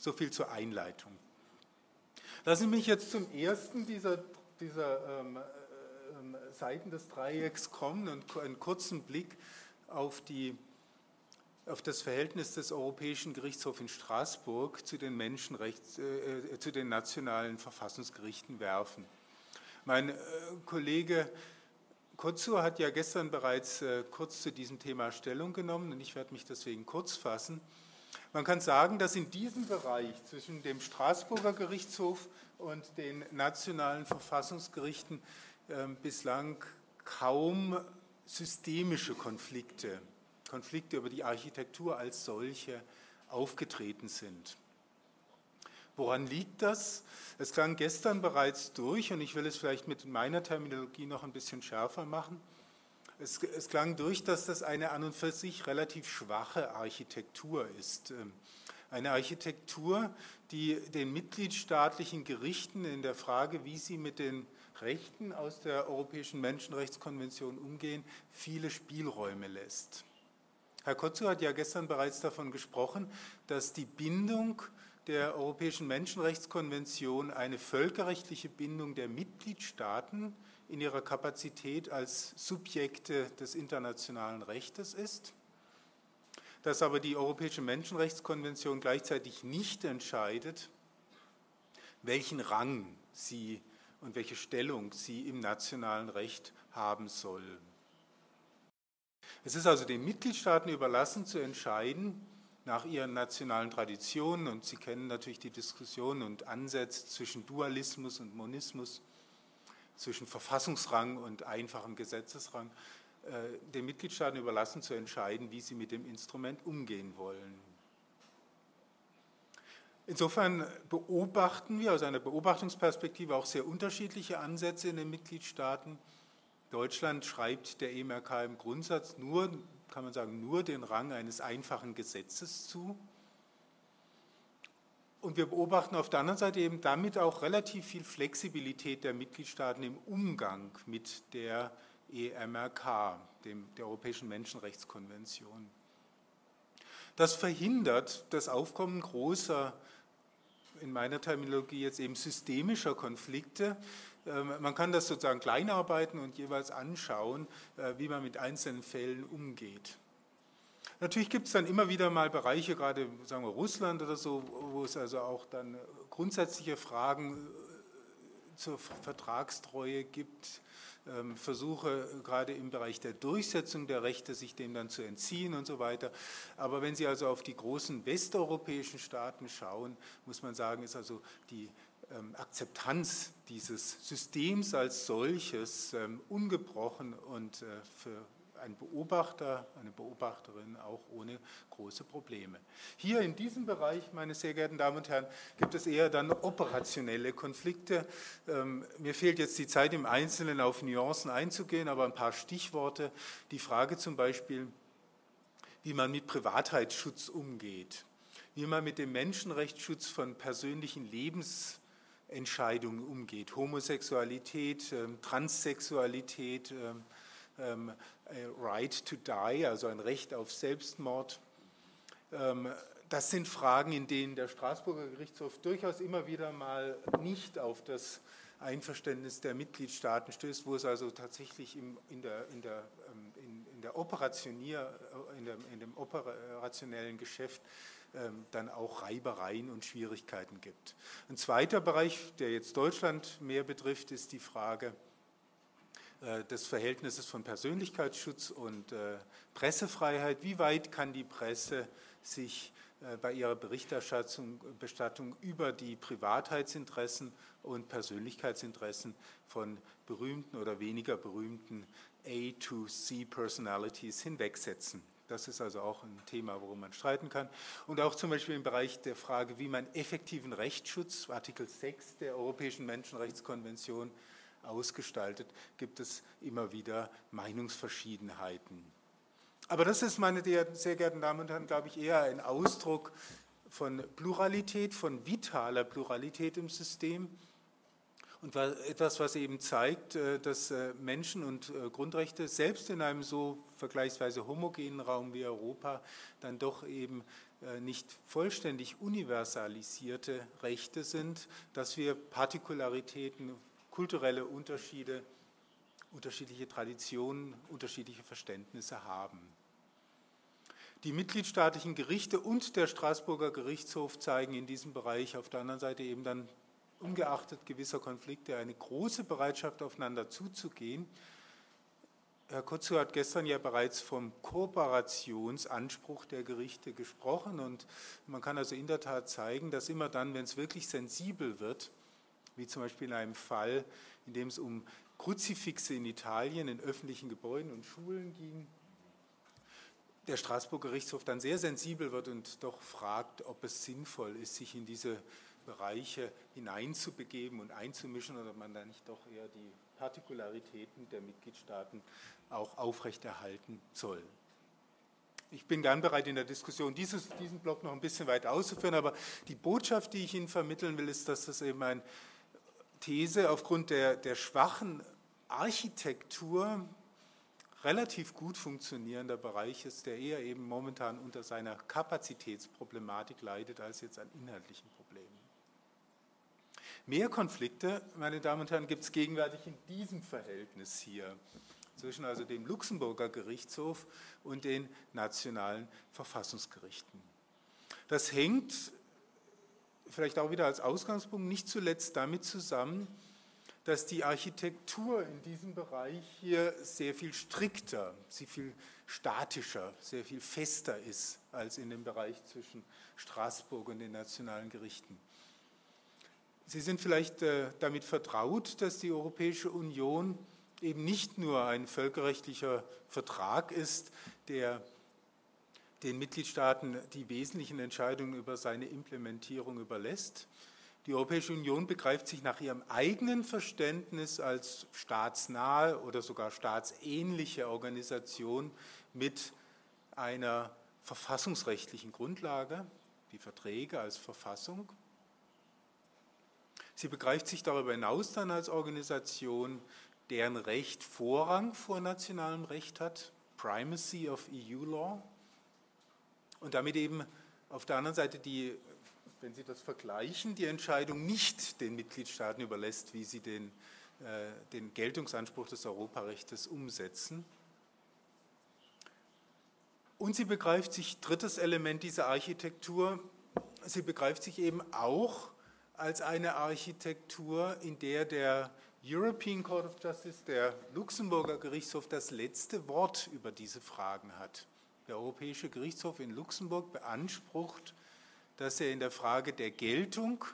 So viel zur Einleitung. Lassen Sie mich jetzt zum ersten dieser, dieser ähm, ähm, Seiten des Dreiecks kommen und einen kurzen Blick auf die auf das Verhältnis des Europäischen Gerichtshofs in Straßburg zu den Menschenrechts, äh, äh, zu den nationalen Verfassungsgerichten werfen. Mein äh, Kollege Kotzur hat ja gestern bereits äh, kurz zu diesem Thema Stellung genommen und ich werde mich deswegen kurz fassen. Man kann sagen, dass in diesem Bereich zwischen dem Straßburger Gerichtshof und den nationalen Verfassungsgerichten ähm, bislang kaum systemische Konflikte Konflikte über die Architektur als solche aufgetreten sind. Woran liegt das? Es klang gestern bereits durch und ich will es vielleicht mit meiner Terminologie noch ein bisschen schärfer machen. Es, es, klang durch, dass das eine an und für sich relativ schwache Architektur ist. Ähm, eine Architektur, die den mitgliedstaatlichen Gerichten in der Frage, wie sie mit den Rechten aus der Europäischen Menschenrechtskonvention umgehen, viele Spielräume lässt. Herr Kotzu hat ja gestern bereits davon gesprochen, dass die Bindung der Europäischen Menschenrechtskonvention eine völkerrechtliche Bindung der Mitgliedstaaten in ihrer Kapazität als Subjekte des internationalen Rechtes ist, dass aber die Europäische Menschenrechtskonvention gleichzeitig nicht entscheidet, welchen Rang sie und welche Stellung sie im nationalen Recht haben soll. Es ist also den Mitgliedstaaten überlassen zu entscheiden, nach ihren nationalen Traditionen, und Sie kennen natürlich die Diskussion und Ansätze zwischen Dualismus und Monismus, zwischen Verfassungsrang und einfachem Gesetzesrang, äh, den Mitgliedstaaten überlassen zu entscheiden, wie sie mit dem Instrument umgehen wollen. Insofern beobachten wir aus einer Beobachtungsperspektive auch sehr unterschiedliche Ansätze in den Mitgliedstaaten. Deutschland schreibt der EMRK im Grundsatz nur, kann man sagen, nur den Rang eines einfachen Gesetzes zu. Und wir beobachten auf der anderen Seite eben damit auch relativ viel Flexibilität der Mitgliedstaaten im Umgang mit der EMRK, dem, der Europäischen Menschenrechtskonvention. Das verhindert das Aufkommen großer, in meiner Terminologie jetzt eben systemischer Konflikte, ähm, man kann das sozusagen kleinarbeiten und jeweils anschauen, äh, wie man mit einzelnen Fällen umgeht. Natürlich gibt es dann immer wieder mal Bereiche, gerade sagen wir Russland oder so, wo es also auch dann grundsätzliche Fragen äh, zur Vertragstreue gibt, ähm, Versuche gerade im Bereich der Durchsetzung der Rechte, sich dem dann zu entziehen und so weiter. Aber wenn Sie also auf die großen westeuropäischen Staaten schauen, muss man sagen, ist also die ähm, Akzeptanz dieses Systems als solches ähm, ungebrochen und äh, für einen Beobachter, eine Beobachterin auch ohne große Probleme. Hier in diesem Bereich, meine sehr geehrten Damen und Herren, gibt es eher dann operationelle Konflikte. Ähm, mir fehlt jetzt die Zeit, im Einzelnen auf Nuancen einzugehen, aber ein paar Stichworte. Die Frage zum Beispiel, wie man mit Privatheitsschutz umgeht, wie man mit dem Menschenrechtsschutz von persönlichen Lebens Entscheidungen umgeht. Homosexualität, ähm, Transsexualität, ähm, Right to Die, also ein Recht auf Selbstmord. Ähm, das sind Fragen, in denen der Straßburger Gerichtshof durchaus immer wieder mal nicht auf das Einverständnis der Mitgliedstaaten stößt, wo es also tatsächlich im, in, der, in, der, ähm, in, in, der Operationier, äh, in, der, in dem operationellen Geschäft ähm, dann auch Reibereien und Schwierigkeiten gibt. Ein zweiter Bereich, der jetzt Deutschland mehr betrifft, ist die Frage äh, des Verhältnisses von Persönlichkeitsschutz und äh, Pressefreiheit. Wie weit kann die Presse sich äh, bei ihrer Berichterstattung über die Privatheitsinteressen und Persönlichkeitsinteressen von berühmten oder weniger berühmten A-to-C-Personalities hinwegsetzen. Das ist also auch ein Thema, worum man streiten kann. Und auch zum Beispiel im Bereich der Frage, wie man effektiven Rechtsschutz, Artikel 6 der Europäischen Menschenrechtskonvention, ausgestaltet, gibt es immer wieder Meinungsverschiedenheiten. Aber das ist, meine sehr geehrten Damen und Herren, glaube ich, eher ein Ausdruck von Pluralität, von vitaler Pluralität im System und etwas, was eben zeigt, äh, dass äh, Menschen und äh, Grundrechte selbst in einem so vergleichsweise homogenen Raum wie Europa dann doch eben nicht vollständig universalisierte Rechte sind, dass wir Partikularitäten, kulturelle Unterschiede, unterschiedliche Traditionen, unterschiedliche Verständnisse haben. Die mitgliedstaatlichen Gerichte und der Straßburger Gerichtshof zeigen in diesem Bereich auf der anderen Seite eben dann ungeachtet gewisser Konflikte eine große Bereitschaft, aufeinander zuzugehen. Herr Kotzu hat gestern ja bereits vom Kooperationsanspruch der Gerichte gesprochen und man kann also in der Tat zeigen, dass immer dann, wenn es wirklich sensibel wird, wie zum Beispiel in einem Fall, in dem es um Kruzifixe in Italien in öffentlichen Gebäuden und Schulen ging, der Straßburger Gerichtshof dann sehr sensibel wird und doch fragt, ob es sinnvoll ist, sich in diese Bereiche hineinzubegeben und einzumischen oder man da nicht doch eher die Partikularitäten der Mitgliedstaaten auch aufrechterhalten soll. Ich bin gern bereit, in der Diskussion dieses, diesen Block noch ein bisschen weit auszuführen, aber die Botschaft, die ich Ihnen vermitteln will, ist, dass das eben eine These aufgrund der, der schwachen Architektur relativ gut funktionierender Bereich ist, der eher eben momentan unter seiner Kapazitätsproblematik leidet als jetzt an inhaltlichen Problemen. Mehr Konflikte, meine Damen und Herren, gibt es gegenwärtig in diesem Verhältnis hier zwischen also dem Luxemburger Gerichtshof und den nationalen Verfassungsgerichten. Das hängt vielleicht auch wieder als Ausgangspunkt nicht zuletzt damit zusammen, dass die Architektur in diesem Bereich hier sehr viel strikter, sehr viel statischer, sehr viel fester ist als in dem Bereich zwischen Straßburg und den nationalen Gerichten. Sie sind vielleicht äh, damit vertraut, dass die Europäische Union eben nicht nur ein völkerrechtlicher Vertrag ist, der den Mitgliedstaaten die wesentlichen Entscheidungen über seine Implementierung überlässt, die Europäische Union begreift sich nach ihrem eigenen Verständnis als staatsnahe oder sogar staatsähnliche Organisation mit einer verfassungsrechtlichen Grundlage, die Verträge als Verfassung. Sie begreift sich darüber hinaus dann als Organisation, deren Recht Vorrang vor nationalem Recht hat, Primacy of EU Law, und damit eben auf der anderen Seite die wenn Sie das vergleichen, die Entscheidung nicht den Mitgliedstaaten überlässt, wie sie den, äh, den Geltungsanspruch des Europarechts umsetzen. Und sie begreift sich, drittes Element dieser Architektur, sie begreift sich eben auch als eine Architektur, in der der European Court of Justice, der Luxemburger Gerichtshof, das letzte Wort über diese Fragen hat. Der Europäische Gerichtshof in Luxemburg beansprucht, dass er in der Frage der Geltung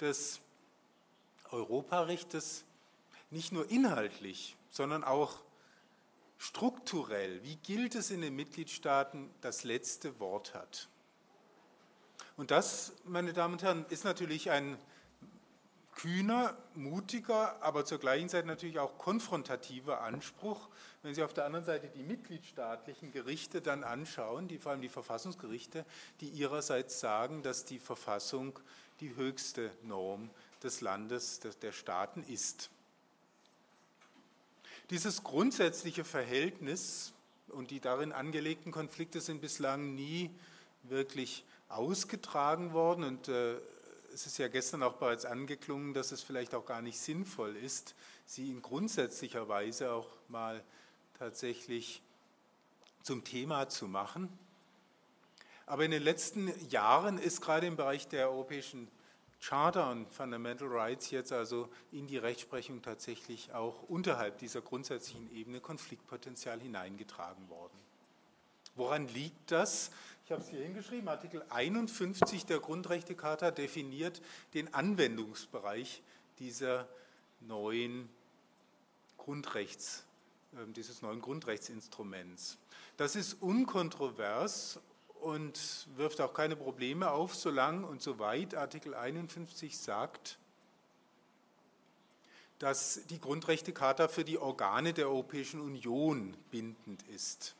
des Europarechtes nicht nur inhaltlich, sondern auch strukturell, wie gilt es in den Mitgliedstaaten, das letzte Wort hat. Und das, meine Damen und Herren, ist natürlich ein kühner, mutiger, aber zur gleichen Zeit natürlich auch konfrontativer Anspruch, wenn Sie auf der anderen Seite die mitgliedstaatlichen Gerichte dann anschauen, die, vor allem die Verfassungsgerichte, die ihrerseits sagen, dass die Verfassung die höchste Norm des Landes, der Staaten ist. Dieses grundsätzliche Verhältnis und die darin angelegten Konflikte sind bislang nie wirklich ausgetragen worden und äh, es ist ja gestern auch bereits angeklungen, dass es vielleicht auch gar nicht sinnvoll ist, sie in grundsätzlicher Weise auch mal tatsächlich zum Thema zu machen. Aber in den letzten Jahren ist gerade im Bereich der europäischen Charter und Fundamental Rights jetzt also in die Rechtsprechung tatsächlich auch unterhalb dieser grundsätzlichen Ebene Konfliktpotenzial hineingetragen worden. Woran liegt das? Ich habe es hier hingeschrieben, Artikel 51 der Grundrechtecharta definiert den Anwendungsbereich dieser neuen Grundrechts, ähm, dieses neuen Grundrechtsinstruments. Das ist unkontrovers und wirft auch keine Probleme auf, solange und soweit Artikel 51 sagt, dass die Grundrechtecharta für die Organe der Europäischen Union bindend ist.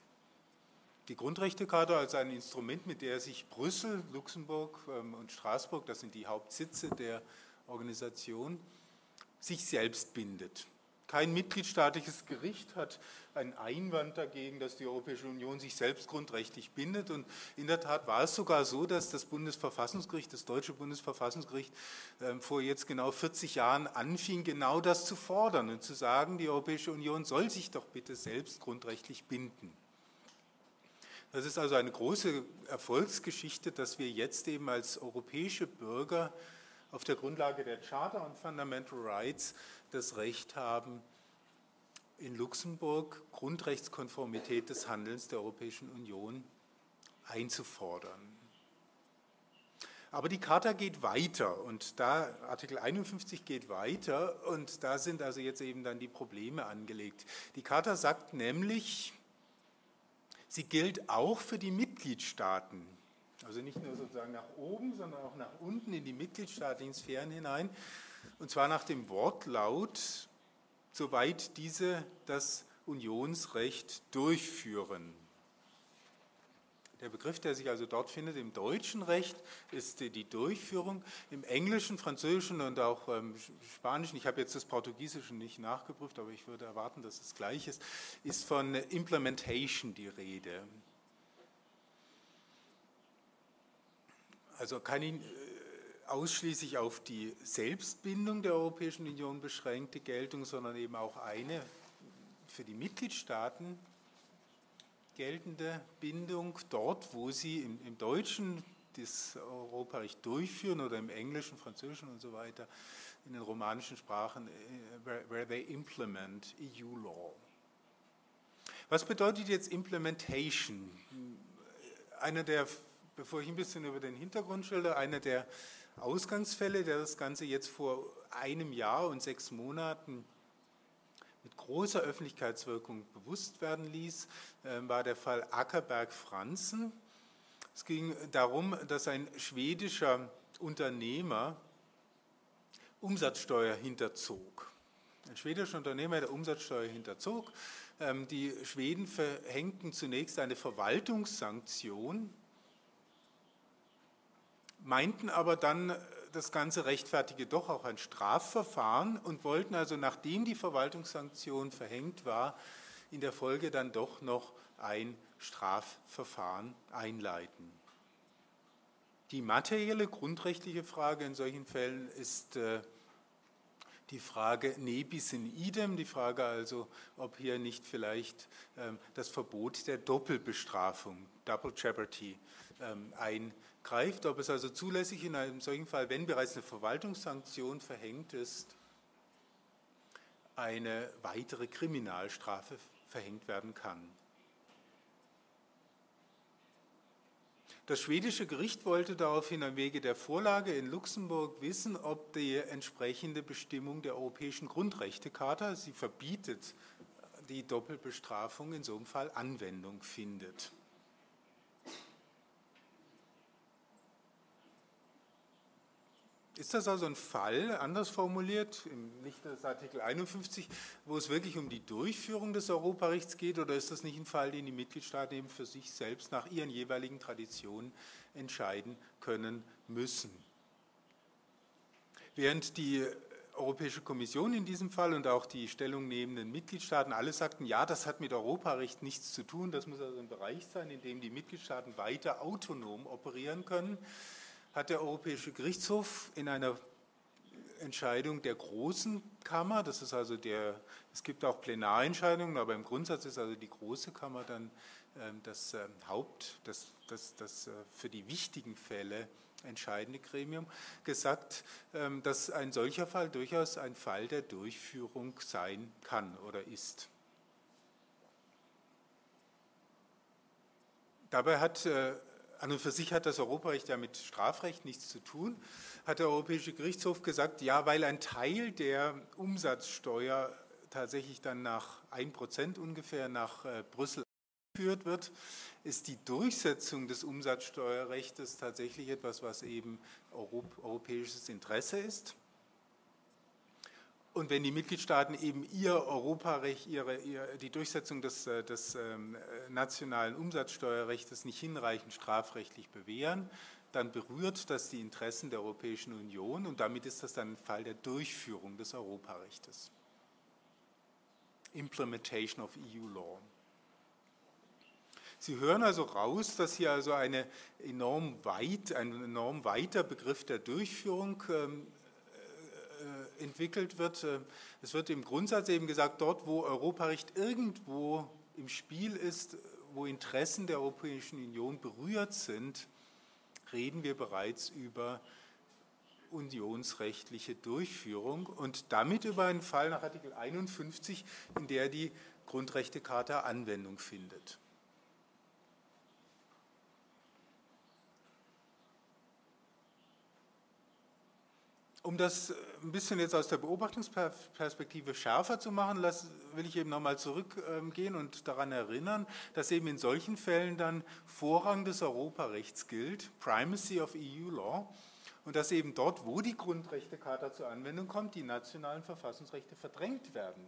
Die Grundrechtecharta als ein Instrument, mit der sich Brüssel, Luxemburg ähm, und Straßburg, das sind die Hauptsitze der Organisation, sich selbst bindet. Kein mitgliedstaatliches Gericht hat einen Einwand dagegen, dass die Europäische Union sich selbst grundrechtlich bindet. Und in der Tat war es sogar so, dass das Bundesverfassungsgericht, das deutsche Bundesverfassungsgericht, ähm, vor jetzt genau 40 Jahren anfing, genau das zu fordern und zu sagen, die Europäische Union soll sich doch bitte selbst grundrechtlich binden. Das ist also eine große Erfolgsgeschichte, dass wir jetzt eben als europäische Bürger auf der Grundlage der Charta und Fundamental Rights das Recht haben, in Luxemburg Grundrechtskonformität des Handelns der Europäischen Union einzufordern. Aber die Charta geht weiter und da Artikel 51 geht weiter und da sind also jetzt eben dann die Probleme angelegt. Die Charta sagt nämlich, sie gilt auch für die Mitgliedstaaten. Also nicht nur sozusagen nach oben, sondern auch nach unten in die mitgliedstaatlichen Sphären hinein. Und zwar nach dem Wortlaut, soweit diese das Unionsrecht durchführen. Der Begriff, der sich also dort findet im deutschen Recht, ist die Durchführung. Im Englischen, Französischen und auch ähm, Spanischen, ich habe jetzt das Portugiesische nicht nachgeprüft, aber ich würde erwarten, dass es gleich ist, ist von Implementation die Rede. Also keine ausschließlich auf die Selbstbindung der Europäischen Union beschränkte Geltung, sondern eben auch eine für die Mitgliedstaaten geltende Bindung dort, wo sie im, im Deutschen das Europarecht durchführen oder im Englischen, Französischen und so weiter, in den romanischen Sprachen, äh, where, where they implement EU law. Was bedeutet jetzt Implementation? Einer der, bevor ich ein bisschen über den Hintergrund schilder, einer der Ausgangsfälle, der das Ganze jetzt vor einem Jahr und sechs Monaten mit großer Öffentlichkeitswirkung bewusst werden ließ, ähm, war der Fall Ackerberg-Franzen. Es ging darum, dass ein schwedischer Unternehmer Umsatzsteuer hinterzog. Ein schwedischer Unternehmer, der Umsatzsteuer hinterzog. Ähm, die Schweden verhängten zunächst eine Verwaltungssanktion meinten aber dann, das Ganze rechtfertige doch auch ein Strafverfahren und wollten also, nachdem die Verwaltungssanktion verhängt war, in der Folge dann doch noch ein Strafverfahren einleiten. Die materielle grundrechtliche Frage in solchen Fällen ist äh, die Frage ne bis in idem, die Frage also, ob hier nicht vielleicht ähm, das Verbot der Doppelbestrafung, Double Jeopardy, ähm, ein greift, ob es also zulässig in einem solchen Fall, wenn bereits eine Verwaltungssanktion verhängt ist, eine weitere Kriminalstrafe verhängt werden kann. Das schwedische Gericht wollte daraufhin am Wege der Vorlage in Luxemburg wissen, ob die entsprechende Bestimmung der Europäischen Grundrechtecharta, sie verbietet die Doppelbestrafung, in so einem Fall Anwendung findet. Ist das also ein Fall, anders formuliert, im Licht des Artikel 51, wo es wirklich um die Durchführung des Europarechts geht, oder ist das nicht ein Fall, den die Mitgliedstaaten eben für sich selbst nach ihren jeweiligen Traditionen entscheiden können müssen? Während die Europäische Kommission in diesem Fall und auch die stellungnehmenden Mitgliedstaaten alle sagten, ja, das hat mit Europarecht nichts zu tun, das muss also ein Bereich sein, in dem die Mitgliedstaaten weiter autonom operieren können, hat der Europäische Gerichtshof in einer Entscheidung der großen Kammer, das ist also der, es gibt auch Plenarentscheidungen, aber im Grundsatz ist also die große Kammer dann ähm, das ähm, Haupt, das, das, das äh, für die wichtigen Fälle entscheidende Gremium, gesagt, ähm, dass ein solcher Fall durchaus ein Fall der Durchführung sein kann oder ist. Dabei hat äh, an und für sich hat das Europarecht ja mit Strafrecht nichts zu tun, hat der Europäische Gerichtshof gesagt, ja, weil ein Teil der Umsatzsteuer tatsächlich dann nach 1% ungefähr nach äh, Brüssel geführt wird, ist die Durchsetzung des Umsatzsteuerrechts tatsächlich etwas, was eben europäisches Interesse ist. Und wenn die Mitgliedstaaten eben ihr Europarecht, ihre, ihre, die Durchsetzung des, äh, des ähm, nationalen Umsatzsteuerrechts nicht hinreichend strafrechtlich bewähren, dann berührt das die Interessen der Europäischen Union und damit ist das dann ein Fall der Durchführung des Europarechtes. Implementation of EU Law. Sie hören also raus, dass hier also eine enorm weit, ein enorm weiter Begriff der Durchführung ähm, äh, entwickelt wird. Äh, es wird im Grundsatz eben gesagt, dort wo Europarecht irgendwo im Spiel ist, wo Interessen der Europäischen Union berührt sind, reden wir bereits über unionsrechtliche Durchführung und damit über einen Fall nach Artikel 51, in der die Grundrechtecharta Anwendung findet. Um das ein bisschen jetzt aus der Beobachtungsperspektive schärfer zu machen, will ich eben nochmal zurückgehen und daran erinnern, dass eben in solchen Fällen dann Vorrang des Europarechts gilt, Primacy of EU Law, und dass eben dort, wo die Grundrechtecharta zur Anwendung kommt, die nationalen Verfassungsrechte verdrängt werden.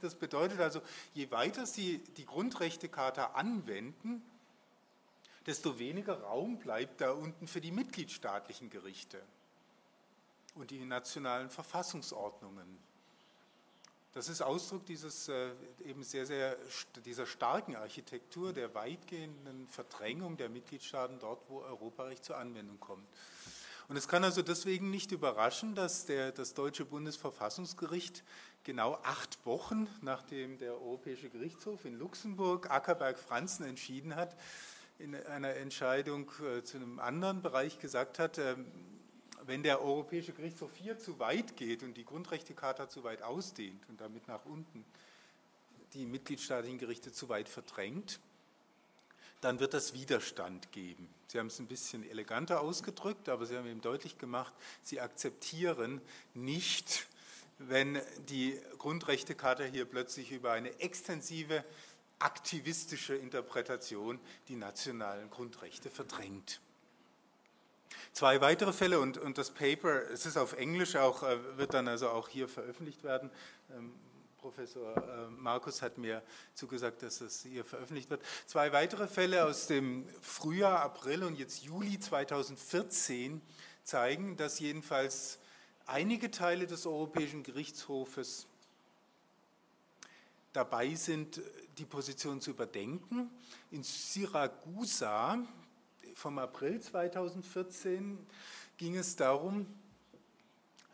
Das bedeutet also, je weiter Sie die Grundrechtecharta anwenden, desto weniger Raum bleibt da unten für die mitgliedstaatlichen Gerichte und die nationalen Verfassungsordnungen. Das ist Ausdruck dieses äh, eben sehr, sehr dieser starken Architektur der weitgehenden Verdrängung der Mitgliedstaaten dort, wo Europarecht zur Anwendung kommt. Und es kann also deswegen nicht überraschen, dass der, das deutsche Bundesverfassungsgericht genau acht Wochen nachdem der Europäische Gerichtshof in Luxemburg Ackerberg-Franzen entschieden hat, in einer Entscheidung äh, zu einem anderen Bereich gesagt hat, äh, wenn der Europäische Gerichtshof hier zu weit geht und die Grundrechtecharta zu weit ausdehnt und damit nach unten die mitgliedstaatlichen Gerichte zu weit verdrängt, dann wird das Widerstand geben. Sie haben es ein bisschen eleganter ausgedrückt, aber Sie haben eben deutlich gemacht, Sie akzeptieren nicht, wenn die Grundrechtecharta hier plötzlich über eine extensive aktivistische Interpretation die nationalen Grundrechte verdrängt. Zwei weitere Fälle und, und das Paper, es ist auf Englisch auch, äh, wird dann also auch hier veröffentlicht werden. Ähm, Professor äh, Markus hat mir zugesagt, dass es hier veröffentlicht wird. Zwei weitere Fälle aus dem Frühjahr, April und jetzt Juli 2014 zeigen, dass jedenfalls einige Teile des Europäischen Gerichtshofes dabei sind, die Position zu überdenken. In Siragusa, vom April 2014 ging es darum,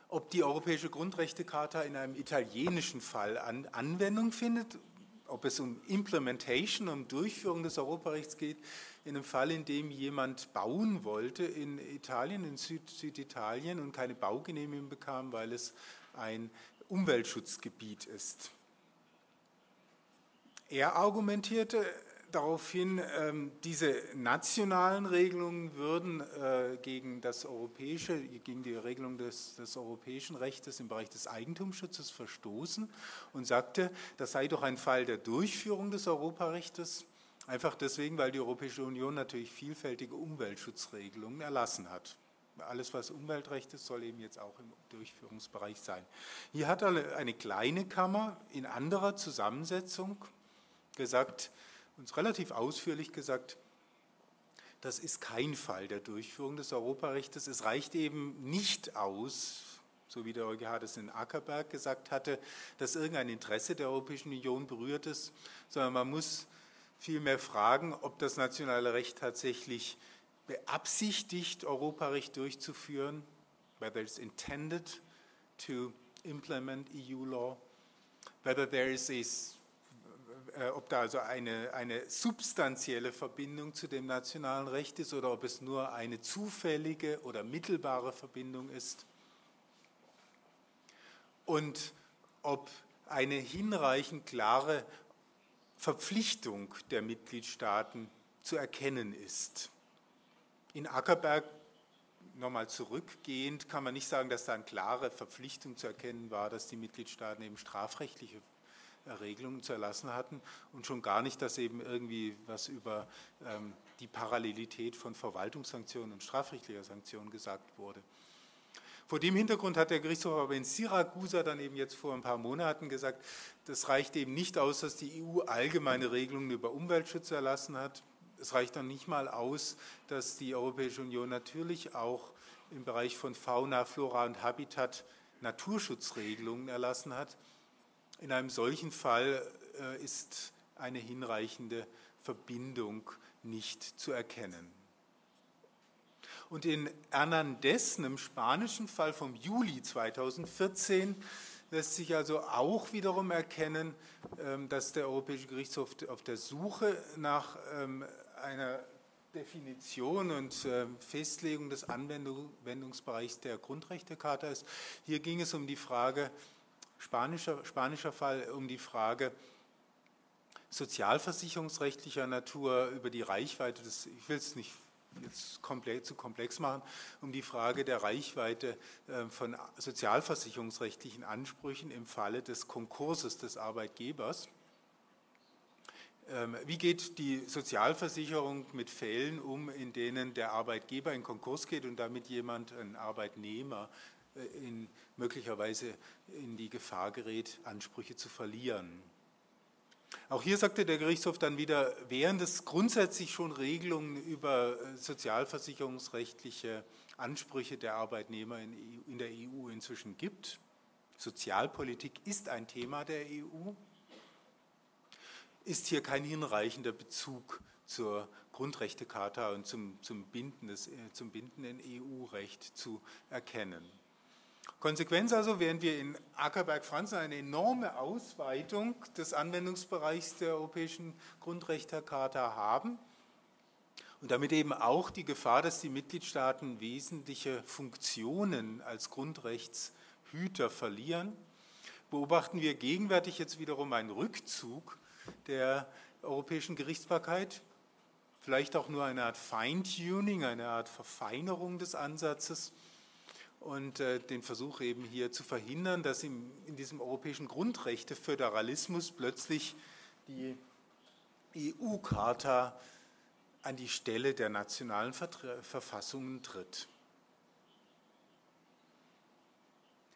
ob die Europäische Grundrechtecharta in einem italienischen Fall an, Anwendung findet, ob es um Implementation, um Durchführung des Europarechts geht, in einem Fall, in dem jemand bauen wollte in Italien, in Süd Süditalien und keine Baugenehmigung bekam, weil es ein Umweltschutzgebiet ist. Er argumentierte, daraufhin, ähm, diese nationalen Regelungen würden äh, gegen das europäische, gegen die Regelung des, des europäischen Rechtes im Bereich des Eigentumsschutzes verstoßen und sagte, das sei doch ein Fall der Durchführung des Europarechtes, einfach deswegen, weil die Europäische Union natürlich vielfältige Umweltschutzregelungen erlassen hat. Alles, was Umweltrecht ist, soll eben jetzt auch im Durchführungsbereich sein. Hier hat eine kleine Kammer in anderer Zusammensetzung gesagt, uns relativ ausführlich gesagt, das ist kein Fall der Durchführung des Europarechts. Es reicht eben nicht aus, so wie der EuGH das in Ackerberg gesagt hatte, dass irgendein Interesse der Europäischen Union berührt ist, sondern man muss vielmehr fragen, ob das nationale Recht tatsächlich beabsichtigt, Europarecht durchzuführen, whether it's intended to implement EU law, whether there is a ob da also eine, eine substanzielle Verbindung zu dem nationalen Recht ist oder ob es nur eine zufällige oder mittelbare Verbindung ist und ob eine hinreichend klare Verpflichtung der Mitgliedstaaten zu erkennen ist. In Ackerberg nochmal zurückgehend kann man nicht sagen, dass da eine klare Verpflichtung zu erkennen war, dass die Mitgliedstaaten eben strafrechtliche Regelungen zu erlassen hatten und schon gar nicht, dass eben irgendwie was über ähm, die Parallelität von Verwaltungssanktionen und strafrechtlicher Sanktionen gesagt wurde. Vor dem Hintergrund hat der Gerichtshof aber in Siracusa dann eben jetzt vor ein paar Monaten gesagt, das reicht eben nicht aus, dass die EU allgemeine Regelungen über Umweltschutz erlassen hat. Es reicht dann nicht mal aus, dass die Europäische Union natürlich auch im Bereich von Fauna, Flora und Habitat Naturschutzregelungen erlassen hat. In einem solchen Fall äh, ist eine hinreichende Verbindung nicht zu erkennen. Und in Hernandez, einem spanischen Fall vom Juli 2014, lässt sich also auch wiederum erkennen, ähm, dass der Europäische Gerichtshof auf der Suche nach ähm, einer Definition und ähm, Festlegung des Anwendungsbereichs der Grundrechtecharta ist. Hier ging es um die Frage, spanischer, spanischer Fall um die Frage sozialversicherungsrechtlicher Natur über die Reichweite des, ich will es nicht jetzt komplex, zu komplex machen, um die Frage der Reichweite äh, von sozialversicherungsrechtlichen Ansprüchen im Falle des Konkurses des Arbeitgebers. Ähm, wie geht die Sozialversicherung mit Fällen um, in denen der Arbeitgeber in Konkurs geht und damit jemand, ein Arbeitnehmer, in, möglicherweise in die Gefahr gerät, Ansprüche zu verlieren. Auch hier sagte der Gerichtshof dann wieder, während es grundsätzlich schon Regelungen über äh, sozialversicherungsrechtliche Ansprüche der Arbeitnehmer in der EU inzwischen gibt, Sozialpolitik ist ein Thema der EU, ist hier kein hinreichender Bezug zur Grundrechtecharta und zum, zum, Binden des, äh, zum bindenden EU-Recht zu erkennen. Konsequenz also, während wir in Ackerberg-Franzen eine enorme Ausweitung des Anwendungsbereichs der Europäischen Grundrechtecharta haben und damit eben auch die Gefahr, dass die Mitgliedstaaten wesentliche Funktionen als Grundrechtshüter verlieren, beobachten wir gegenwärtig jetzt wiederum einen Rückzug der europäischen Gerichtsbarkeit, vielleicht auch nur eine Art Feintuning, eine Art Verfeinerung des Ansatzes und äh, den Versuch eben hier zu verhindern, dass im, in diesem europäischen Grundrechteföderalismus plötzlich die EU-Charta an die Stelle der nationalen Verfassungen tritt.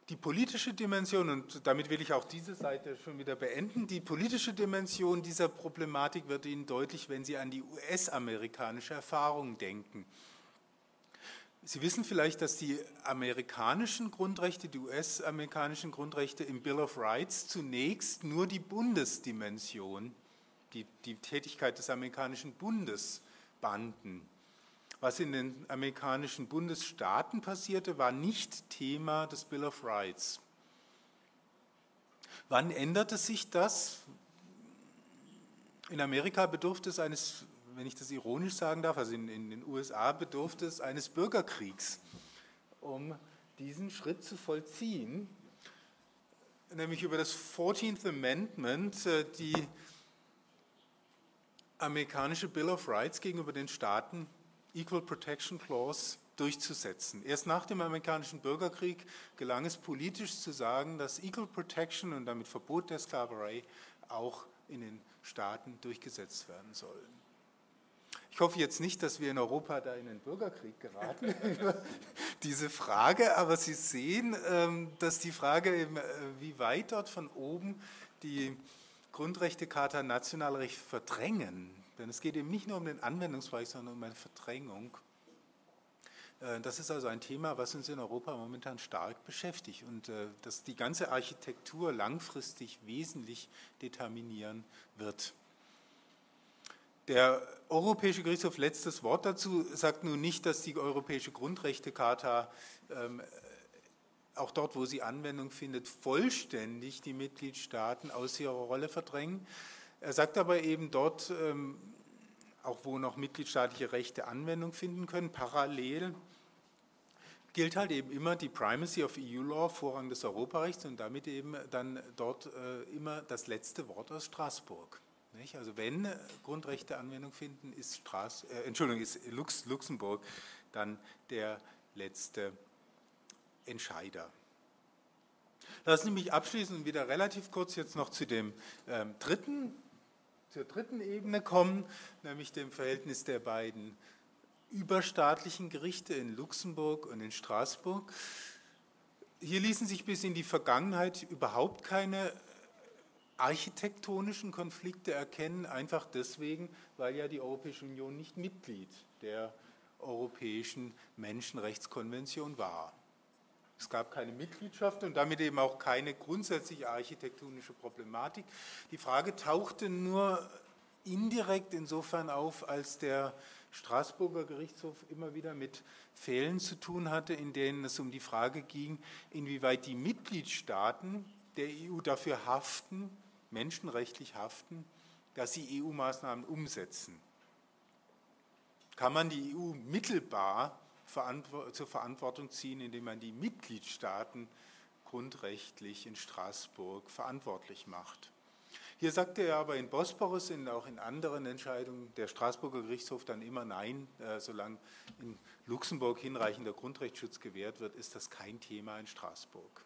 Die politische Dimension, und damit will ich auch diese Seite schon wieder beenden, die politische Dimension dieser Problematik wird Ihnen deutlich, wenn Sie an die US-amerikanische Erfahrung denken. Sie wissen vielleicht, dass die amerikanischen Grundrechte, die US-amerikanischen Grundrechte im Bill of Rights zunächst nur die Bundesdimension, die, die Tätigkeit des amerikanischen Bundes banden. Was in den amerikanischen Bundesstaaten passierte, war nicht Thema des Bill of Rights. Wann änderte sich das? In Amerika bedurfte es eines wenn ich das ironisch sagen darf, also in, in den USA bedurfte es eines Bürgerkriegs, um diesen Schritt zu vollziehen, nämlich über das 14th Amendment, äh, die amerikanische Bill of Rights gegenüber den Staaten Equal Protection Clause durchzusetzen. Erst nach dem amerikanischen Bürgerkrieg gelang es politisch zu sagen, dass Equal Protection und damit Verbot der Sklaverei auch in den Staaten durchgesetzt werden sollen. Ich hoffe jetzt nicht, dass wir in Europa da in einen Bürgerkrieg geraten über diese Frage, aber Sie sehen, ähm, dass die Frage, äh, wie weit dort von oben die Grundrechtecharta Nationalrecht verdrängen, denn es geht eben nicht nur um den Anwendungsbereich, sondern um eine Verdrängung, Äh, das ist also ein Thema, was uns in Europa momentan stark beschäftigt und äh, das die ganze Architektur langfristig wesentlich determinieren wird. Der Europäische Gerichtshof, letztes Wort dazu, sagt nun nicht, dass die Europäische Grundrechtecharta ähm, auch dort, wo sie Anwendung findet, vollständig die Mitgliedstaaten aus ihrer Rolle verdrängen. Er sagt aber eben dort, ähm, auch wo noch mitgliedstaatliche Rechte Anwendung finden können, parallel gilt halt eben immer die Primacy of EU Law, Vorrang des Europarechts und damit eben dann dort äh, immer das letzte Wort aus Straßburg. Nicht? Also wenn Grundrechte Anwendung finden, ist, Straß, äh, Entschuldigung, ist Lux, Luxemburg dann der letzte Entscheider. Lassen Sie mich abschließend wieder relativ kurz jetzt noch zu dem ähm, dritten, zur dritten Ebene kommen, nämlich dem Verhältnis der beiden überstaatlichen Gerichte in Luxemburg und in Straßburg. Hier ließen sich bis in die Vergangenheit überhaupt keine architektonischen Konflikte erkennen, einfach deswegen, weil ja die Europäische Union nicht Mitglied der Europäischen Menschenrechtskonvention war. Es gab keine Mitgliedschaft und damit eben auch keine grundsätzliche architektonische Problematik. Die Frage tauchte nur indirekt insofern auf, als der Straßburger Gerichtshof immer wieder mit Fällen zu tun hatte, in denen es um die Frage ging, inwieweit die Mitgliedstaaten der EU dafür haften, menschenrechtlich haften, dass sie EU-Maßnahmen umsetzen. Kann man die EU mittelbar zur Verantwortung ziehen, indem man die Mitgliedstaaten grundrechtlich in Straßburg verantwortlich macht. Hier sagte er aber in Bosporus und auch in anderen Entscheidungen der Straßburger Gerichtshof dann immer Nein, äh, solange in Luxemburg hinreichender Grundrechtsschutz gewährt wird, ist das kein Thema in Straßburg.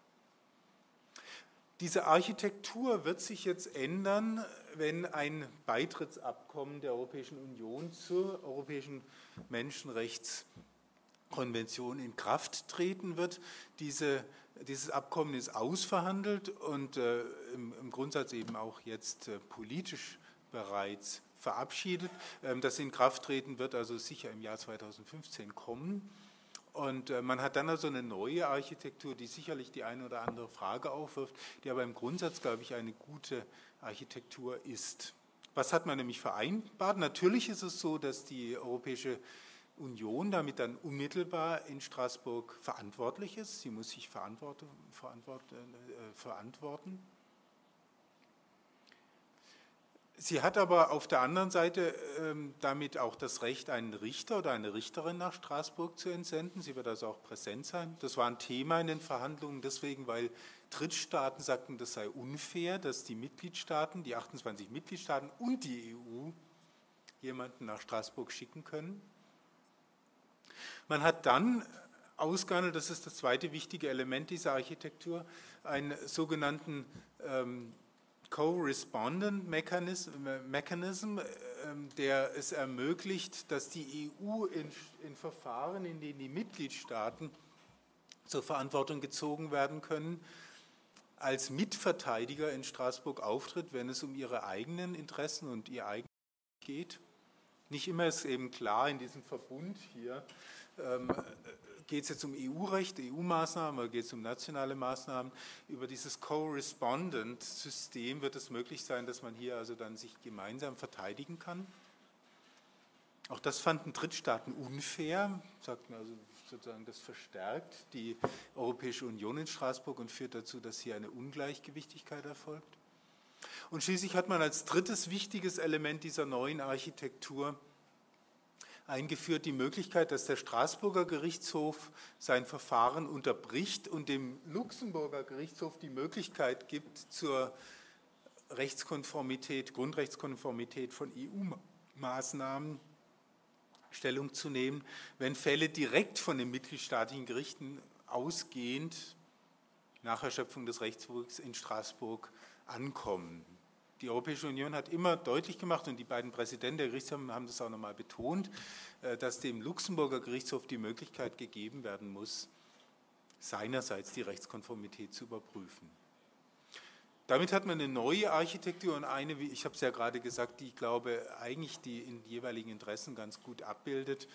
Diese Architektur wird sich jetzt ändern, wenn ein Beitrittsabkommen der Europäischen Union zur Europäischen Menschenrechtskonvention Konvention in Kraft treten wird. Diese, dieses Abkommen ist ausverhandelt und äh, im, im, Grundsatz eben auch jetzt äh, politisch bereits verabschiedet. Ähm, das in Kraft treten wird also sicher im Jahr 2015 kommen. Und äh, man hat dann also eine neue Architektur, die sicherlich die eine oder andere Frage aufwirft, die aber im Grundsatz, glaube ich, eine gute Architektur ist. Was hat man nämlich vereinbart? Natürlich ist es so, dass die Europäische Union damit dann unmittelbar in Straßburg verantwortlich ist. Sie muss sich verantworten. Äh, verantworten. Sie hat aber auf der anderen Seite ähm, damit auch das Recht, einen Richter oder eine Richterin nach Straßburg zu entsenden. Sie wird also auch präsent sein. Das war ein Thema in den Verhandlungen, deswegen, weil Drittstaaten sagten, das sei unfair, dass die Mitgliedstaaten, die 28 Mitgliedstaaten und die EU jemanden nach Straßburg schicken können. Man hat dann ausgehandelt, das ist das zweite wichtige Element dieser Architektur, einen sogenannten ähm, Co-Respondent Mechanism, Mechanism ähm, der es ermöglicht, dass die EU in, in Verfahren, in denen die Mitgliedstaaten zur Verantwortung gezogen werden können, als Mitverteidiger in Straßburg auftritt, wenn es um ihre eigenen Interessen und ihr eigenes geht. Nicht immer ist eben klar in diesem Verbund hier, ähm, geht es jetzt um EU-Recht, EU-Maßnahmen oder geht es um nationale Maßnahmen? Über dieses Co-Respondent-System wird es möglich sein, dass man hier also dann sich gemeinsam verteidigen kann. Auch das fanden Drittstaaten unfair, sagten also sozusagen, das verstärkt die Europäische Union in Straßburg und führt dazu, dass hier eine Ungleichgewichtigkeit erfolgt. Und schließlich hat man als drittes wichtiges Element dieser neuen Architektur eingeführt die Möglichkeit, dass der Straßburger Gerichtshof sein Verfahren unterbricht und dem Luxemburger Gerichtshof die Möglichkeit gibt, zur Rechtskonformität, Grundrechtskonformität von EU-Maßnahmen Stellung zu nehmen, wenn Fälle direkt von den mitgliedstaatlichen Gerichten ausgehend nach Erschöpfung des Rechtswuchs in Straßburg ankommen. Die Europäische Union hat immer deutlich gemacht, und die beiden Präsidenten der Gerichtshofe haben das auch nochmal betont, äh, dass dem Luxemburger Gerichtshof die Möglichkeit gegeben werden muss, seinerseits die Rechtskonformität zu überprüfen. damit hat man eine neue Architektur und eine, wie ich habe es ja gerade gesagt, die ich glaube eigentlich die in jeweiligen Interessen ganz gut abbildet.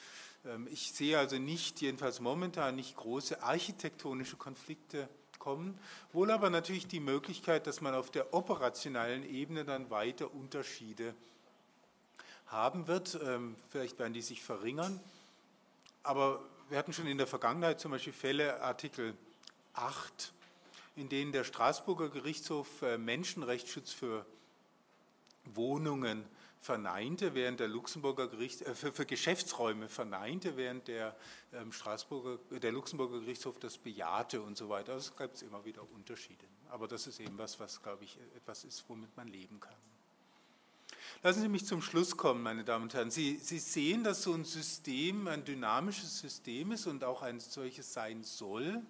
Ähm, ich sehe also nicht, jedenfalls momentan, nicht große architektonische Konflikte kommen, wohl aber natürlich die Möglichkeit, dass man auf der operationellen Ebene dann weiter Unterschiede haben wird. Ähm, vielleicht werden die sich verringern, aber wir hatten schon in der Vergangenheit zum Beispiel Fälle, Artikel 8, in denen der Straßburger Gerichtshof äh, Menschenrechtsschutz für Wohnungen verneinte, während der Luxemburger Gericht, äh, für, für, Geschäftsräume verneinte, während der, ähm, Straßburger, der Luxemburger Gerichtshof das bejahte und so weiter. Also es gibt immer wieder Unterschiede. Aber das ist eben was, was, glaube ich, etwas ist, womit man leben kann. Lassen Sie mich zum Schluss kommen, meine Damen und Herren. Sie, Sie sehen, dass so ein System ein dynamisches System ist und auch ein solches sein soll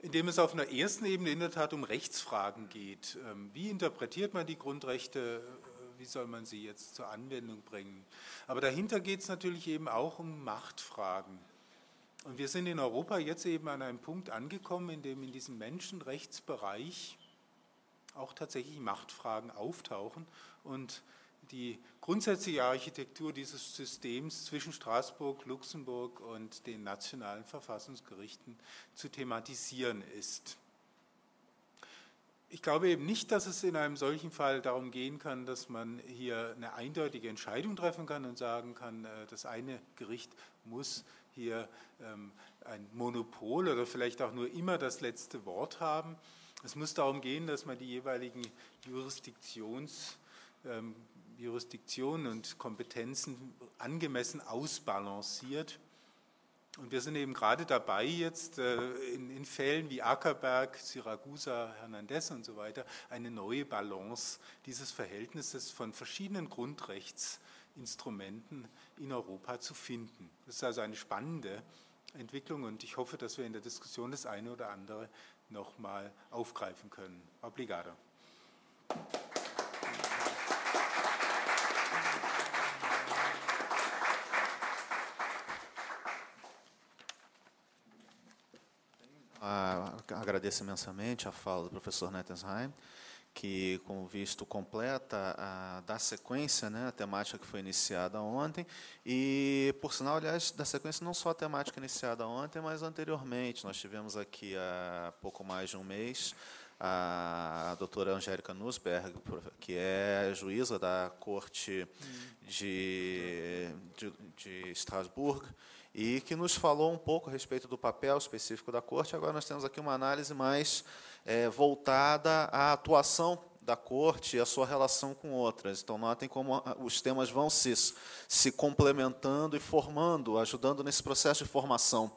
in dem es auf einer ersten Ebene in der Tat um Rechtsfragen geht. Ähm, wie interpretiert man die Grundrechte? Wie soll man sie jetzt zur Anwendung bringen? Aber dahinter geht es natürlich eben auch um Machtfragen. Und wir sind in Europa jetzt eben an einem Punkt angekommen, in dem in diesem Menschenrechtsbereich auch tatsächlich Machtfragen auftauchen und die grundsätzliche Architektur dieses Systems zwischen Straßburg, Luxemburg und den nationalen Verfassungsgerichten zu thematisieren ist. Ich glaube eben nicht, dass es in einem solchen Fall darum gehen kann, dass man hier eine eindeutige Entscheidung treffen kann und sagen kann, äh, das eine Gericht muss hier ähm, ein Monopol oder vielleicht auch nur immer das letzte Wort haben. Es muss darum gehen, dass man die jeweiligen Jurisdiktions ähm, Jurisdiktionen und Kompetenzen angemessen ausbalanciert. Und wir sind eben gerade dabei, jetzt äh, in, Fällen wie Ackerberg, Siragusa, Hernandez und so weiter, eine neue Balance dieses Verhältnisses von verschiedenen Grundrechtsinstrumenten in Europa zu finden. Das ist also eine spannende Entwicklung und ich hoffe, dass wir in der Diskussion das eine oder andere nochmal aufgreifen können. Obrigado. Agradeço imensamente a fala do professor Nettensheim, que, como visto, completa a, da sequência, né, a temática que foi iniciada ontem, e, por sinal, aliás, da sequência não só a temática iniciada ontem, mas anteriormente. Nós tivemos aqui há pouco mais de um mês a doutora Angélica Nussberg, que é juíza da Corte de, de, de Estrasburgo, e que nos falou um pouco a respeito do papel específico da Corte. Agora nós temos aqui uma análise mais é, voltada à atuação da Corte e a sua relação com outras. Então, notem como os temas vão se, se complementando e formando, ajudando nesse processo de formação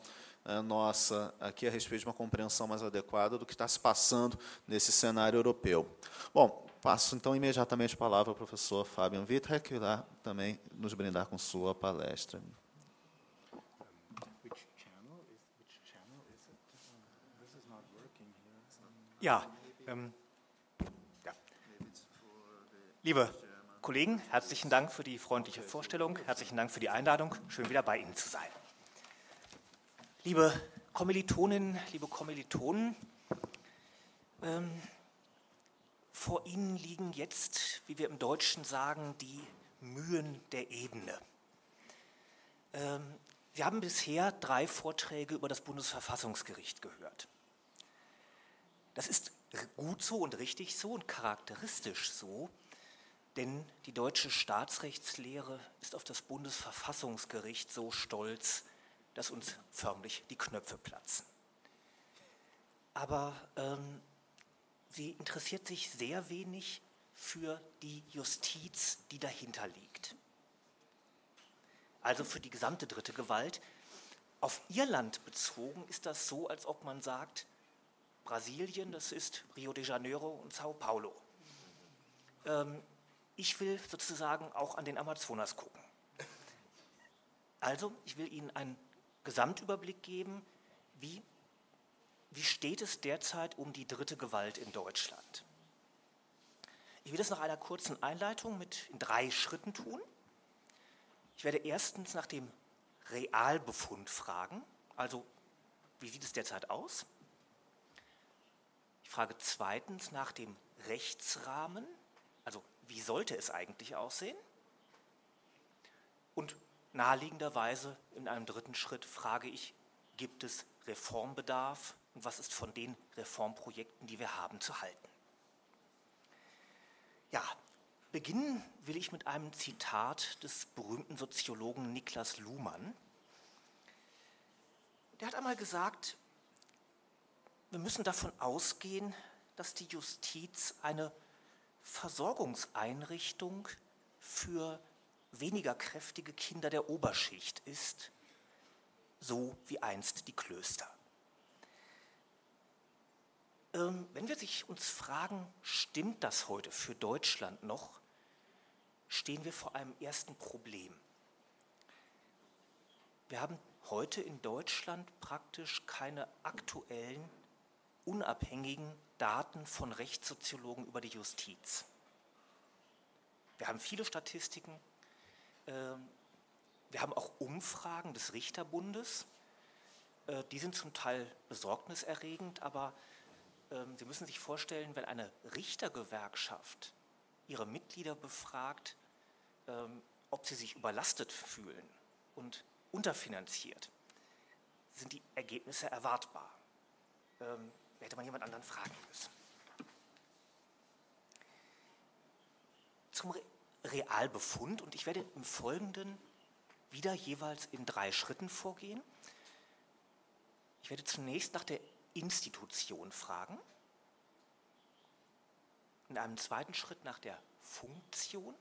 é, nossa aqui a respeito de uma compreensão mais adequada do que está se passando nesse cenário europeu. Bom, passo então imediatamente a palavra ao professor Fabian Witter, que irá também nos brindar com sua palestra. Ja, ähm, ja. Liebe Kollegen, herzlichen Dank für die freundliche Vorstellung, herzlichen Dank für die Einladung. Schön wieder bei Ihnen zu sein. Liebe Kommilitoninnen, liebe Kommilitonen, ähm, vor Ihnen liegen jetzt, wie wir im Deutschen sagen, die Mühen der Ebene. Ähm, wir haben bisher drei Vorträge über das Bundesverfassungsgericht gehört. Das ist gut so und richtig so und charakteristisch so, denn die deutsche Staatsrechtslehre ist auf das Bundesverfassungsgericht so stolz, dass uns förmlich die Knöpfe platzen. Aber ähm, sie interessiert sich sehr wenig für die Justiz, die dahinter liegt. Also für die gesamte dritte Gewalt. Auf ihr Land bezogen ist das so, als ob man sagt, Brasilien, das ist Rio de Janeiro und Sao Paulo. Ähm, ich will sozusagen auch an den Amazonas gucken. Also, ich will Ihnen einen Gesamtüberblick geben, wie, wie steht es derzeit um die dritte Gewalt in Deutschland. Ich will das nach einer kurzen Einleitung mit in drei Schritten tun. Ich werde erstens nach dem Realbefund fragen, also wie sieht es derzeit aus? Frage zweitens nach dem Rechtsrahmen, also wie sollte es eigentlich aussehen? Und naheliegenderweise in einem dritten Schritt frage ich, gibt es Reformbedarf und was ist von den Reformprojekten, die wir haben, zu halten? Ja, beginnen will ich mit einem Zitat des berühmten Soziologen Niklas Luhmann. Der hat einmal gesagt, wir müssen davon ausgehen, dass die Justiz eine Versorgungseinrichtung für weniger kräftige Kinder der Oberschicht ist, so wie einst die Klöster. Ähm, wenn wir sich uns fragen, stimmt das heute für Deutschland noch, stehen wir vor einem ersten Problem. Wir haben heute in Deutschland praktisch keine aktuellen, unabhängigen Daten von Rechtssoziologen über die Justiz. Wir haben viele Statistiken, ähm, wir haben auch Umfragen des Richterbundes, äh, die sind zum Teil besorgniserregend, aber ähm, Sie müssen sich vorstellen, wenn eine Richtergewerkschaft ihre Mitglieder befragt, ähm, ob sie sich überlastet fühlen und unterfinanziert, sind die Ergebnisse erwartbar. Hätte man jemand anderen fragen müssen. Zum Realbefund und ich werde im Folgenden wieder jeweils in drei Schritten vorgehen. Ich werde zunächst nach der Institution fragen, in einem zweiten Schritt nach der Funktion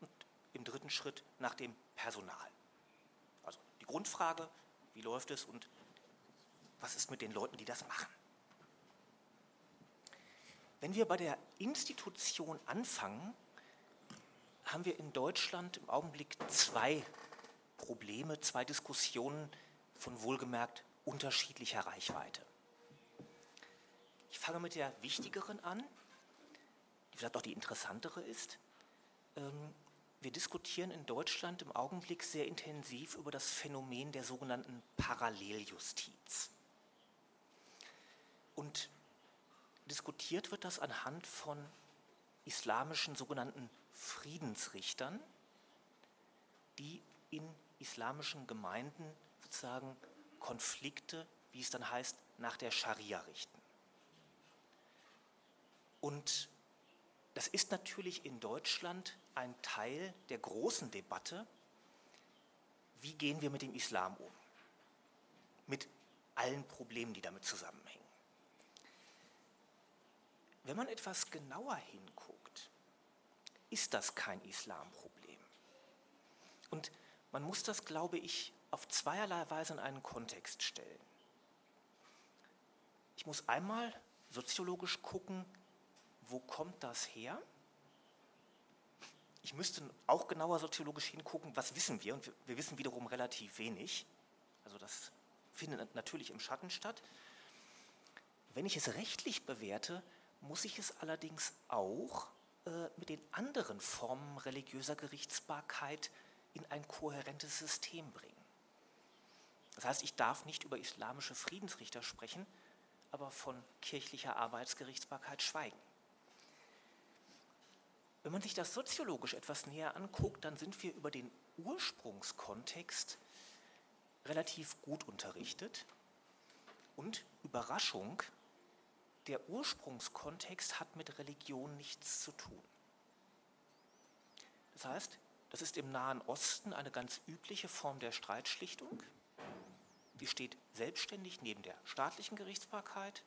und im dritten Schritt nach dem Personal. Also die Grundfrage, wie läuft es und was ist mit den Leuten, die das machen. Wenn wir bei der Institution anfangen, haben wir in Deutschland im Augenblick zwei Probleme, zwei Diskussionen von wohlgemerkt unterschiedlicher Reichweite. Ich fange mit der wichtigeren an, die vielleicht auch die interessantere ist. Ähm, wir diskutieren in Deutschland im Augenblick sehr intensiv über das Phänomen der sogenannten Paralleljustiz. Und diskutiert wird das anhand von islamischen sogenannten Friedensrichtern, die in islamischen Gemeinden sozusagen Konflikte, wie es dann heißt, nach der Scharia richten. Und das ist natürlich in Deutschland ein Teil der großen Debatte, wie gehen wir mit dem Islam um, mit allen Problemen, die damit zusammenhängen. Wenn man etwas genauer hinguckt, ist das kein Islamproblem. Und man muss das, glaube ich, auf zweierlei Weise in einen Kontext stellen. Ich muss einmal soziologisch gucken, wo kommt das her? Ich müsste auch genauer soziologisch hingucken, was wissen wir? Und wir wissen wiederum relativ wenig. Also das findet natürlich im Schatten statt. Wenn ich es rechtlich bewerte, muss ich es allerdings auch äh, mit den anderen Formen religiöser Gerichtsbarkeit in ein kohärentes System bringen. Das heißt, ich darf nicht über islamische Friedensrichter sprechen, aber von kirchlicher Arbeitsgerichtsbarkeit schweigen. Wenn man sich das soziologisch etwas näher anguckt, dann sind wir über den Ursprungskontext relativ gut unterrichtet. Und Überraschung, der Ursprungskontext hat mit Religion nichts zu tun. Das heißt, das ist im Nahen Osten eine ganz übliche Form der Streitschlichtung. Die steht selbstständig neben der staatlichen Gerichtsbarkeit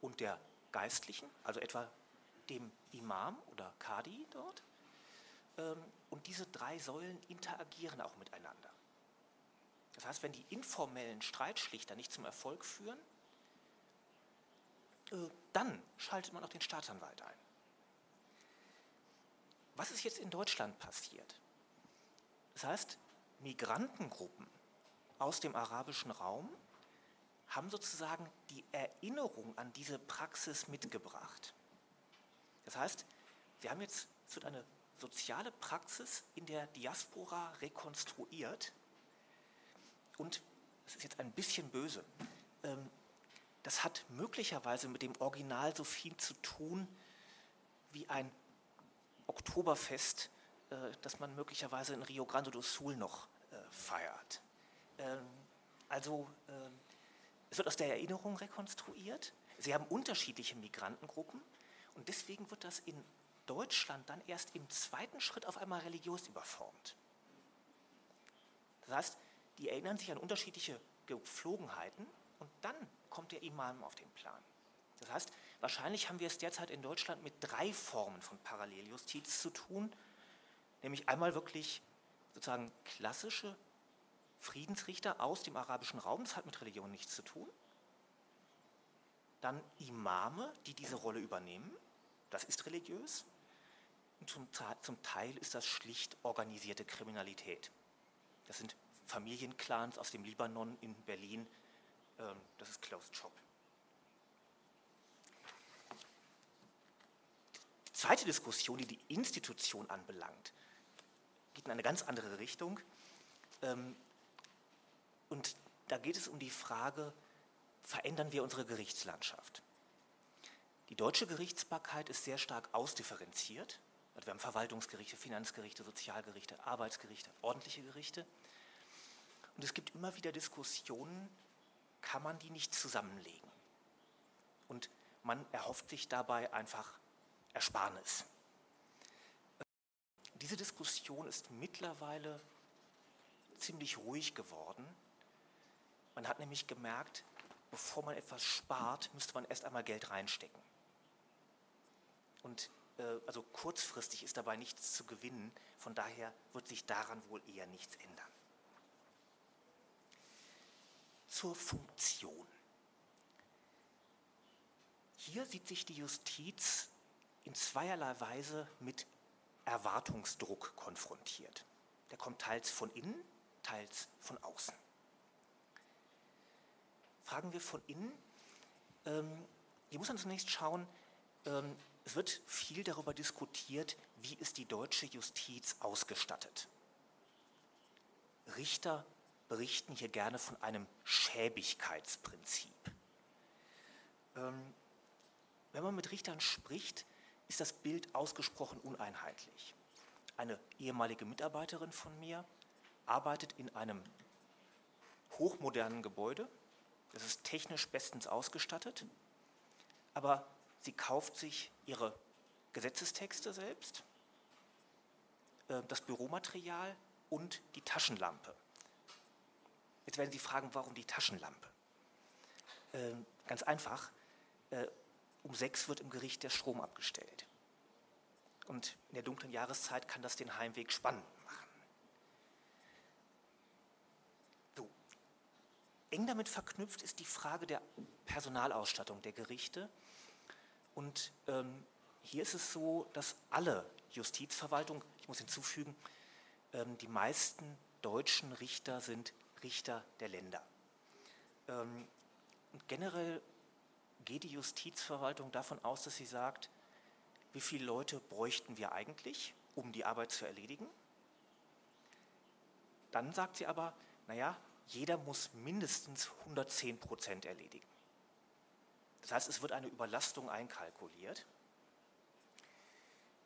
und der geistlichen, also etwa dem Imam oder Kadi dort. Ähm, und diese drei Säulen interagieren auch miteinander. Das heißt, wenn die informellen Streitschlichter nicht zum Erfolg führen, dann schaltet man auch den Staatsanwalt ein. Was ist jetzt in Deutschland passiert? Das heißt, Migrantengruppen aus dem arabischen Raum haben sozusagen die Erinnerung an diese Praxis mitgebracht. Das heißt, wir haben jetzt, es wird eine soziale Praxis in der Diaspora rekonstruiert und, das ist jetzt ein bisschen böse, ähm, das hat möglicherweise mit dem Original so viel zu tun wie ein Oktoberfest, äh, das man möglicherweise in Rio Grande do Sul noch äh, feiert. Ähm, also ähm, es wird aus der Erinnerung rekonstruiert. Sie haben unterschiedliche Migrantengruppen und deswegen wird das in Deutschland dann erst im zweiten Schritt auf einmal religiös überformt. Das heißt, die erinnern sich an unterschiedliche Gepflogenheiten und dann kommt der Imam auf den Plan. Das heißt, wahrscheinlich haben wir es derzeit in Deutschland mit drei Formen von Paralleljustiz zu tun, nämlich einmal wirklich sozusagen klassische Friedensrichter aus dem arabischen Raum, das hat mit Religion nichts zu tun. Dann Imame, die diese Rolle übernehmen, das ist religiös. Und zum, zum Teil ist das schlicht organisierte Kriminalität. Das sind Familienclans aus dem Libanon in Berlin. Ähm, das ist Closed Shop. Die zweite Diskussion, die die Institution anbelangt, geht in eine ganz andere Richtung. Ähm, und da geht es um die Frage, verändern wir unsere Gerichtslandschaft? Die deutsche Gerichtsbarkeit ist sehr stark ausdifferenziert. Also wir haben Verwaltungsgerichte, Finanzgerichte, Sozialgerichte, Arbeitsgerichte, ordentliche Gerichte. Und es gibt immer wieder Diskussionen, kann man die nicht zusammenlegen? Und man erhofft sich dabei einfach Ersparnis. Diese Diskussion ist mittlerweile ziemlich ruhig geworden. Man hat nämlich gemerkt, bevor man etwas spart, müsste man erst einmal Geld reinstecken. Und äh, also kurzfristig ist dabei nichts zu gewinnen, von daher wird sich daran wohl eher nichts ändern. Zur Funktion. Hier sieht sich die Justiz in zweierlei Weise mit Erwartungsdruck konfrontiert. Der kommt teils von innen, teils von außen. Fragen wir von innen. Ähm, hier muss man zunächst schauen, ähm, es wird viel darüber diskutiert, wie ist die deutsche Justiz ausgestattet. Richter berichten hier gerne von einem Schäbigkeitsprinzip. Ähm, wenn man mit Richtern spricht, ist das Bild ausgesprochen uneinheitlich. Eine ehemalige Mitarbeiterin von mir arbeitet in einem hochmodernen Gebäude. Das ist technisch bestens ausgestattet, aber sie kauft sich ihre Gesetzestexte selbst, äh, das Büromaterial und die Taschenlampe. Jetzt werden Sie fragen, warum die Taschenlampe? Ähm, ganz einfach, äh, um sechs wird im Gericht der Strom abgestellt. Und in der dunklen Jahreszeit kann das den Heimweg spannend machen. So. Eng damit verknüpft ist die Frage der Personalausstattung der Gerichte. Und ähm, hier ist es so, dass alle Justizverwaltungen, ich muss hinzufügen, ähm, die meisten deutschen Richter sind Richter der Länder. Ähm, und generell geht die Justizverwaltung davon aus, dass sie sagt, wie viele Leute bräuchten wir eigentlich, um die Arbeit zu erledigen. Dann sagt sie aber, naja, jeder muss mindestens 110 Prozent erledigen. Das heißt, es wird eine Überlastung einkalkuliert.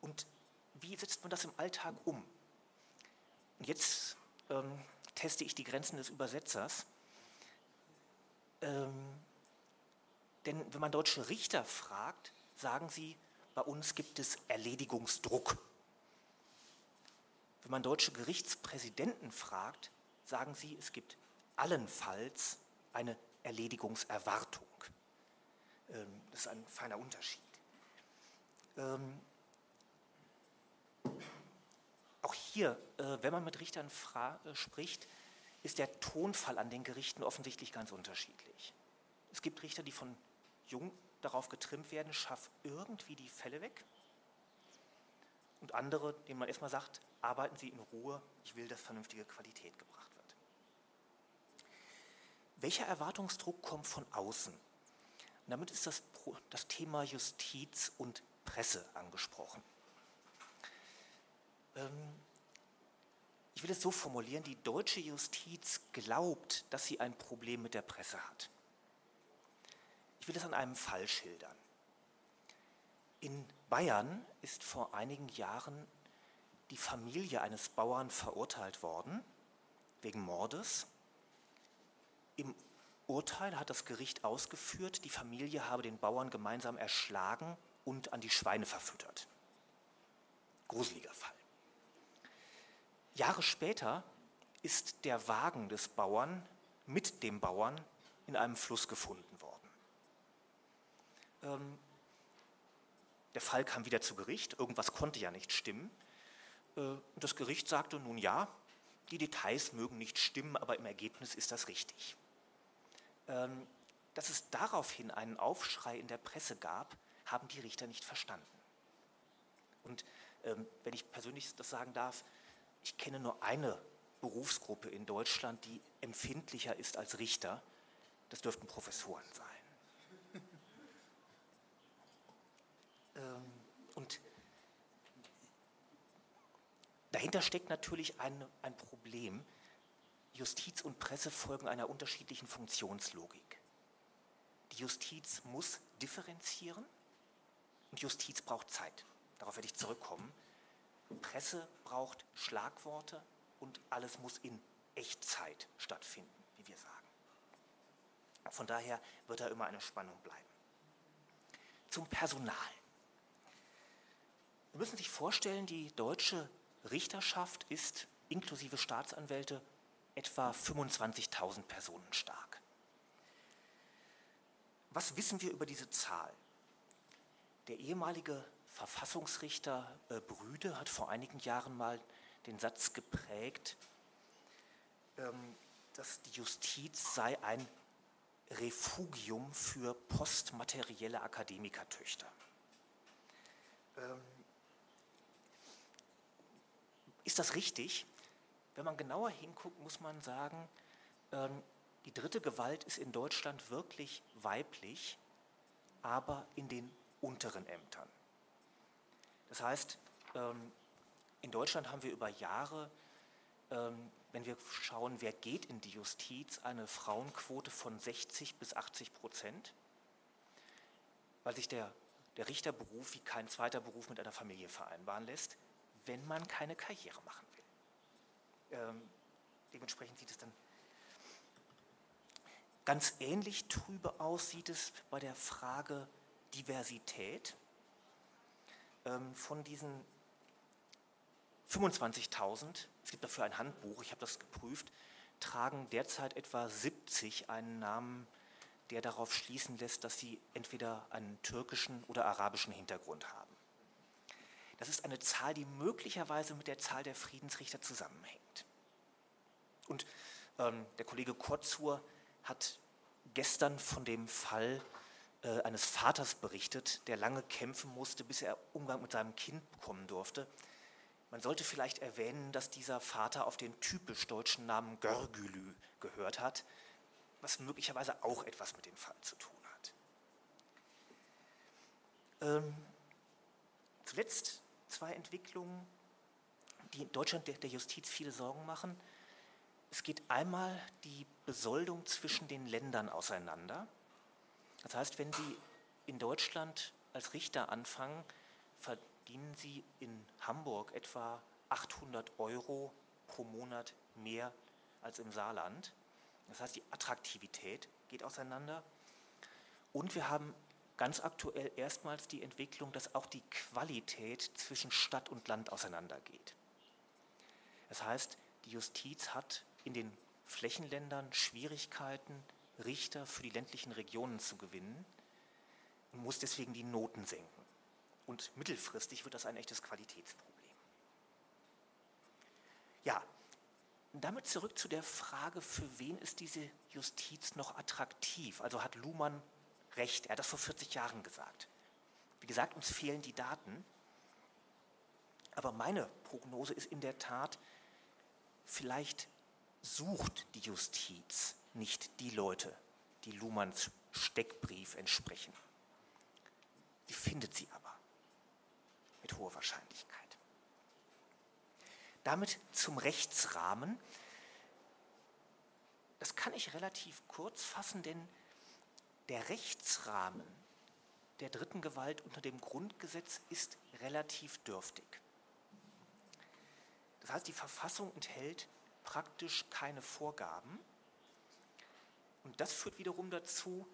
Und wie setzt man das im Alltag um? Und jetzt ähm, teste ich die Grenzen des Übersetzers. Ähm, denn wenn man deutsche Richter fragt, sagen sie, bei uns gibt es Erledigungsdruck. Wenn man deutsche Gerichtspräsidenten fragt, sagen sie, es gibt allenfalls eine Erledigungserwartung. Ähm, das ist ein feiner Unterschied. Auch hier, äh, wenn man mit Richtern äh, spricht, ist der Tonfall an den Gerichten offensichtlich ganz unterschiedlich. Es gibt Richter, die von jung darauf getrimmt werden, schaff irgendwie die Fälle weg. Und andere, denen man erstmal sagt, arbeiten Sie in Ruhe, ich will, dass vernünftige Qualität gebracht wird. Welcher Erwartungsdruck kommt von außen? Und damit ist das, das Thema Justiz und Presse angesprochen. Ähm, ich will es so formulieren, die deutsche Justiz glaubt, dass sie ein Problem mit der Presse hat. will es an einem Fall schildern. In Bayern ist vor einigen Jahren die Familie eines Bauern verurteilt worden wegen Mordes. Im Urteil hat das Gericht ausgeführt, die Familie habe den Bauern gemeinsam erschlagen und an die Schweine verfüttert. Gruseliger Fall. Jahre später ist der Wagen des Bauern mit dem Bauern in einem Fluss gefunden worden. Ähm, der Fall kam wieder zu Gericht, irgendwas konnte ja nicht stimmen. Äh, das Gericht sagte nun ja, die Details mögen nicht stimmen, aber im Ergebnis ist das richtig. Ähm, dass es daraufhin einen Aufschrei in der Presse gab, haben die Richter nicht verstanden. Und ähm, wenn ich persönlich das sagen darf, ich kenne nur eine Berufsgruppe in Deutschland, die empfindlicher ist als Richter. Das dürften Professoren sein. *laughs* ähm, und dahinter steckt natürlich ein, ein Problem. Justiz und Presse folgen einer unterschiedlichen Funktionslogik. Die Justiz muss differenzieren und Justiz braucht Zeit. Darauf werde ich zurückkommen. Presse braucht Schlagworte und alles muss in Echtzeit stattfinden, wie wir sagen. Von daher wird da immer eine Spannung bleiben. Zum Personal. Sie müssen sich vorstellen, die deutsche Richterschaft ist inklusive Staatsanwälte etwa 25.000 Personen stark. Was wissen wir über diese Zahl? Der ehemalige Verfassungsrichter äh, Brüde hat vor einigen Jahren mal den Satz geprägt, ähm, dass die Justiz sei ein Refugium für postmaterielle Akademikertöchter. Ähm, ist das richtig? Wenn man genauer hinguckt, muss man sagen, ähm, die dritte Gewalt ist in Deutschland wirklich weiblich, aber in den unteren Ämtern. Das heißt, ähm, in Deutschland haben wir über Jahre, ähm, wenn wir schauen, wer geht in die Justiz, eine Frauenquote von 60 bis 80 Prozent, weil sich der, der Richterberuf wie kein zweiter Beruf mit einer Familie vereinbaren lässt, wenn man keine Karriere machen will. Ähm, dementsprechend sieht es dann ganz ähnlich trübe aus, sieht es bei der Frage Diversität. Ähm, von diesen 25.000, es gibt dafür ein Handbuch, ich habe das geprüft, tragen derzeit etwa 70 einen Namen, der darauf schließen lässt, dass sie entweder einen türkischen oder arabischen Hintergrund haben. Das ist eine Zahl, die möglicherweise mit der Zahl der Friedensrichter zusammenhängt. Und ähm, der Kollege Kurzur hat gestern von dem Fall äh, eines Vaters berichtet, der lange kämpfen musste, bis er Umgang mit seinem Kind bekommen durfte. Man sollte vielleicht erwähnen, dass dieser Vater auf den typisch deutschen Namen Görgülü gehört hat, was möglicherweise auch etwas mit dem Fall zu tun hat. Ähm, zuletzt zwei Entwicklungen, die in Deutschland der, der Justiz viele Sorgen machen. Es geht einmal die Besoldung zwischen den Ländern auseinander. Das heißt, wenn Sie in Deutschland als Richter anfangen, verdienen Sie in Hamburg etwa 800 Euro pro Monat mehr als im Saarland. Das heißt, die Attraktivität geht auseinander. Und wir haben ganz aktuell erstmals die Entwicklung, dass auch die Qualität zwischen Stadt und Land auseinandergeht. Das heißt, die Justiz hat in den Flächenländern Schwierigkeiten, Richter für die ländlichen Regionen zu gewinnen und muss deswegen die Noten senken. Und mittelfristig wird das ein echtes Qualitätsproblem. Ja, damit zurück zu der Frage, für wen ist diese Justiz noch attraktiv? Also hat Luhmann recht, er hat das vor 40 Jahren gesagt. Wie gesagt, uns fehlen die Daten. Aber meine Prognose ist in der Tat, vielleicht sucht die Justiz nicht die Leute, die Luhmanns Steckbrief entsprechen. Sie findet sie aber mit hoher Wahrscheinlichkeit. Damit zum Rechtsrahmen. Das kann ich relativ kurz fassen, denn der Rechtsrahmen der dritten Gewalt unter dem Grundgesetz ist relativ dürftig. Das heißt, die Verfassung enthält praktisch keine Vorgaben. Und das führt wiederum dazu,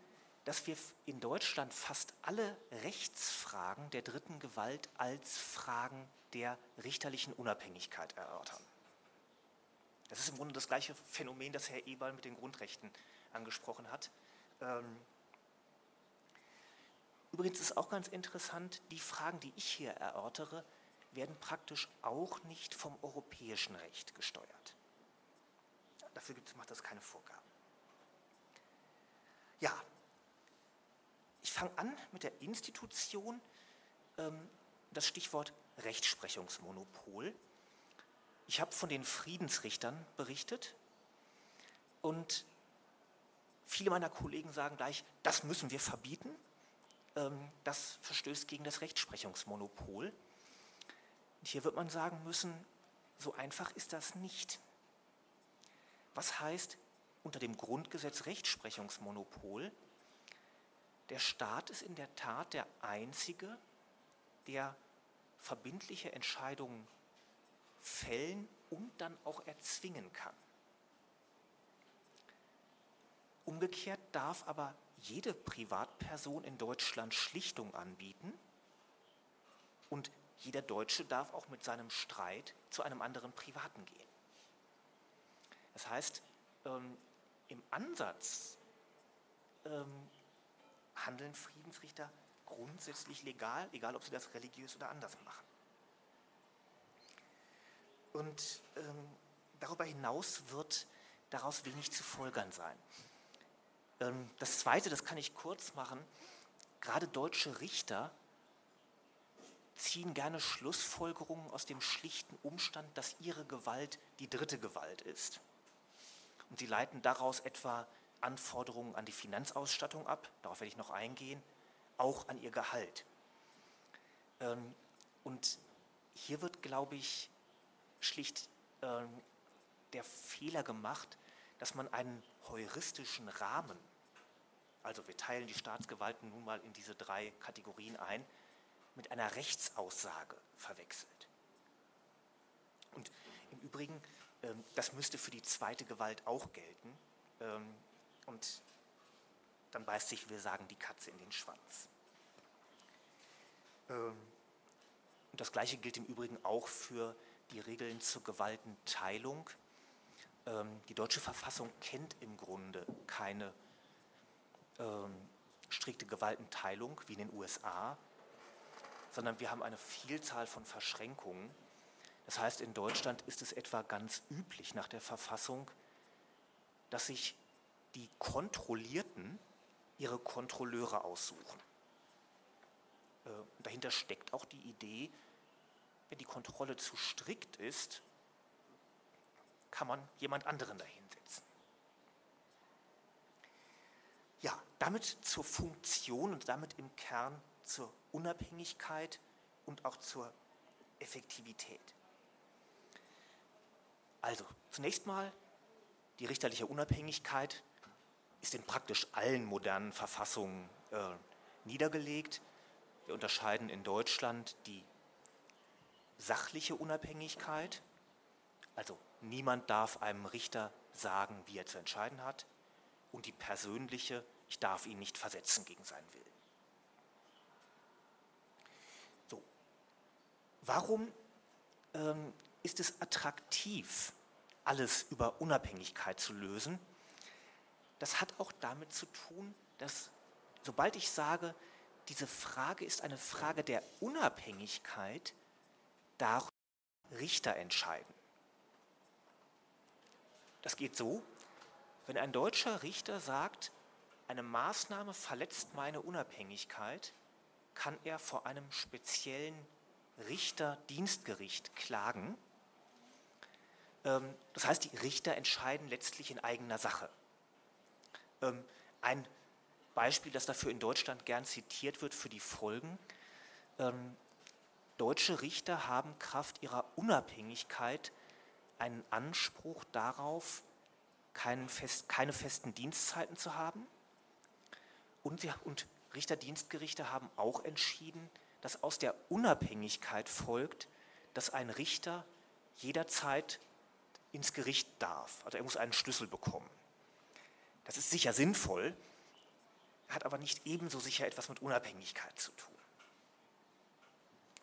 dass wir in Deutschland fast alle Rechtsfragen der dritten Gewalt als Fragen der richterlichen Unabhängigkeit erörtern. Das ist im Grunde das gleiche Phänomen, das Herr Eberl mit den Grundrechten angesprochen hat. Ähm, übrigens ist auch ganz interessant, die Fragen, die ich hier erörtere, werden praktisch auch nicht vom europäischen Recht gesteuert. Dafür macht das keine Vorgaben. Ja, ich fange an mit der Institution, ähm, das Stichwort Rechtsprechungsmonopol. Ich habe von den Friedensrichtern berichtet und viele meiner Kollegen sagen gleich, das müssen wir verbieten. Ähm, das verstößt gegen das Rechtsprechungsmonopol. Und hier wird man sagen müssen, so einfach ist das nicht. Was heißt unter dem Grundgesetz Rechtsprechungsmonopol? Der Staat ist in der Tat der Einzige, der verbindliche Entscheidungen fällen und dann auch erzwingen kann. Umgekehrt darf aber jede Privatperson in Deutschland Schlichtung anbieten und jeder Deutsche darf auch mit seinem Streit zu einem anderen Privaten gehen. Das heißt, ähm, im Ansatz ähm, handeln Friedensrichter grundsätzlich legal, egal ob sie das religiös oder anders machen. Und ähm, darüber hinaus wird daraus wenig zu folgern sein. Ähm, das Zweite, das kann ich kurz machen, gerade deutsche Richter ziehen gerne Schlussfolgerungen aus dem schlichten Umstand, dass ihre Gewalt die dritte Gewalt ist. Und sie leiten daraus etwa Anforderungen an die Finanzausstattung ab, darauf werde ich noch eingehen, auch an ihr Gehalt. Ähm, und hier wird, glaube ich, schlicht ähm, der Fehler gemacht, dass man einen heuristischen Rahmen, also wir teilen die Staatsgewalten nun mal in diese drei Kategorien ein, mit einer Rechtsaussage verwechselt. Und im Übrigen, das müsste für die zweite Gewalt auch gelten. Ähm, und dann beißt sich, wir sagen, die Katze in den Schwanz. Ähm, und das Gleiche gilt im Übrigen auch für die Regeln zur Gewaltenteilung. Die deutsche Verfassung kennt im Grunde keine strikte Gewaltenteilung wie in den USA sondern wir haben eine Vielzahl von Verschränkungen. Das heißt, in Deutschland ist es etwa ganz üblich nach der Verfassung, dass sich die Kontrollierten ihre Kontrolleure aussuchen. Äh, dahinter steckt auch die Idee, wenn die Kontrolle zu strikt ist, kann man jemand anderen dahinsetzen. Ja, damit zur Funktion und damit im Kern zur Unabhängigkeit und auch zur Effektivität. Also, zunächst mal, die richterliche Unabhängigkeit ist in praktisch allen modernen Verfassungen äh, niedergelegt. Wir unterscheiden in Deutschland die sachliche Unabhängigkeit, also niemand darf einem Richter sagen, wie er zu entscheiden hat, und die persönliche, ich darf ihn nicht versetzen gegen seinen Willen. Warum ähm, ist es attraktiv, alles über Unabhängigkeit zu lösen? Das hat auch damit zu tun, dass sobald ich sage, diese Frage ist eine Frage der Unabhängigkeit, darüber Richter entscheiden. Das geht so, wenn ein deutscher Richter sagt, eine Maßnahme verletzt meine Unabhängigkeit, kann er vor einem speziellen Richterdienstgericht klagen. Ähm, das heißt, die Richter entscheiden letztlich in eigener Sache. Ähm, ein Beispiel, das dafür in Deutschland gern zitiert wird für die Folgen. Ähm, deutsche Richter haben Kraft ihrer Unabhängigkeit einen Anspruch darauf, fest, keine festen Dienstzeiten zu haben Und, sie, und Richterdienstgerichte haben auch entschieden, dass aus der Unabhängigkeit folgt, dass ein Richter jederzeit ins Gericht darf. Also er muss einen Schlüssel bekommen. Das ist sicher sinnvoll, hat aber nicht ebenso sicher etwas mit Unabhängigkeit zu tun.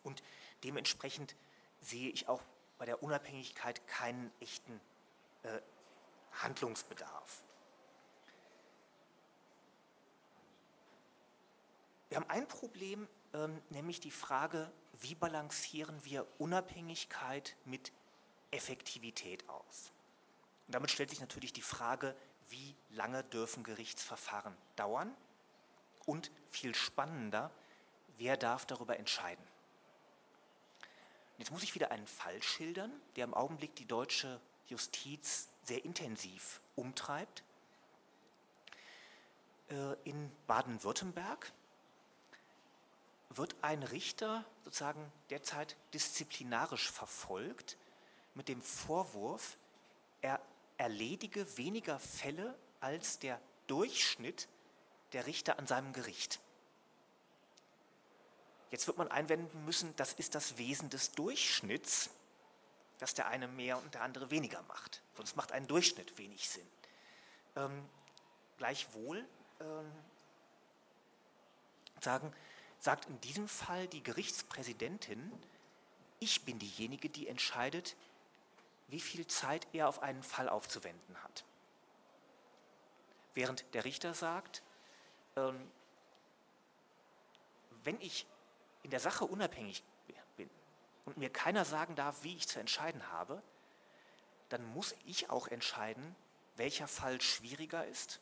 Und dementsprechend sehe ich auch bei der Unabhängigkeit keinen echten äh, Handlungsbedarf. Wir haben ein Problem, ähm, nämlich die Frage, wie balancieren wir Unabhängigkeit mit Effektivität aus? Und damit stellt sich natürlich die Frage, wie lange dürfen Gerichtsverfahren dauern? Und viel spannender, wer darf darüber entscheiden? Jetzt muss ich wieder einen Fall schildern, der im Augenblick die deutsche Justiz sehr intensiv umtreibt. Äh, in Baden-Württemberg wird ein Richter sozusagen derzeit disziplinarisch verfolgt mit dem Vorwurf, er erledige weniger Fälle als der Durchschnitt der Richter an seinem Gericht. Jetzt wird man einwenden müssen, das ist das Wesen des Durchschnitts, dass der eine mehr und der andere weniger macht. Sonst macht ein Durchschnitt wenig Sinn. Ähm, gleichwohl ähm, sagen, sagt in diesem Fall die Gerichtspräsidentin, ich bin diejenige, die entscheidet, wie viel Zeit er auf einen Fall aufzuwenden hat. Während der Richter sagt, ähm, wenn ich in der Sache unabhängig bin und mir keiner sagen darf, wie ich zu entscheiden habe, dann muss ich auch entscheiden, welcher Fall schwieriger ist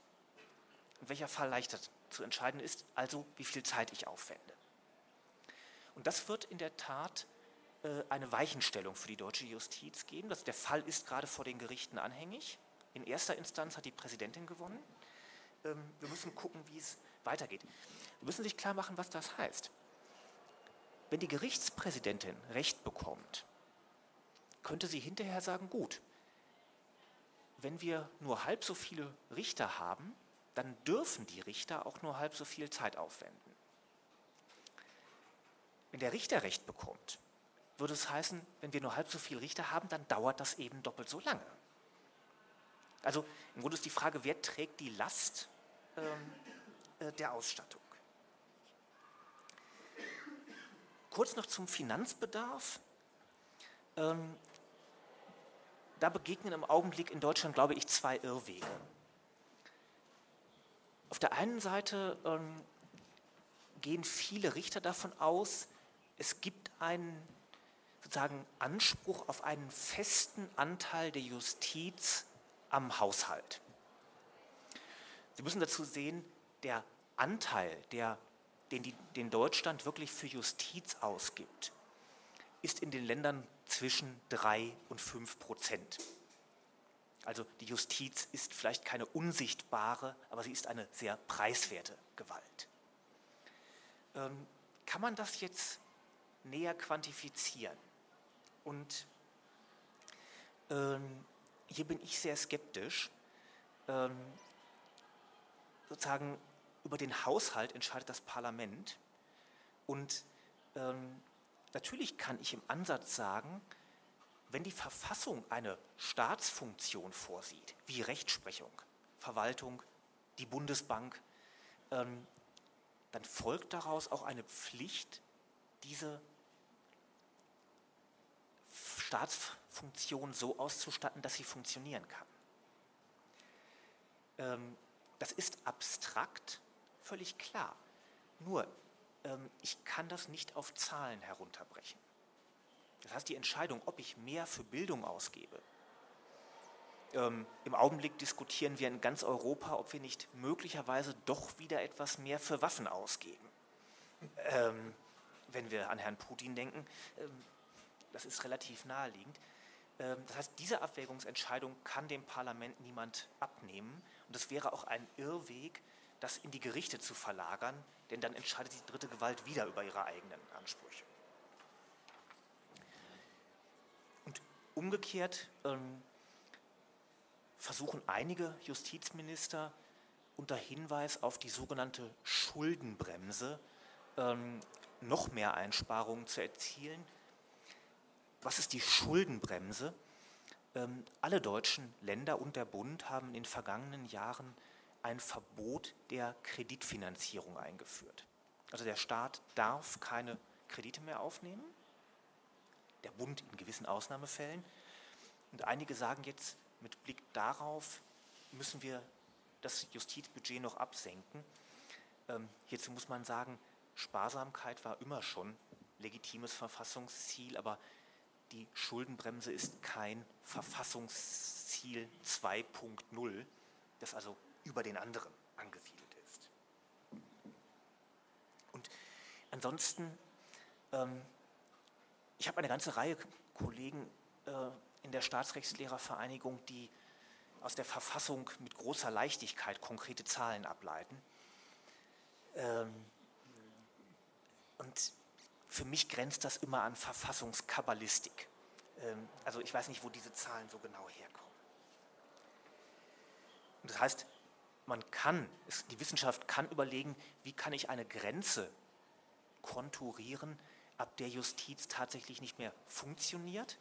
und welcher Fall leichter zu entscheiden ist, also wie viel Zeit ich aufwende. Und das wird in der Tat eine Weichenstellung für die deutsche Justiz geben. Das, der Fall ist gerade vor den Gerichten anhängig. In erster Instanz hat die Präsidentin gewonnen. Ähm, wir müssen gucken, wie es weitergeht. Wir müssen sich klar machen, was das heißt. Wenn die Gerichtspräsidentin Recht bekommt, könnte sie hinterher sagen, gut, wenn wir nur halb so viele Richter haben, dann dürfen die Richter auch nur halb so viel Zeit aufwenden. Wenn der Richter Recht bekommt, würde es heißen, wenn wir nur halb so viele Richter haben, dann dauert das eben doppelt so lange. Also im Grunde ist die Frage, wer trägt die Last ähm, äh, der Ausstattung? Kurz noch zum Finanzbedarf. Ähm, da begegnen im Augenblick in Deutschland, glaube ich, zwei Irrwege. Auf der einen Seite ähm, gehen viele Richter davon aus, es gibt einen sozusagen Anspruch auf einen festen Anteil der Justiz am Haushalt. Sie müssen dazu sehen, der Anteil, der, den, die, den Deutschland wirklich für Justiz ausgibt, ist in den Ländern zwischen 3 und 5 Prozent. Also die Justiz ist vielleicht keine unsichtbare, aber sie ist eine sehr preiswerte Gewalt. Ähm, kann man das jetzt näher quantifizieren. Und ähm, hier bin ich sehr skeptisch. Ähm, sozusagen über den Haushalt entscheidet das Parlament. Und ähm, natürlich kann ich im Ansatz sagen, wenn die Verfassung eine Staatsfunktion vorsieht, wie Rechtsprechung, Verwaltung, die Bundesbank, ähm, dann folgt daraus auch eine Pflicht, diese Staatsfunktion so auszustatten, dass sie funktionieren kann. Ähm, das ist abstrakt, völlig klar. Nur, ähm, ich kann das nicht auf Zahlen herunterbrechen. Das heißt, die Entscheidung, ob ich mehr für Bildung ausgebe, ähm, Im Augenblick diskutieren wir in ganz Europa, ob wir nicht möglicherweise doch wieder etwas mehr für Waffen ausgeben. Wenn wir an Herrn Putin denken. Das ist relativ naheliegend. Ähm, das heißt, diese Abwägungsentscheidung kann dem Parlament niemand abnehmen. Und es wäre auch ein Irrweg, das in die Gerichte zu verlagern, denn dann entscheidet die dritte Gewalt wieder über ihre eigenen Ansprüche. Und umgekehrt ähm, versuchen einige Justizminister unter Hinweis auf die sogenannte Schuldenbremse ähm, noch mehr Einsparungen zu erzielen. Was ist die Schuldenbremse? Ähm, alle deutschen Länder und der Bund haben in den vergangenen Jahren ein Verbot der Kreditfinanzierung eingeführt. Also der Staat darf keine Kredite mehr aufnehmen, der Bund in gewissen Ausnahmefällen. Und einige sagen jetzt, mit Blick darauf müssen wir das Justizbudget noch absenken. Ähm, hierzu muss man sagen, Sparsamkeit war immer schon legitimes Verfassungsziel, aber die Schuldenbremse ist kein Verfassungsziel 2.0, das also über den anderen angesiedelt ist. Und ansonsten, ähm, ich habe eine ganze Reihe Kollegen äh, in der Staatsrechtslehrervereinigung, die aus der Verfassung mit großer Leichtigkeit konkrete Zahlen ableiten. Ähm, und für mich grenzt das immer an Verfassungskabbalistik. Ähm, also ich weiß nicht, wo diese Zahlen so genau herkommen. Und das heißt, man kann, die Wissenschaft kann überlegen, wie kann ich eine Grenze konturieren, ab der Justiz tatsächlich nicht mehr funktioniert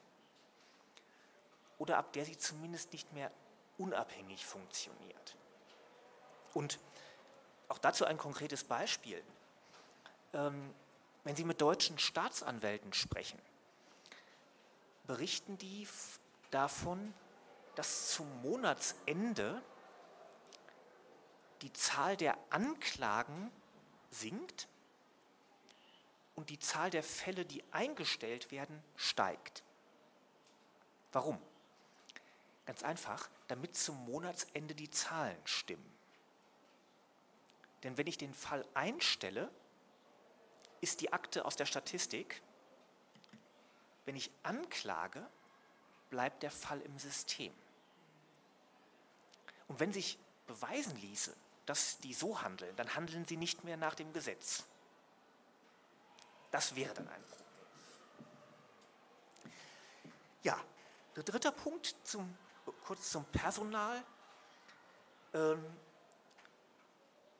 oder ab der sie zumindest nicht mehr unabhängig funktioniert. Und auch dazu ein konkretes Beispiel. Ähm, wenn Sie mit deutschen Staatsanwälten sprechen, berichten die davon, dass zum Monatsende die Zahl der Anklagen sinkt und die Zahl der Fälle, die eingestellt werden, steigt. Warum? Ganz einfach, damit zum Monatsende die Zahlen stimmen. Denn wenn ich den Fall einstelle, ist die Akte aus der Statistik. Wenn ich anklage, bleibt der Fall im System. Und wenn sich beweisen ließe, dass die so handeln, dann handeln sie nicht mehr nach dem Gesetz. Das wäre dann ein Problem. Ja, der dritte Punkt, zum, kurz zum Personal. Ähm,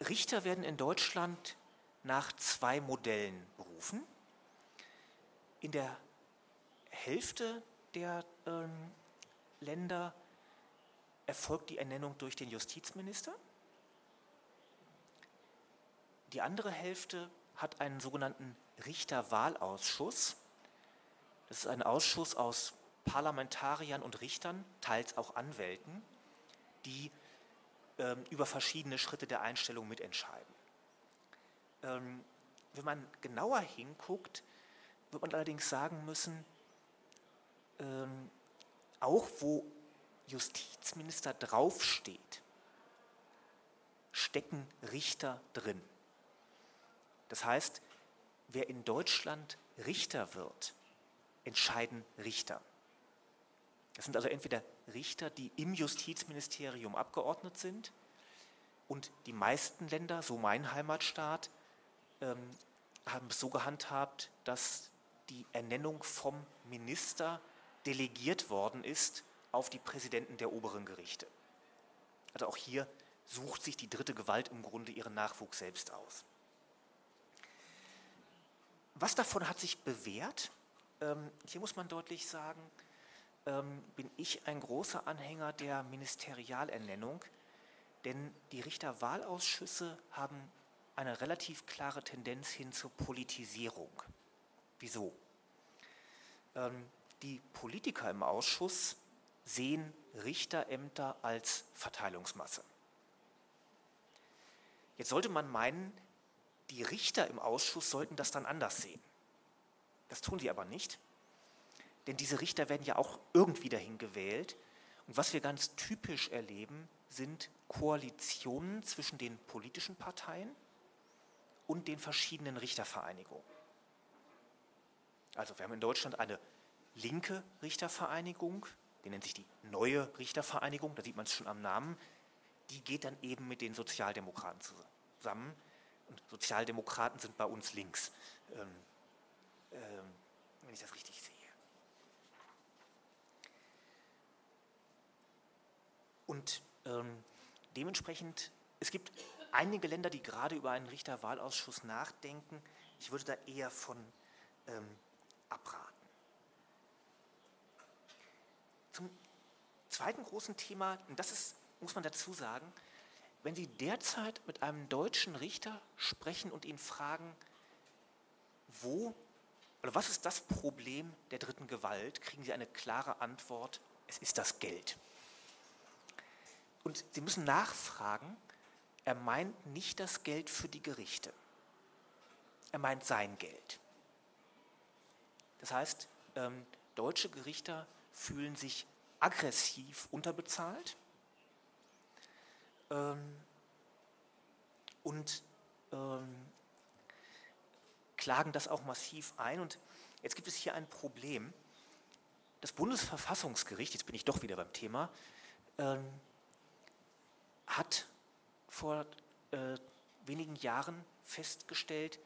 Richter werden in Deutschland nach zwei Modellen berufen. In der Hälfte der ähm, Länder erfolgt die Ernennung durch den Justizminister. Die andere Hälfte hat einen sogenannten Richterwahlausschuss. Das ist ein Ausschuss aus Parlamentariern und Richtern, teils auch Anwälten, die ähm, über verschiedene Schritte der Einstellung mitentscheiden. Ähm, wenn man genauer hinguckt, wird man allerdings sagen müssen, ähm, auch wo Justizminister draufsteht, stecken Richter drin. Das heißt, wer in Deutschland Richter wird, entscheiden Richter. Das sind also entweder Richter, die im Justizministerium abgeordnet sind und die meisten Länder, so mein Heimatstaat, ähm, haben es so gehandhabt, dass die Ernennung vom Minister delegiert worden ist auf die Präsidenten der oberen Gerichte. Also auch hier sucht sich die dritte Gewalt im Grunde ihren Nachwuchs selbst aus. Was davon hat sich bewährt? Ähm, hier muss man deutlich sagen, ähm, bin ich ein großer Anhänger der Ministerialernennung, denn die Richterwahlausschüsse haben eine relativ klare Tendenz hin zur Politisierung. Wieso? Ähm, die Politiker im Ausschuss sehen Richterämter als Verteilungsmasse. Jetzt sollte man meinen, die Richter im Ausschuss sollten das dann anders sehen. Das tun sie aber nicht, denn diese Richter werden ja auch irgendwie dahin gewählt. Und was wir ganz typisch erleben, sind Koalitionen zwischen den politischen Parteien und den verschiedenen Richtervereinigungen. Also wir haben in Deutschland eine linke Richtervereinigung, die nennt sich die neue Richtervereinigung, da sieht man es schon am Namen, die geht dann eben mit den Sozialdemokraten zusammen. Und Sozialdemokraten sind bei uns links, ähm, ähm, wenn ich das richtig sehe. Und ähm, dementsprechend es gibt einige Länder, die gerade über einen Richterwahlausschuss nachdenken. Ich würde da eher von ähm, abraten. Zum zweiten großen Thema, und das ist, muss man dazu sagen, wenn Sie derzeit mit einem deutschen Richter sprechen und ihn fragen, wo oder was ist das Problem der dritten Gewalt, kriegen Sie eine klare Antwort, es ist das Geld. Und Sie müssen nachfragen, er meint nicht das Geld für die Gerichte. Er meint sein Geld. Das heißt, ähm, deutsche Gerichter fühlen sich aggressiv unterbezahlt ähm, und ähm, klagen das auch massiv ein. Und jetzt gibt es hier ein Problem. Das Bundesverfassungsgericht, jetzt bin ich doch wieder beim Thema, ähm, hat vor äh, wenigen Jahren festgestellt,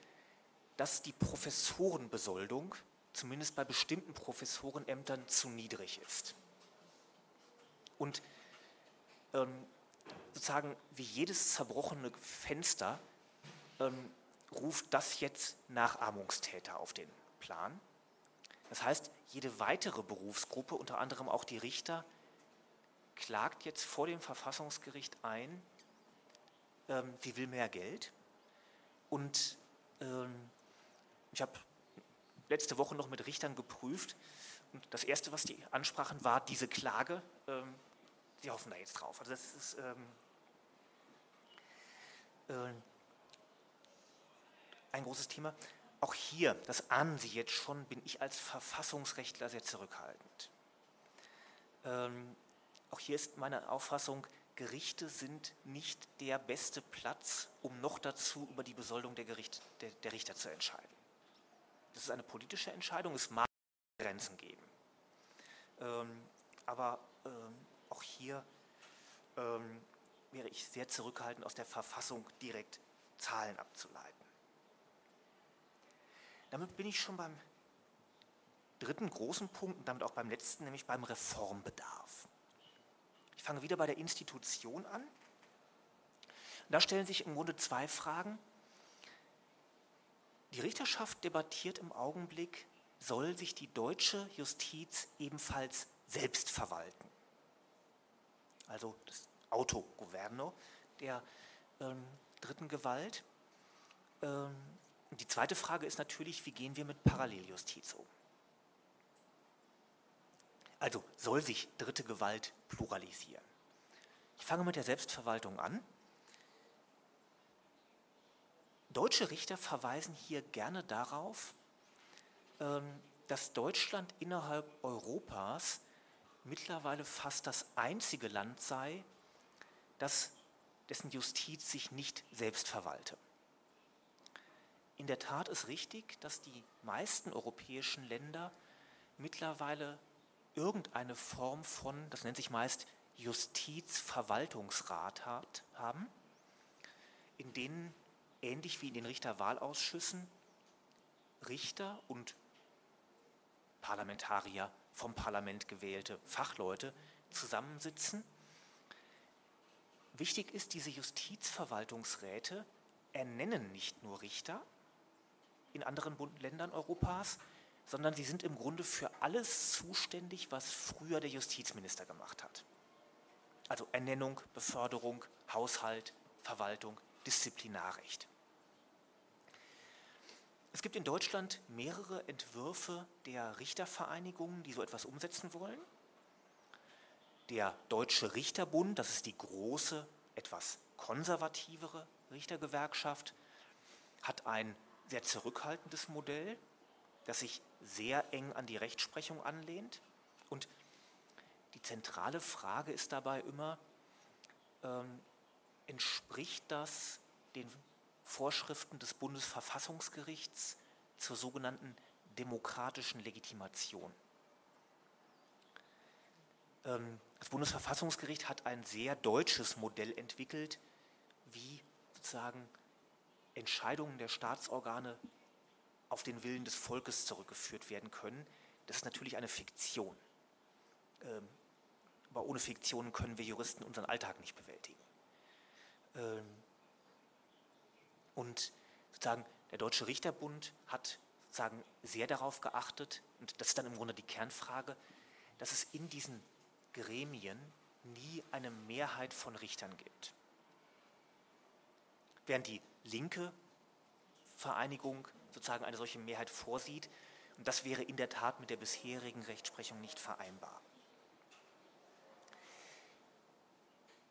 dass die Professorenbesoldung zumindest bei bestimmten Professorenämtern zu niedrig ist. Und ähm, sozusagen wie jedes zerbrochene Fenster ähm, ruft das jetzt Nachahmungstäter auf den Plan. Das heißt, jede weitere Berufsgruppe, unter anderem auch die Richter, klagt jetzt vor dem Verfassungsgericht ein, ähm, sie will mehr Geld. Und ähm, ich habe letzte Woche noch mit Richtern geprüft und das Erste, was die ansprachen, war diese Klage. Ähm, sie hoffen da jetzt drauf. Also das ist äh, ein großes Thema. Auch hier, das ahnen Sie jetzt schon, bin ich als Verfassungsrechtler sehr zurückhaltend. Ähm, auch hier ist meine Auffassung, Gerichte sind nicht der beste Platz, um noch dazu über die Besoldung der, Gericht, der, der Richter zu entscheiden. Das ist eine politische Entscheidung, es mag Grenzen geben. Ähm, aber ähm, auch hier ähm, wäre ich sehr zurückhaltend, aus der Verfassung direkt Zahlen abzuleiten. Damit bin ich schon beim dritten großen Punkt und damit auch beim letzten, nämlich beim Reformbedarf. Fange wieder bei der Institution an. Da stellen sich im Grunde zwei Fragen. Die Richterschaft debattiert im Augenblick, soll sich die deutsche Justiz ebenfalls selbst verwalten? Also das Autogoverno der ähm, dritten Gewalt. Ähm, die zweite Frage ist natürlich, wie gehen wir mit Paralleljustiz um? Also soll sich dritte Gewalt pluralisieren? Ich fange mit der Selbstverwaltung an. Deutsche Richter verweisen hier gerne darauf, ähm, dass Deutschland innerhalb Europas mittlerweile fast das einzige Land sei, das, dessen Justiz sich nicht selbst verwalte. In der Tat ist richtig, dass die meisten europäischen Länder mittlerweile irgendeine Form von, das nennt sich meist Justizverwaltungsrat hat, haben, in denen ähnlich wie in den Richterwahlausschüssen Richter und Parlamentarier vom Parlament gewählte Fachleute zusammensitzen. Wichtig ist, diese Justizverwaltungsräte ernennen nicht nur Richter, in anderen Ländern Europas, sondern sie sind im Grunde für alles zuständig, was früher der Justizminister gemacht hat. Also Ernennung, Beförderung, Haushalt, Verwaltung, Disziplinarrecht. Es gibt in Deutschland mehrere Entwürfe der Richtervereinigungen, die so etwas umsetzen wollen. Der Deutsche Richterbund, das ist die große, etwas konservativere Richtergewerkschaft, hat ein sehr zurückhaltendes Modell, das sich sehr eng an die Rechtsprechung anlehnt. Und die zentrale Frage ist dabei immer, ähm, entspricht das den Vorschriften des Bundesverfassungsgerichts zur sogenannten demokratischen Legitimation? Ähm, das Bundesverfassungsgericht hat ein sehr deutsches Modell entwickelt, wie sozusagen Entscheidungen der Staatsorgane auf den Willen des Volkes zurückgeführt werden können. Das ist natürlich eine Fiktion. Ähm, aber ohne Fiktionen können wir Juristen unseren Alltag nicht bewältigen. Ähm, und sozusagen der Deutsche Richterbund hat sozusagen sehr darauf geachtet, und das ist dann im Grunde die Kernfrage, dass es in diesen Gremien nie eine Mehrheit von Richtern gibt. Während die linke Vereinigung sozusagen eine solche Mehrheit vorsieht, und das wäre in der Tat mit der bisherigen Rechtsprechung nicht vereinbar.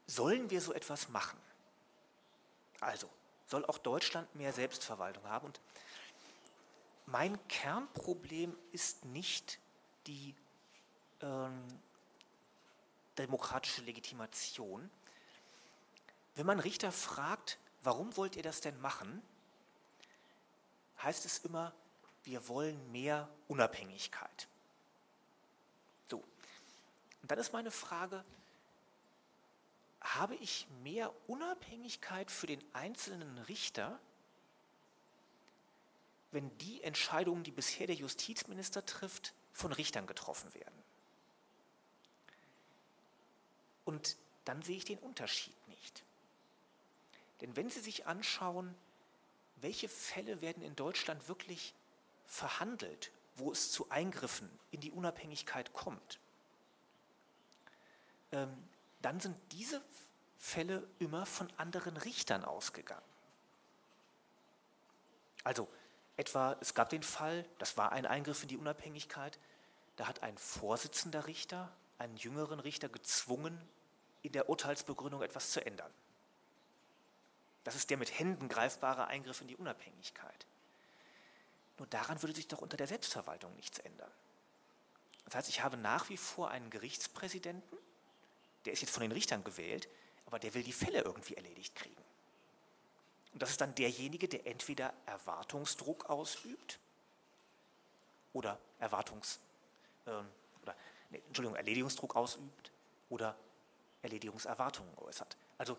Sollen wir so etwas machen? Also, soll auch Deutschland mehr Selbstverwaltung haben? Und mein Kernproblem ist nicht die ähm, demokratische Legitimation. Wenn man Richter fragt, warum wollt ihr das denn machen, heißt es immer, wir wollen mehr Unabhängigkeit. So. Und dann ist meine Frage, habe ich mehr Unabhängigkeit für den einzelnen Richter, wenn die Entscheidungen, die bisher der Justizminister trifft, von Richtern getroffen werden? Und dann sehe ich den Unterschied nicht. Denn wenn Sie sich anschauen, welche Fälle werden in Deutschland wirklich verhandelt, wo es zu Eingriffen in die Unabhängigkeit kommt, ähm, dann sind diese Fälle immer von anderen Richtern ausgegangen. Also etwa, es gab den Fall, das war ein Eingriff in die Unabhängigkeit, da hat ein Vorsitzender Richter einen jüngeren Richter gezwungen, in der Urteilsbegründung etwas zu ändern. Das ist der mit Händen greifbare Eingriff in die Unabhängigkeit. Nur daran würde sich doch unter der Selbstverwaltung nichts ändern. Das heißt, ich habe nach wie vor einen Gerichtspräsidenten, der ist jetzt von den Richtern gewählt, aber der will die Fälle irgendwie erledigt kriegen. Und das ist dann derjenige, der entweder Erwartungsdruck ausübt oder Erwartungs, äh, oder, nee, Entschuldigung, Erledigungsdruck ausübt oder Erledigungserwartungen äußert. Also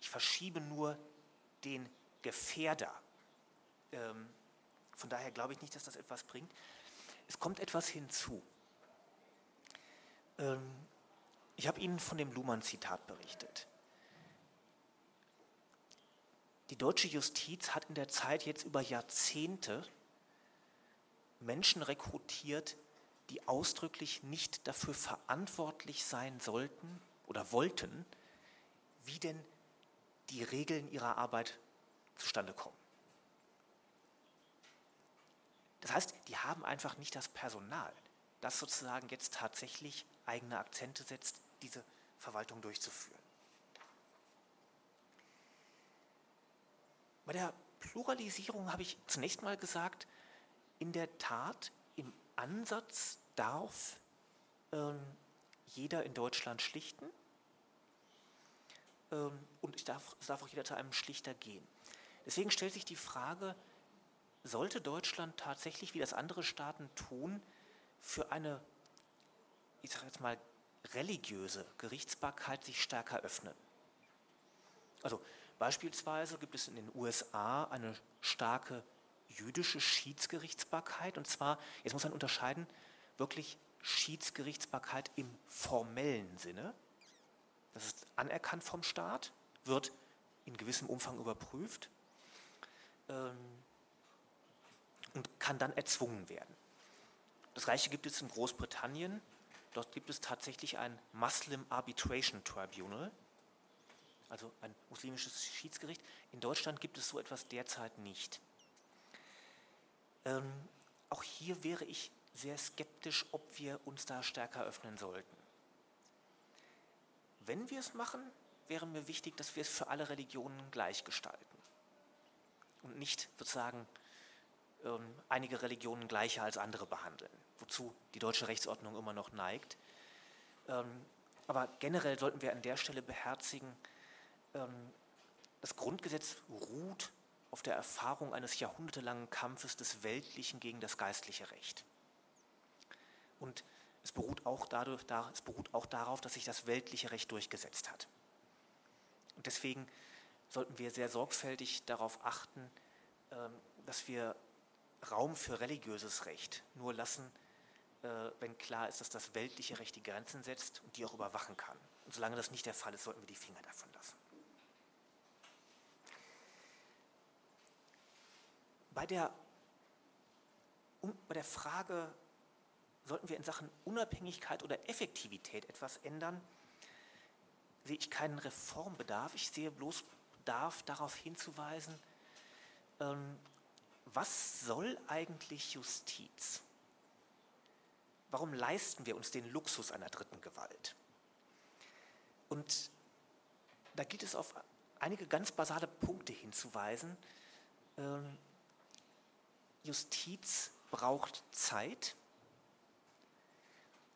ich verschiebe nur den Gefährder. Ähm, von daher glaube ich nicht, dass das etwas bringt. Es kommt etwas hinzu. Ähm, ich habe Ihnen von dem Luhmann-Zitat berichtet. Die deutsche Justiz hat in der Zeit jetzt über Jahrzehnte Menschen rekrutiert, die ausdrücklich nicht dafür verantwortlich sein sollten, oder wollten, wie denn die Regeln ihrer Arbeit zustande kommen. Das heißt, die haben einfach nicht das Personal, das sozusagen jetzt tatsächlich eigene Akzente setzt, diese Verwaltung durchzuführen. Bei der Pluralisierung habe ich zunächst mal gesagt, in der Tat, im Ansatz darf ähm, jeder in Deutschland schlichten und es darf, es darf auch jeder zu einem Schlichter gehen. Deswegen stellt sich die Frage, sollte Deutschland tatsächlich, wie das andere Staaten tun, für eine, ich sage jetzt mal, religiöse Gerichtsbarkeit sich stärker öffnen? Also beispielsweise gibt es in den USA eine starke jüdische Schiedsgerichtsbarkeit und zwar, jetzt muss man unterscheiden, wirklich Schiedsgerichtsbarkeit im formellen Sinne, das ist anerkannt vom Staat, wird in gewissem Umfang überprüft ähm, und kann dann erzwungen werden. Das gleiche gibt es in Großbritannien. Dort gibt es tatsächlich ein Muslim Arbitration Tribunal, also ein muslimisches Schiedsgericht. In Deutschland gibt es so etwas derzeit nicht. Ähm, auch hier wäre ich sehr skeptisch, ob wir uns da stärker öffnen sollten. Wenn wir es machen, wäre mir wichtig, dass wir es für alle Religionen gleich gestalten und nicht sozusagen ähm, einige Religionen gleicher als andere behandeln, wozu die deutsche Rechtsordnung immer noch neigt. Ähm, aber generell sollten wir an der Stelle beherzigen, ähm, das Grundgesetz ruht auf der Erfahrung eines jahrhundertelangen Kampfes des Weltlichen gegen das geistliche Recht. Und es beruht auch, dadurch, da, es beruht auch darauf, dass sich das weltliche Recht durchgesetzt hat. Und deswegen sollten wir sehr sorgfältig darauf achten, ähm, dass wir Raum für religiöses Recht nur lassen, äh, wenn klar ist, dass das weltliche Recht die Grenzen setzt und die auch überwachen kann. Und solange das nicht der Fall ist, sollten wir die Finger davon lassen. Bei der, um, bei der Frage sollten wir in Sachen Unabhängigkeit oder Effektivität etwas ändern, sehe ich keinen Reformbedarf. Ich sehe bloß Bedarf, darauf hinzuweisen, ähm, was soll eigentlich Justiz? Warum leisten wir uns den Luxus einer dritten Gewalt? Und da gilt es auf einige ganz basale Punkte hinzuweisen. Ähm, Justiz braucht Zeit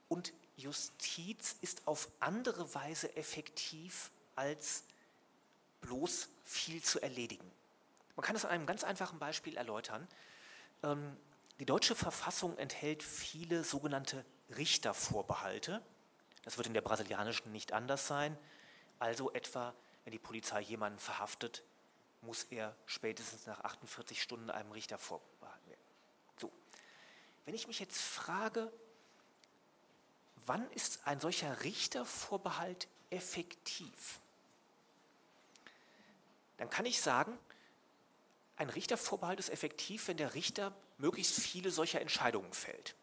und Justiz ist auf andere Weise effektiv als bloß viel zu erledigen. Man kann es an einem ganz einfachen Beispiel erläutern. Ähm, die deutsche Verfassung enthält viele sogenannte Richtervorbehalte. Das wird in der brasilianischen nicht anders sein. Also etwa, wenn die Polizei jemanden verhaftet, muss er spätestens nach 48 Stunden einem Richter vorbehalten werden. So. Wenn ich mich jetzt frage, wann ist ein solcher Richtervorbehalt effektiv? Dann kann ich sagen, ein Richtervorbehalt ist effektiv, wenn der Richter möglichst viele solcher Entscheidungen fällt.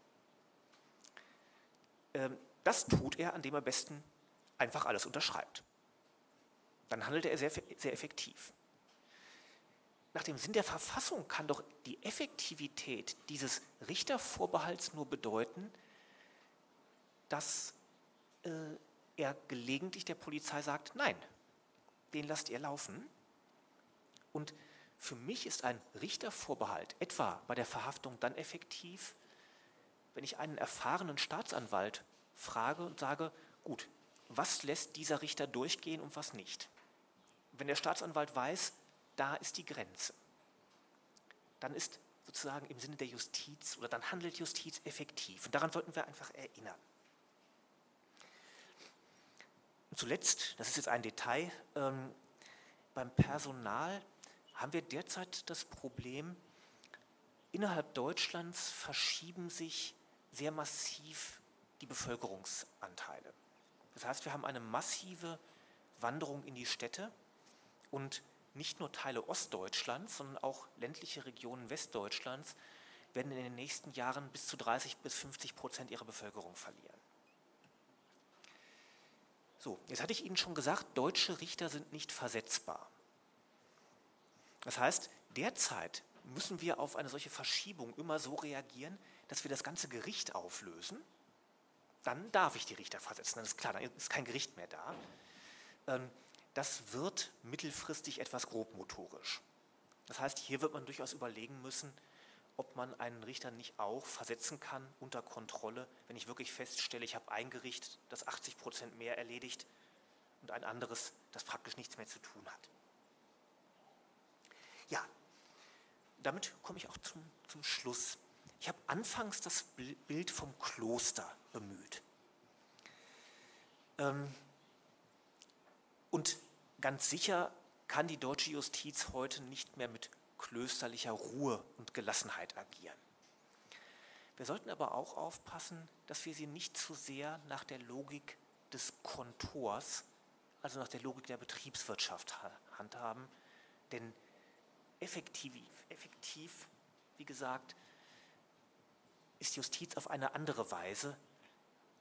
Ähm, das tut er, indem er am besten einfach alles unterschreibt. Dann handelt er sehr, sehr effektiv. Nach dem Sinn der Verfassung kann doch die Effektivität dieses Richtervorbehalts nur bedeuten, dass äh, er gelegentlich der Polizei sagt, nein, den lasst ihr laufen. Und für mich ist ein Richtervorbehalt etwa bei der Verhaftung dann effektiv, wenn ich einen erfahrenen Staatsanwalt frage und sage, gut, was lässt dieser Richter durchgehen und was nicht? Wenn der Staatsanwalt weiß, da ist die Grenze, dann ist sozusagen im Sinne der Justiz oder dann handelt Justiz effektiv. Und daran sollten wir einfach erinnern. Und zuletzt, das ist jetzt ein Detail, ähm, beim Personal haben wir derzeit das Problem, innerhalb Deutschlands verschieben sich sehr massiv die Bevölkerungsanteile. Das heißt, wir haben eine massive Wanderung in die Städte und nicht nur Teile Ostdeutschlands, sondern auch ländliche Regionen Westdeutschlands werden in den nächsten Jahren bis zu 30 bis 50 Prozent ihrer Bevölkerung verlieren. So, jetzt hatte ich Ihnen schon gesagt, deutsche Richter sind nicht versetzbar. Das heißt, derzeit müssen wir auf eine solche Verschiebung immer so reagieren, dass wir das ganze Gericht auflösen. Dann darf ich die Richter versetzen, dann ist klar, dann ist kein Gericht mehr da. Ähm, das wird mittelfristig etwas grobmotorisch. Das heißt, hier wird man durchaus überlegen müssen, ob man einen Richter nicht auch versetzen kann unter Kontrolle, wenn ich wirklich feststelle, ich habe ein Gericht, das 80 Prozent mehr erledigt und ein anderes, das praktisch nichts mehr zu tun hat. Ja, damit komme ich auch zum, zum Schluss. Ich habe anfangs das Bild vom Kloster bemüht. Ähm, und ganz sicher kann die deutsche Justiz heute nicht mehr mit klösterlicher Ruhe und Gelassenheit agieren. Wir sollten aber auch aufpassen, dass wir sie nicht zu sehr nach der Logik des Kontors, also nach der Logik der Betriebswirtschaft handhaben, denn effektiv, effektiv, wie gesagt, ist Justiz auf eine andere Weise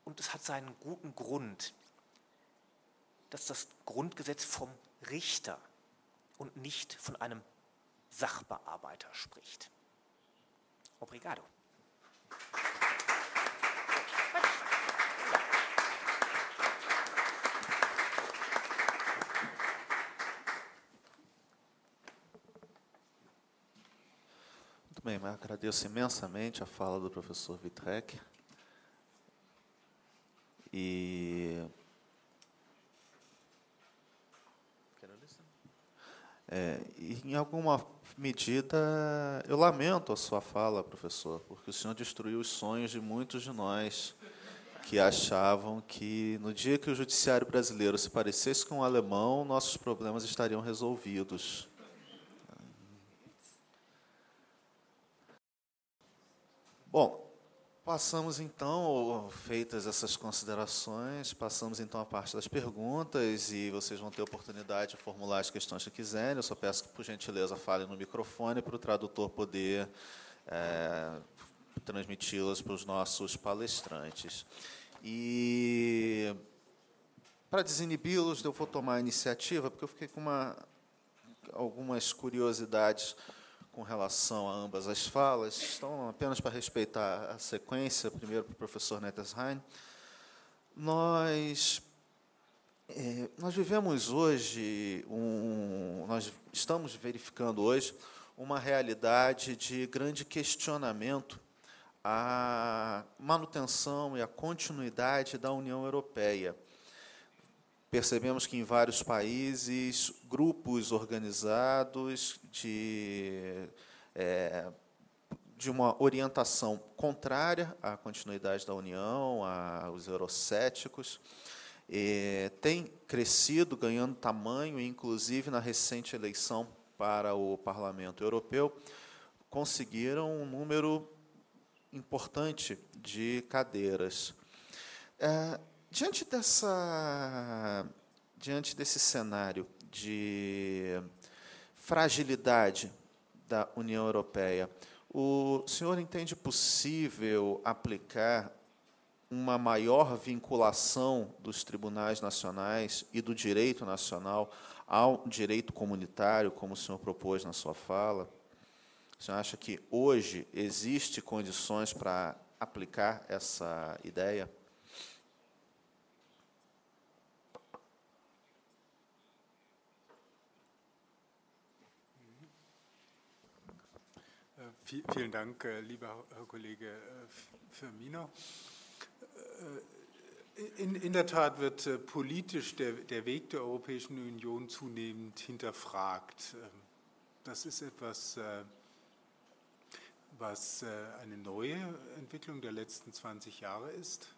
und es hat seinen guten Grund, dass das Grundgesetz vom Richter und nicht von einem Sachbearbeiter spricht. Obrigado. Muito bem, agradeço imensamente a fala do professor Vitrek. E. É, em alguma medida, eu lamento a sua fala, professor, porque o senhor destruiu os sonhos de muitos de nós que achavam que no dia que o judiciário brasileiro se parecesse com o alemão, nossos problemas estariam resolvidos. Bom, Passamos então, feitas essas considerações, passamos então a parte das perguntas e vocês vão ter oportunidade de formular as questões que quiserem. Eu só peço que, por gentileza, falem no microfone para o tradutor poder é, transmiti-las para os nossos palestrantes. E para desinibi-los, eu vou tomar a iniciativa, porque eu fiquei com uma, algumas curiosidades com relação a ambas as falas. Então, apenas para respeitar a sequência, primeiro para o professor Nettesheim. Nós, é, nós vivemos hoje, um, nós estamos verificando hoje uma realidade de grande questionamento à manutenção e à continuidade da União Europeia. Percebemos que em vários países, grupos organizados de, é, de uma orientação contrária à continuidade da União, aos eurocéticos, é, têm crescido, ganhando tamanho, inclusive na recente eleição para o Parlamento Europeu, conseguiram um número importante de cadeiras. É, Diante dessa, diante desse cenário de fragilidade da União Europeia, o senhor entende possível aplicar uma maior vinculação dos tribunais nacionais e do direito nacional ao direito comunitário, como o senhor propôs na sua fala? O senhor acha que hoje existe condições para aplicar essa ideia? Vielen Dank, äh, lieber Herr Kollege äh, Firmino. Äh, in, in, der Tat wird politisch der, der, Weg der Europäischen Union zunehmend hinterfragt. Ähm, das ist etwas, was eine neue Entwicklung der letzten 20 Jahre ist,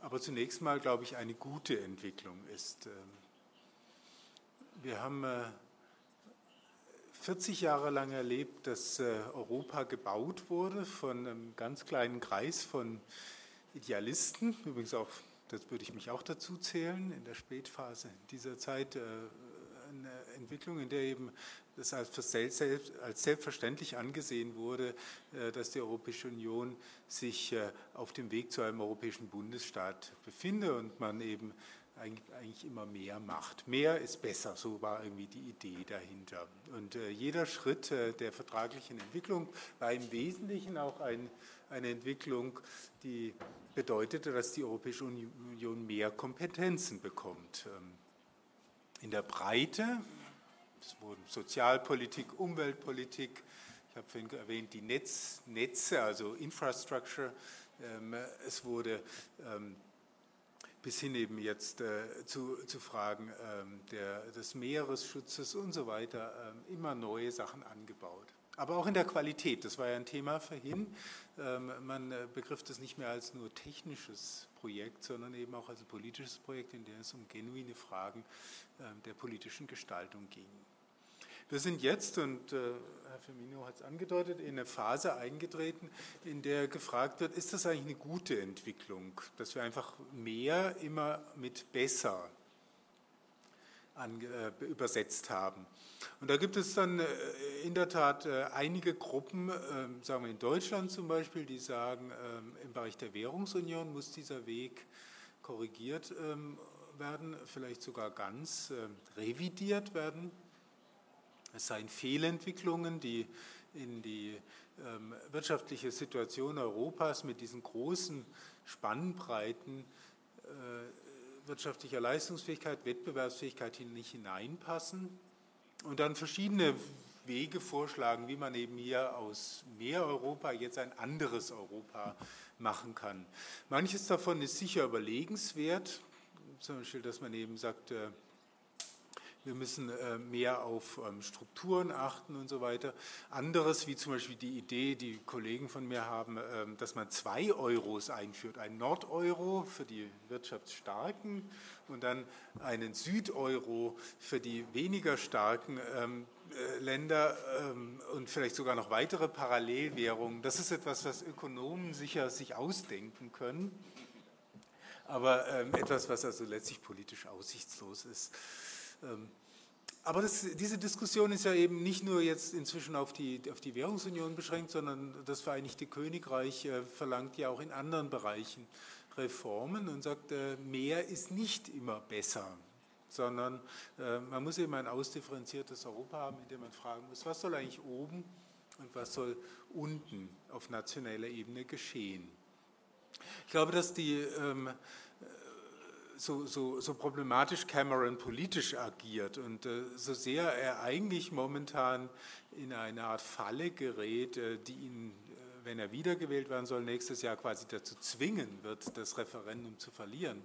aber zunächst mal, glaube ich, eine gute Entwicklung ist. Ähm, wir haben 40 Jahre lang erlebt, dass äh, Europa gebaut wurde von einem ganz kleinen Kreis von Idealisten, übrigens auch, das würde ich mich auch dazu zählen, in der Spätphase dieser Zeit äh, eine Entwicklung, in der eben das als, selbstverständlich angesehen wurde, äh, dass die Europäische Union sich auf dem Weg zu einem europäischen Bundesstaat befinde und man eben eigentlich immer mehr macht. Mehr ist besser, so war irgendwie die Idee dahinter. Und äh, jeder Schritt äh, der vertraglichen Entwicklung war im Wesentlichen auch ein, eine Entwicklung, die bedeutete, dass die Europäische Union mehr Kompetenzen bekommt. Ähm, in der Breite, es wurden Sozialpolitik, Umweltpolitik, ich habe vorhin erwähnt, die Netz, Netze, also Infrastructure, ähm, es wurde ähm, bis hin eben jetzt äh, zu, zu Fragen ähm, der, des Meeresschutzes und so weiter ähm, immer neue Sachen angebaut. Aber auch in der Qualität, das war ja ein Thema vorhin, ähm, man äh, begriff das nicht mehr als nur technisches Projekt, sondern eben auch als politisches Projekt, in dem es um genuine Fragen äh, der politischen Gestaltung ging. Wir sind jetzt, und äh, Herr Firmino hat es angedeutet, in eine Phase eingetreten, in der gefragt wird, ist das eigentlich eine gute Entwicklung, dass wir einfach mehr immer mit besser äh, übersetzt haben. Und da gibt es dann äh, in der Tat einige Gruppen, ähm, sagen wir in Deutschland zum Beispiel, die sagen, ähm, im Bereich der Währungsunion muss dieser Weg korrigiert ähm, werden, vielleicht sogar ganz revidiert werden. Es seien Fehlentwicklungen, die in die ähm, wirtschaftliche Situation Europas mit diesen großen Spannbreiten äh, wirtschaftlicher Leistungsfähigkeit, Wettbewerbsfähigkeit nicht hineinpassen und dann verschiedene Wege vorschlagen, wie man eben hier aus mehr Europa jetzt ein anderes Europa machen kann. Manches davon ist sicher überlegenswert, zum Beispiel, dass man eben sagt, äh, wir müssen äh, mehr auf ähm, Strukturen achten und so weiter. Anderes, wie zum Beispiel die Idee, die Kollegen von mir haben, ähm, dass man zwei Euros einführt, ein Nordeuro für die Wirtschaftsstarken und dann einen Südeuro für die weniger Starken, ähm, äh, Länder und vielleicht sogar noch weitere Parallelwährungen, das ist etwas, was Ökonomen sicher sich ausdenken können, aber ähm, etwas, was also letztlich politisch aussichtslos ist. Ähm, aber das, diese Diskussion ist ja eben nicht nur jetzt inzwischen auf die, auf die Währungsunion beschränkt, sondern das Vereinigte Königreich äh, verlangt ja auch in anderen Bereichen Reformen und sagt, äh, mehr ist nicht immer besser, sondern äh, man muss eben ein ausdifferenziertes Europa haben, in dem man fragen muss, was soll eigentlich oben und was soll unten auf nationaler Ebene geschehen. Ich glaube, dass die ähm, so, so, so, problematisch Cameron politisch agiert und äh, so sehr er eigentlich momentan in eine Art Falle gerät, äh, die ihn, äh, wenn er wiedergewählt werden soll, nächstes Jahr quasi dazu zwingen wird, das Referendum zu verlieren.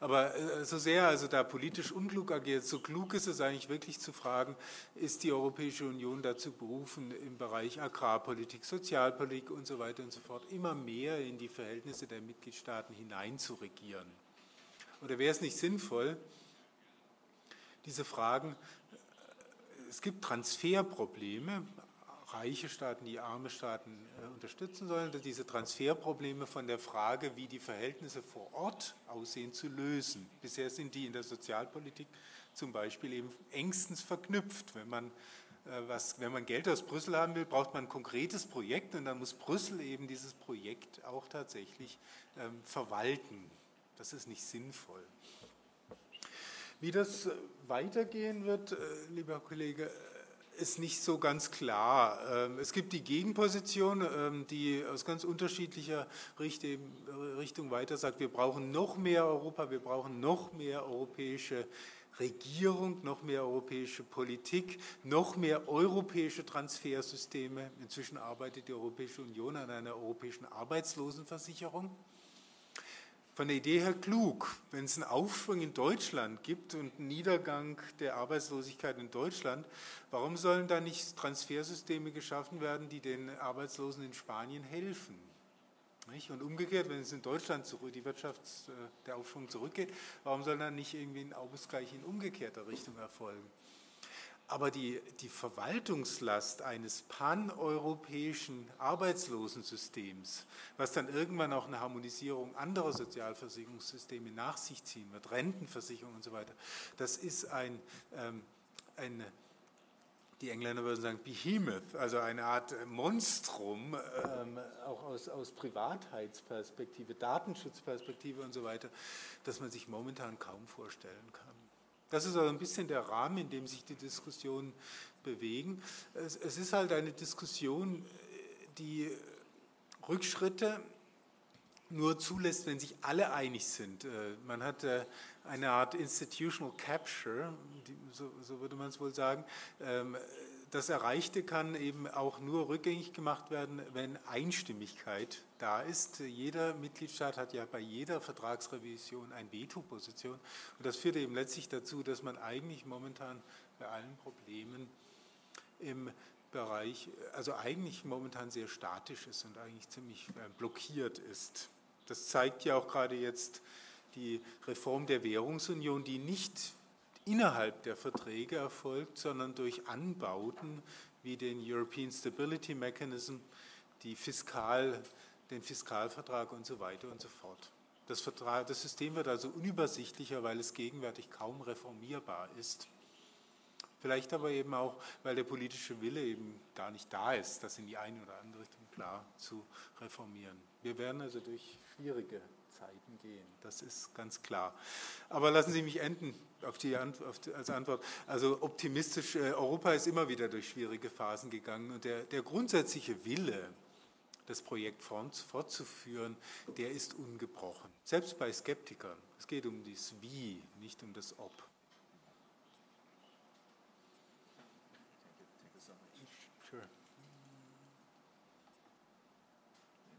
Aber äh, so sehr also da politisch unklug agiert, so klug ist es eigentlich wirklich zu fragen, ist die Europäische Union dazu berufen, im Bereich Agrarpolitik, Sozialpolitik und so weiter und so fort immer mehr in die Verhältnisse der Mitgliedstaaten hineinzuregieren. Oder wäre es nicht sinnvoll, diese Fragen, es gibt Transferprobleme, reiche Staaten, die arme Staaten äh, unterstützen sollen, diese Transferprobleme von der Frage, wie die Verhältnisse vor Ort aussehen, zu lösen. Bisher sind die in der Sozialpolitik zum Beispiel eben engstens verknüpft. Wenn man, äh, was, wenn man Geld aus Brüssel haben will, braucht man ein konkretes Projekt und dann muss Brüssel eben dieses Projekt auch tatsächlich ähm, verwalten. Das ist nicht sinnvoll. Wie das äh, weitergehen wird, äh, lieber Kollege, äh, ist nicht so ganz klar. Ähm, es gibt die Gegenposition, ähm, die aus ganz unterschiedlicher Richtung weiter sagt, wir brauchen noch mehr Europa, wir brauchen noch mehr europäische Regierung, noch mehr europäische Politik, noch mehr europäische Transfersysteme. Inzwischen arbeitet die Europäische Union an einer europäischen Arbeitslosenversicherung von der Idee her klug. Wenn es einen Aufschwung in Deutschland gibt und einen Niedergang der Arbeitslosigkeit in Deutschland, warum sollen da nicht Transfersysteme geschaffen werden, die den Arbeitslosen in Spanien helfen? Und umgekehrt, wenn es in Deutschland zurück, die Wirtschaft, äh, der Aufschwung zurückgeht, warum soll dann nicht irgendwie ein Ausgleich in umgekehrter Richtung erfolgen? Aber die, die Verwaltungslast eines paneuropäischen Arbeitslosensystems, was dann irgendwann auch eine Harmonisierung anderer Sozialversicherungssysteme nach sich ziehen wird, Rentenversicherung und so weiter, das ist ein, ähm, ein die Engländer würden sagen Behemoth, also eine Art Monstrum, ähm, auch aus, aus Privatheitsperspektive, Datenschutzperspektive und so weiter, das man sich momentan kaum vorstellen kann. Das ist also ein bisschen der Rahmen, in dem sich die Diskussionen bewegen. Es, es ist halt eine Diskussion, die Rückschritte nur zulässt, wenn sich alle einig sind. Äh, man hat äh, eine Art Institutional Capture, so, würde man es wohl sagen, ähm, das Erreichte kann eben auch nur rückgängig gemacht werden, wenn Einstimmigkeit da ist. Jeder Mitgliedstaat hat ja bei jeder Vertragsrevision eine Veto-Position. Und das führt eben letztlich dazu, dass man eigentlich momentan bei allen Problemen im Bereich, also eigentlich momentan sehr statisch ist und eigentlich ziemlich äh, blockiert ist. Das zeigt ja auch gerade jetzt die Reform der Währungsunion, die nicht innerhalb der Verträge erfolgt, sondern durch Anbauten wie den European Stability Mechanism, die Fiskal, den Fiskalvertrag und so weiter und so fort. Das, Vertrag, das System wird also unübersichtlicher, weil es gegenwärtig kaum reformierbar ist. Vielleicht aber eben auch, weil der politische Wille eben gar nicht da ist, das in die eine oder andere Richtung klar zu reformieren. Wir werden also durch schwierige Zeiten gehen. Das ist ganz klar. Aber lassen Sie mich enden auf die, auf die, als Antwort. Also optimistisch, äh, Europa ist immer wieder durch schwierige Phasen gegangen und der, der grundsätzliche Wille, das Projekt fortzuführen, der ist ungebrochen. Selbst bei Skeptikern. Es geht um das Wie, nicht um das Ob.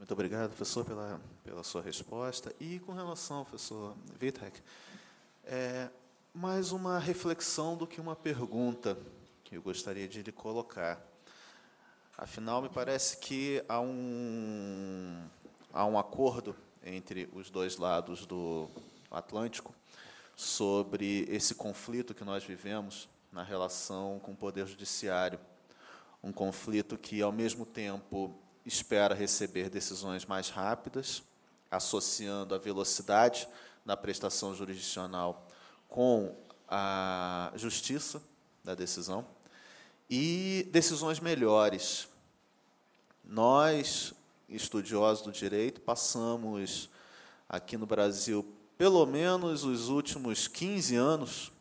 Muito obrigado, professor, pela, pela sua resposta. E com relação, professor Vitek, é, mais uma reflexão do que uma pergunta que eu gostaria de lhe colocar. Afinal, me parece que há um, há um acordo entre os dois lados do Atlântico sobre esse conflito que nós vivemos na relação com o Poder Judiciário. Um conflito que, ao mesmo tempo, espera receber decisões mais rápidas, associando a velocidade na prestação jurisdicional com a justiça da decisão e decisões melhores. Nós, estudiosos do direito, passamos aqui no Brasil pelo menos os últimos 15 anos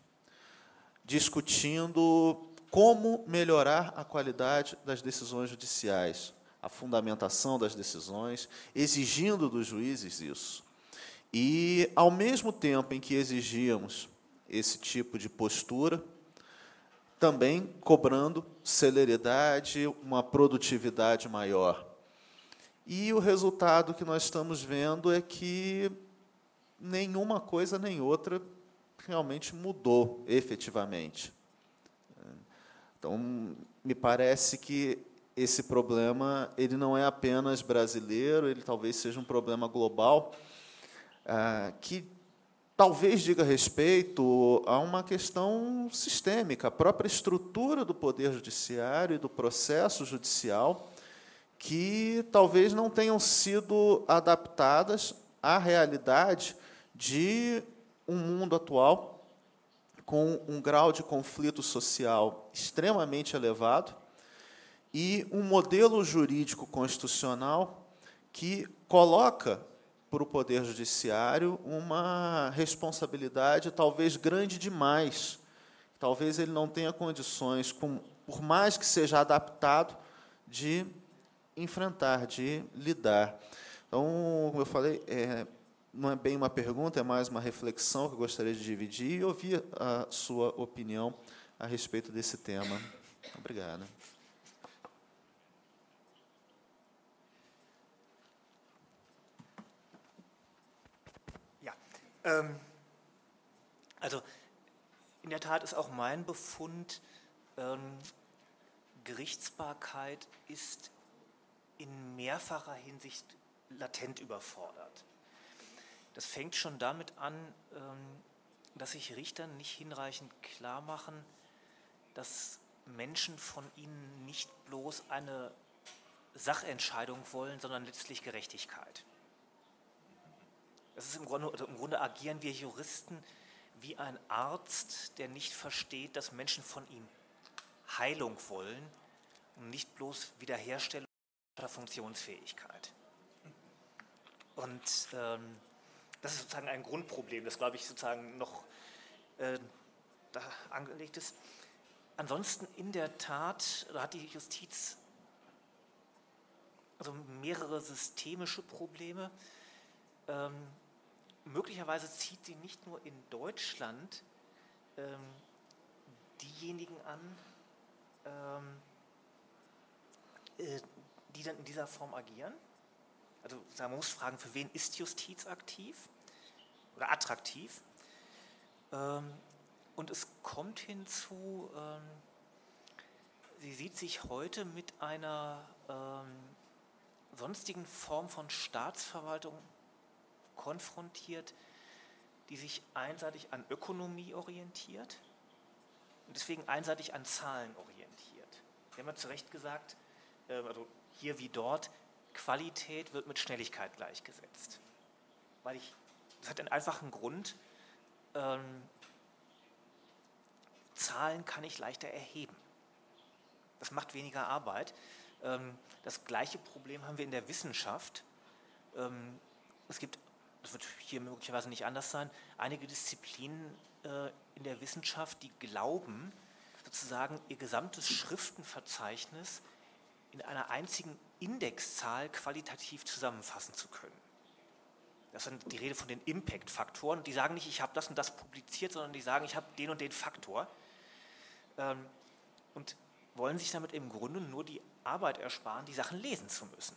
discutindo como melhorar a qualidade das decisões judiciais, a fundamentação das decisões, exigindo dos juízes isso. E, ao mesmo tempo em que exigíamos esse tipo de postura, também cobrando celeridade, uma produtividade maior. E o resultado que nós estamos vendo é que nenhuma coisa nem outra realmente mudou efetivamente. Então, me parece que esse problema ele não é apenas brasileiro, ele talvez seja um problema global ah, que talvez diga respeito a uma questão sistêmica, a própria estrutura do poder judiciário e do processo judicial, que talvez não tenham sido adaptadas à realidade de um mundo atual com um grau de conflito social extremamente elevado e um modelo jurídico constitucional que coloca para o Poder Judiciário uma responsabilidade talvez grande demais. Talvez ele não tenha condições, com, por mais que seja adaptado, de enfrentar, de lidar. Então, como eu falei, é, não é bem uma pergunta, é mais uma reflexão que eu gostaria de dividir e ouvir a sua opinião a respeito desse tema. Obrigado. Ähm, also in der Tat ist auch mein Befund, ähm, Gerichtsbarkeit ist in mehrfacher Hinsicht latent überfordert. Das fängt schon damit an, ähm, dass sich Richter nicht hinreichend klar machen, dass Menschen von ihnen nicht bloß eine Sachentscheidung wollen, sondern letztlich Gerechtigkeit. Das ist im Grunde, im Grunde agieren wir Juristen wie ein Arzt, der nicht versteht, dass Menschen von ihm Heilung wollen und nicht bloß Wiederherstellung der Funktionsfähigkeit. Und ähm, das ist sozusagen ein Grundproblem, das, glaube ich, sozusagen noch äh, da angelegt ist. Ansonsten in der Tat hat die Justiz also mehrere systemische Probleme. Ähm, möglicherweise zieht sie nicht nur in Deutschland ähm, diejenigen an, ähm, äh, die dann in dieser Form agieren also man muss fragen, für wen ist Justiz aktiv oder attraktiv? Ähm, und es kommt hinzu, ähm, sie sieht sich heute mit einer ähm, sonstigen Form von Staatsverwaltung konfrontiert, die sich einseitig an Ökonomie orientiert und deswegen einseitig an Zahlen orientiert. Sie haben ja zu Recht gesagt, also hier wie dort, Qualität wird mit Schnelligkeit gleichgesetzt. Weil ich, das hat einen einfachen Grund, ähm, Zahlen kann ich leichter erheben. Das macht weniger Arbeit. Ähm, das gleiche Problem haben wir in der Wissenschaft. Ähm, es gibt, das wird hier möglicherweise nicht anders sein, einige Disziplinen äh, in der Wissenschaft, die glauben, sozusagen ihr gesamtes Schriftenverzeichnis in einer einzigen Indexzahl qualitativ zusammenfassen zu können. Das ist die Rede von den Impact-Faktoren. Die sagen nicht, ich habe das und das publiziert, sondern die sagen, ich habe den und den Faktor. Ähm, und wollen sich damit im Grunde nur die Arbeit ersparen, die Sachen lesen zu müssen.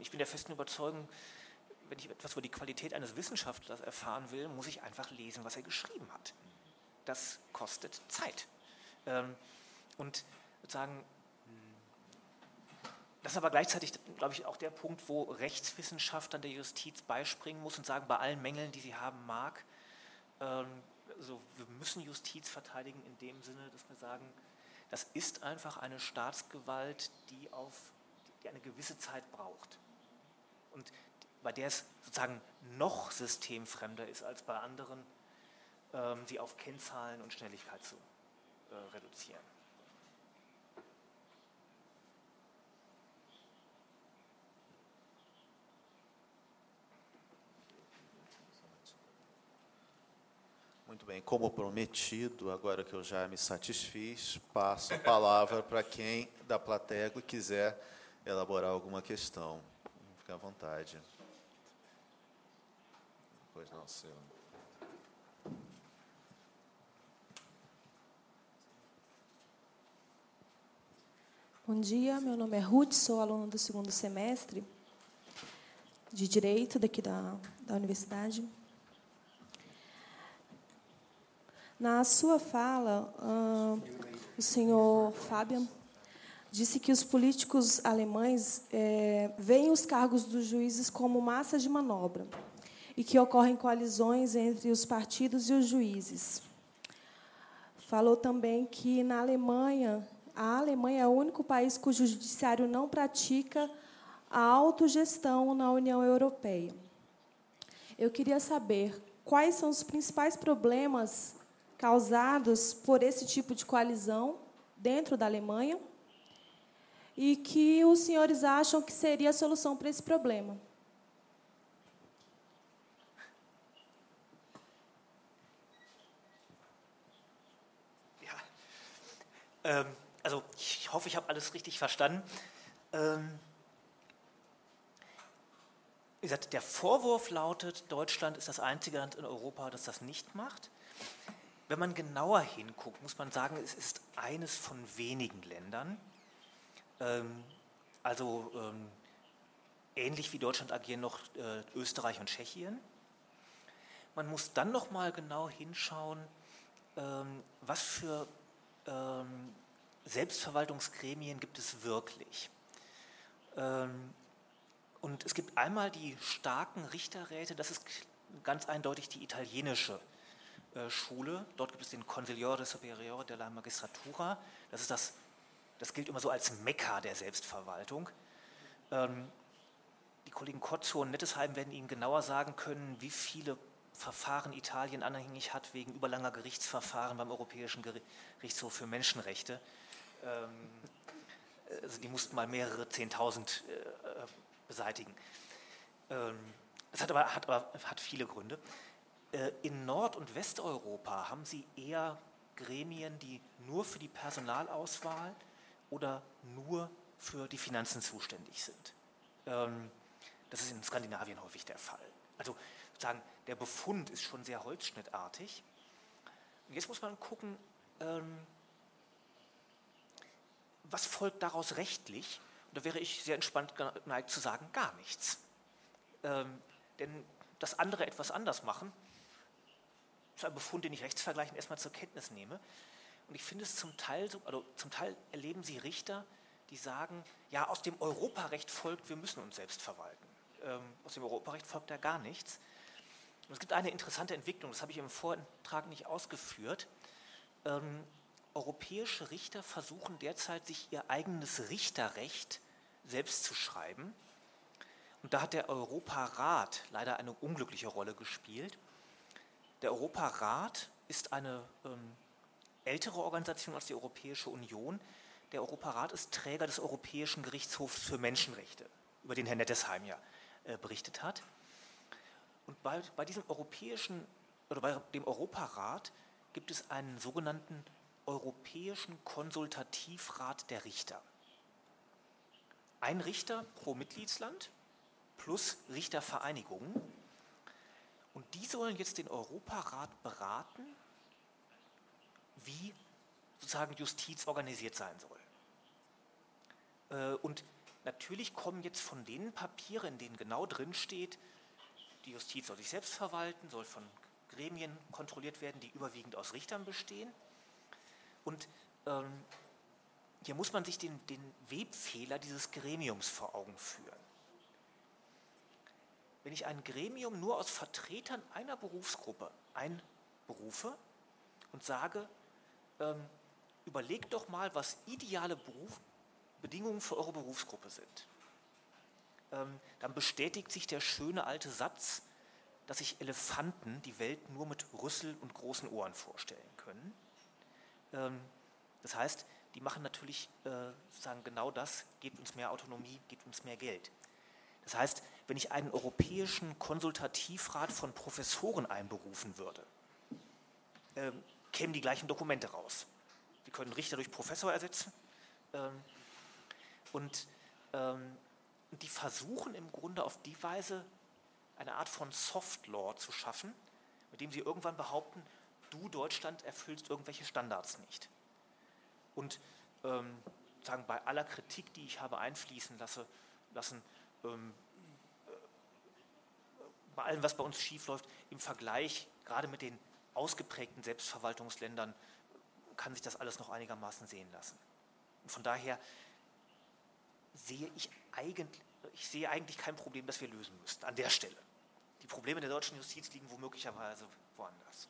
Ich bin der festen Überzeugung, wenn ich etwas über die Qualität eines Wissenschaftlers erfahren will, muss ich einfach lesen, was er geschrieben hat. Das kostet Zeit. Ähm, und sozusagen das ist aber gleichzeitig, glaube ich, auch der Punkt, wo Rechtswissenschaft dann der Justiz beispringen muss und sagen, bei allen Mängeln, die sie haben mag, also wir müssen Justiz verteidigen in dem Sinne, dass wir sagen, das ist einfach eine Staatsgewalt, die, auf, die eine gewisse Zeit braucht. Und bei der es sozusagen noch systemfremder ist als bei anderen, ähm, sie auf Kennzahlen und Schnelligkeit zu äh, reduzieren. Muito bem, como prometido, agora que eu já me satisfiz, passo a palavra para quem da plateia quiser elaborar alguma questão. Fique à vontade. Pois não, senhor. Bom dia, meu nome é Ruth, sou aluna do segundo semestre de Direito daqui da, da universidade. Na sua fala, uh, o senhor Fabian disse que os políticos alemães é, veem os cargos dos juízes como massa de manobra e que ocorrem coalizões entre os partidos e os juízes. Falou também que na Alemanha, a Alemanha é o único país cujo judiciário não pratica a autogestão na União Europeia. Eu queria saber quais são os principais problemas causados por esse tipo de coalizão dentro da Alemanha e que os senhores acham que seria a solução para esse problema. Ähm, also ich hoffe, ich habe alles richtig verstanden. Ähm, wie gesagt, der Vorwurf lautet, Deutschland ist das einzige Land in Europa, das das nicht macht. Wenn man genauer hinguckt, muss man sagen, es ist eines von wenigen Ländern. Ähm, also ähm, ähnlich wie Deutschland agieren noch äh, Österreich und Tschechien. Man muss dann noch mal genau hinschauen, ähm, was für ähm, Selbstverwaltungsgremien gibt es wirklich. Ähm, und es gibt einmal die starken Richterräte, das ist ganz eindeutig die italienische äh, Schule. Dort gibt es den Consigliore Superiore della Magistratura. Das, ist das, das gilt immer so als Mekka der Selbstverwaltung. Ähm, die Kollegen Kotzo und Nettesheim werden Ihnen genauer sagen können, wie viele Verfahren Italien anhängig hat wegen überlanger Gerichtsverfahren beim Europäischen Gerichtshof für Menschenrechte. Ähm, also die mussten mal mehrere Zehntausend äh, beseitigen. Ähm, das hat aber, hat aber hat viele Gründe. Äh, in Nord- und Westeuropa haben Sie eher Gremien, die nur für die Personalauswahl oder nur für die Finanzen zuständig sind. Ähm, das ist in Skandinavien häufig der Fall. Also sozusagen, der Befund ist schon sehr holzschnittartig. Und jetzt muss man gucken, ähm, was folgt daraus rechtlich? Und da wäre ich sehr entspannt geneigt zu sagen, gar nichts. Ähm, denn das andere etwas anders machen, ist ein Befund, den ich rechtsvergleichend erstmal zur Kenntnis nehme. Und ich finde es zum Teil so, also zum Teil erleben Sie Richter, die sagen, ja, aus dem Europarecht folgt, wir müssen uns selbst verwalten. Ähm, aus dem Europarecht folgt da gar nichts. Und es gibt eine interessante Entwicklung, das habe ich im Vortrag nicht ausgeführt. Ähm, europäische Richter versuchen derzeit, sich ihr eigenes Richterrecht selbst zu schreiben. Und da hat der Europarat leider eine unglückliche Rolle gespielt. Der Europarat ist eine ähm, ältere Organisation als die Europäische Union. Der Europarat ist Träger des Europäischen Gerichtshofs für Menschenrechte, über den Herr Nettesheim ja äh, berichtet hat. Und bei, bei diesem europäischen oder bei dem Europarat gibt es einen sogenannten Europäischen Konsultativrat der Richter. Ein Richter pro Mitgliedsland plus Richtervereinigungen und die sollen jetzt den Europarat beraten, wie sozusagen Justiz organisiert sein soll. Äh, und natürlich kommen jetzt von den Papieren, in denen genau drin steht, die Justiz soll sich selbst verwalten, soll von Gremien kontrolliert werden, die überwiegend aus Richtern bestehen. Und ähm, hier muss man sich den, den Webfehler dieses Gremiums vor Augen führen wenn ich ein Gremium nur aus Vertretern einer Berufsgruppe, ein berufe und sage, ähm, überlegt doch mal, was ideale Beruf, Bedingungen für eure Berufsgruppe sind. Ähm, dann bestätigt sich der schöne alte Satz, dass sich Elefanten die Welt nur mit Rüssel und großen Ohren vorstellen können. Ähm, das heißt, die machen natürlich äh, sagen genau das, gebt uns mehr Autonomie, gebt uns mehr Geld. Das heißt, wenn ich einen europäischen Konsultativrat von Professoren einberufen würde, ähm, kämen die gleichen Dokumente raus. Wir können Richter durch Professor ersetzen ähm, und die versuchen im Grunde auf die Weise eine Art von Soft Law zu schaffen, mit dem sie irgendwann behaupten, du Deutschland erfüllst irgendwelche Standards nicht. Und ähm, sagen, bei aller Kritik, die ich habe einfließen lasse, lassen, ähm, äh, bei allem, was bei uns schiefläuft, im Vergleich gerade mit den ausgeprägten Selbstverwaltungsländern kann sich das alles noch einigermaßen sehen lassen. Und von daher sehe ich eigentlich, ich sehe eigentlich kein Problem, das wir lösen müssten an der Stelle. Die Probleme der deutschen Justiz liegen womöglicherweise woanders.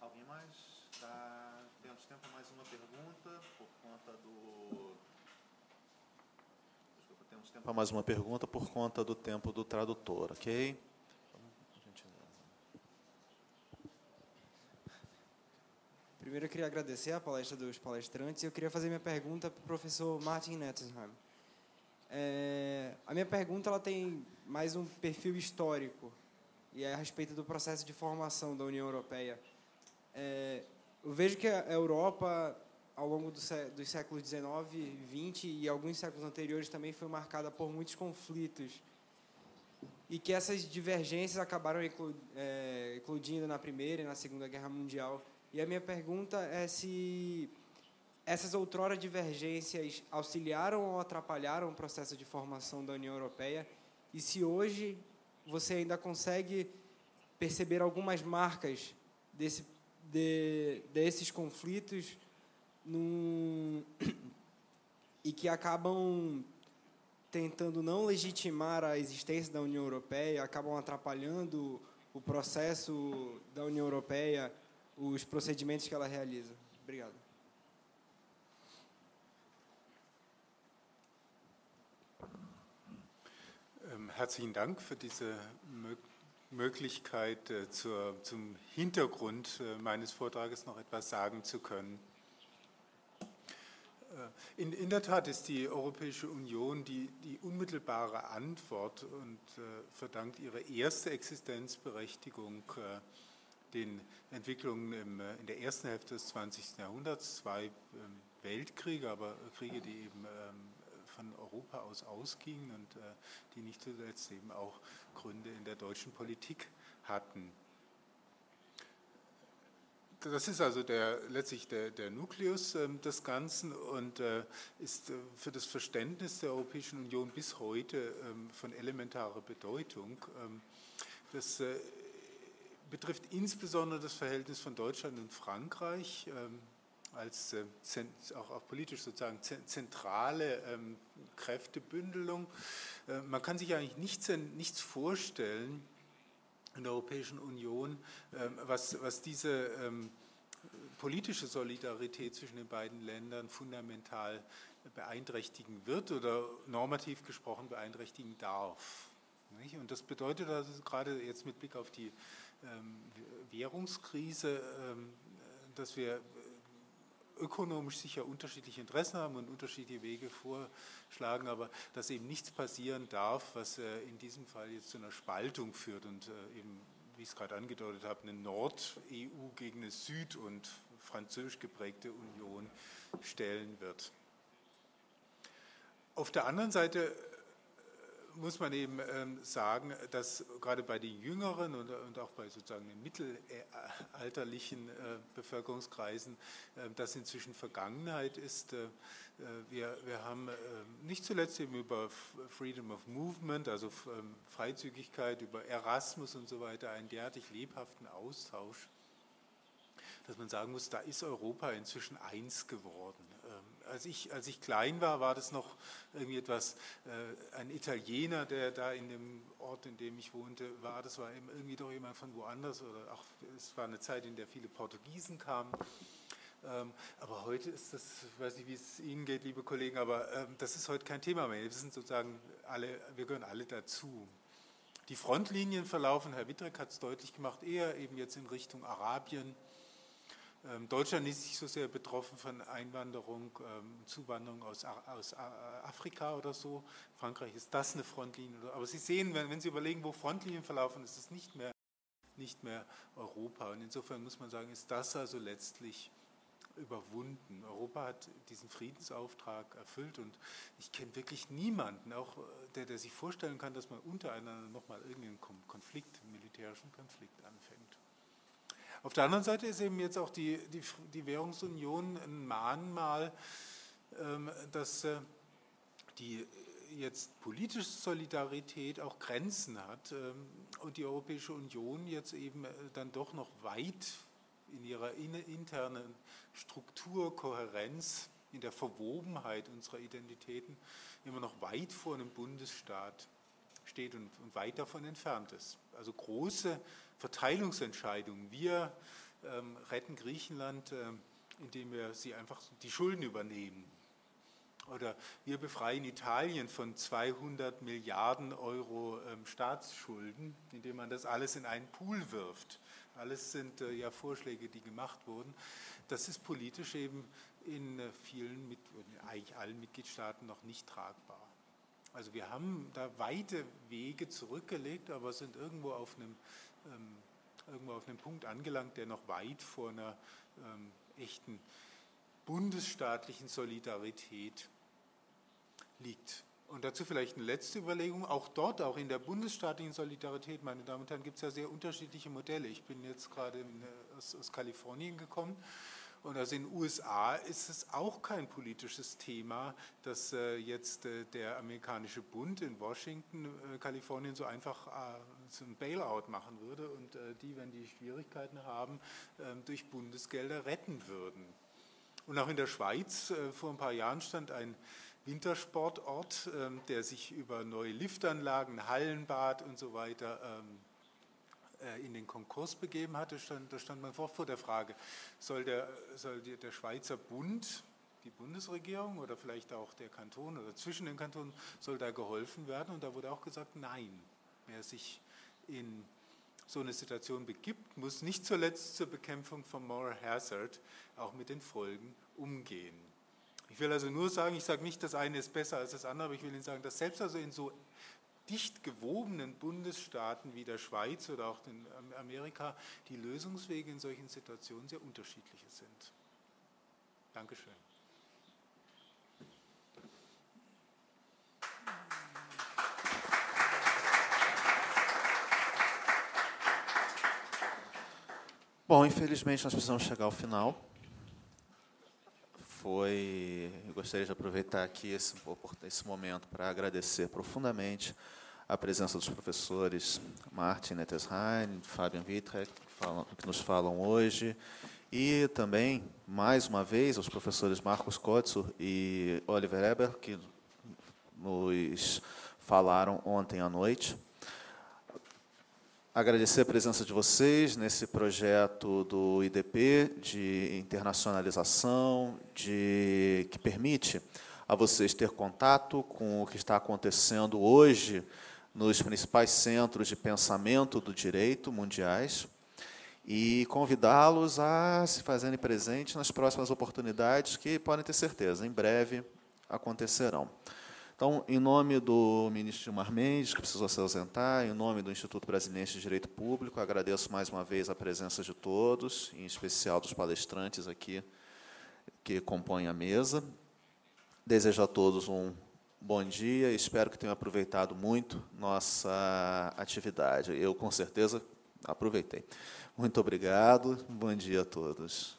Alguém mais? Dá... Temos tempo para mais uma pergunta por conta do. Desculpa, temos tempo para mais uma pergunta por conta do tempo do tradutor, ok? Primeiro eu queria agradecer a palestra dos palestrantes e eu queria fazer minha pergunta para o professor Martin Nettesheim. É, a minha pergunta ela tem mais um perfil histórico e é a respeito do processo de formação da União Europeia. É, eu vejo que a Europa, ao longo do, dos séculos XIX, XX e alguns séculos anteriores, também foi marcada por muitos conflitos e que essas divergências acabaram é, eclodindo na Primeira e na Segunda Guerra Mundial. E a minha pergunta é se essas outrora divergências auxiliaram ou atrapalharam o processo de formação da União Europeia? E se hoje você ainda consegue perceber algumas marcas desse, de, desses conflitos num, *coughs* e que acabam tentando não legitimar a existência da União Europeia, acabam atrapalhando o processo da União Europeia os procedimentos que ela realiza. Obrigado. Ähm, herzlichen Dank für diese Möglichkeit, äh, zur, zum Hintergrund äh, meines Vortrages noch etwas sagen zu können. Äh, in, in der Tat ist die Europäische Union die, die unmittelbare Antwort und verdankt ihre erste Existenzberechtigung den Entwicklungen im, äh, in der ersten Hälfte des 20. Jahrhunderts, zwei ähm, Weltkriege, aber Kriege, die eben ähm, von Europa aus ausgingen und äh, die nicht zuletzt eben auch Gründe in der deutschen Politik hatten. Das ist also der, letztlich der, der Nukleus äh, des Ganzen und äh, ist für das Verständnis der Europäischen Union bis heute ähm, von elementarer Bedeutung. Ähm, das betrifft insbesondere das Verhältnis von Deutschland und Frankreich ähm, als äh, auch, auch, politisch sozusagen zentrale ähm, Kräftebündelung. Äh, man kann sich eigentlich nichts, nichts vorstellen in der Europäischen Union, ähm, was, was diese politische Solidarität zwischen den beiden Ländern fundamental beeinträchtigen wird oder normativ gesprochen beeinträchtigen darf. Und das bedeutet also gerade jetzt mit Blick auf die Währungskrise, ähm, dass wir ökonomisch sicher unterschiedliche Interessen haben und unterschiedliche Wege vorschlagen, aber dass eben nichts passieren darf, was äh, in diesem Fall jetzt zu einer Spaltung führt und äh, eben, wie ich es gerade angedeutet habe, eine Nord-EU gegen eine Süd- und französisch geprägte Union stellen wird. Auf der anderen Seite muss man eben ähm, sagen, dass gerade bei den jüngeren und, auch bei sozusagen den mittelalterlichen äh, Bevölkerungskreisen äh, das inzwischen Vergangenheit ist. Äh, wir, wir haben nicht zuletzt eben über Freedom of Movement, also ähm, Freizügigkeit, über Erasmus und so weiter einen derartig lebhaften Austausch, dass man sagen muss, da ist Europa inzwischen eins geworden. Als, ich, als ich klein war, war das noch irgendwie etwas, äh, ein Italiener, der da in dem Ort, in dem ich wohnte, war. Das war irgendwie doch jemand von woanders. Oder auch, es war eine Zeit, in der viele Portugiesen kamen. Ähm, aber heute ist das, weiß nicht, wie es Ihnen geht, liebe Kollegen, aber ähm, das ist heute kein Thema mehr. Wir sind sozusagen alle, wir gehören alle dazu. Die Frontlinien verlaufen, Herr Wittrek hat es deutlich gemacht, eher eben jetzt in Richtung Arabien. Ähm, Deutschland ist nicht so sehr betroffen von Einwanderung, Zuwanderung aus, Afrika oder so. Frankreich ist das eine Frontlinie. Aber Sie sehen, wenn, wenn Sie überlegen, wo Frontlinien verlaufen, ist es nicht mehr, nicht mehr Europa. Und insofern muss man sagen, ist das also letztlich überwunden. Europa hat diesen Friedensauftrag erfüllt und ich kenne wirklich niemanden, auch äh, der, der sich vorstellen kann, dass man untereinander nochmal irgendeinen Konflikt, militärischen Konflikt anfängt. Auf der anderen Seite ist eben jetzt auch die, die, die Währungsunion ein Mahnmal, ähm, dass äh, die jetzt politische Solidarität auch Grenzen hat ähm, und die Europäische Union jetzt eben äh, dann doch noch weit in ihrer internen Struktur, Kohärenz, in der Verwobenheit unserer Identitäten immer noch weit vor einem Bundesstaat steht und, und weit davon entfernt ist. Also große Verteilungsentscheidungen. Wir ähm, retten Griechenland, ähm, indem wir sie einfach die Schulden übernehmen. Oder wir befreien Italien von 200 Milliarden Euro ähm, Staatsschulden, indem man das alles in einen Pool wirft. Alles sind äh, ja Vorschläge, die gemacht wurden. Das ist politisch eben in äh, vielen, in eigentlich allen Mitgliedstaaten noch nicht tragbar. Also wir haben da weite Wege zurückgelegt, aber sind irgendwo auf einem, ähm, irgendwo auf einem Punkt angelangt, der noch weit vor einer ähm, echten bundesstaatlichen Solidarität liegt. Und dazu vielleicht eine letzte Überlegung. Auch dort, auch in der bundesstaatlichen Solidarität, meine Damen und Herren, gibt es ja sehr unterschiedliche Modelle. Ich bin jetzt gerade aus, aus Kalifornien gekommen. Und also in den USA ist es auch kein politisches Thema, dass äh, jetzt äh, der amerikanische Bund in Washington, äh, Kalifornien so einfach ein Bailout machen würde und äh, die, wenn die Schwierigkeiten haben, ähm, durch Bundesgelder retten würden. Und auch in der Schweiz äh, vor ein paar Jahren stand ein Wintersportort, ähm, der sich über neue Liftanlagen, Hallenbad und so weiter ähm, äh, in den Konkurs begeben hatte. Da stand man vor der Frage, soll der, soll der Schweizer Bund, die Bundesregierung oder vielleicht auch der Kanton oder zwischen den Kantonen, soll da geholfen werden? Und da wurde auch gesagt, nein, wer sich in so eine Situation begibt, muss nicht zuletzt zur Bekämpfung von Moral Hazard auch mit den Folgen umgehen. Ich will also nur sagen, ich sage nicht, das eine ist besser als das andere, aber ich will Ihnen sagen, dass selbst also in so dicht gewobenen Bundesstaaten wie der Schweiz oder auch in Amerika die Lösungswege in solchen Situationen sehr unterschiedliche sind. Dankeschön. Bom, infelizmente nós precisamos chegar ao final. foi. Eu gostaria de aproveitar aqui esse, esse momento para agradecer profundamente a presença dos professores Martin Nettesheim, Fabian Wittrek, que, que, nos falam hoje, e também, mais uma vez, aos professores Marcos Kotzur e Oliver Eber, que nos falaram ontem à noite. Agradecer a presença de vocês nesse projeto do IDP de internacionalização, de que permite a vocês ter contato com o que está acontecendo hoje nos principais centros de pensamento do direito mundiais e convidá-los a se fazerem presente nas próximas oportunidades que podem ter certeza, em breve acontecerão. Então, em nome do ministro Gilmar Mendes, que precisou se ausentar, em nome do Instituto Brasileiro de Direito Público, agradeço mais uma vez a presença de todos, em especial dos palestrantes aqui que compõem a mesa. Desejo a todos um bom dia, espero que tenham aproveitado muito nossa atividade. Eu, com certeza, aproveitei. Muito obrigado, bom dia a todos.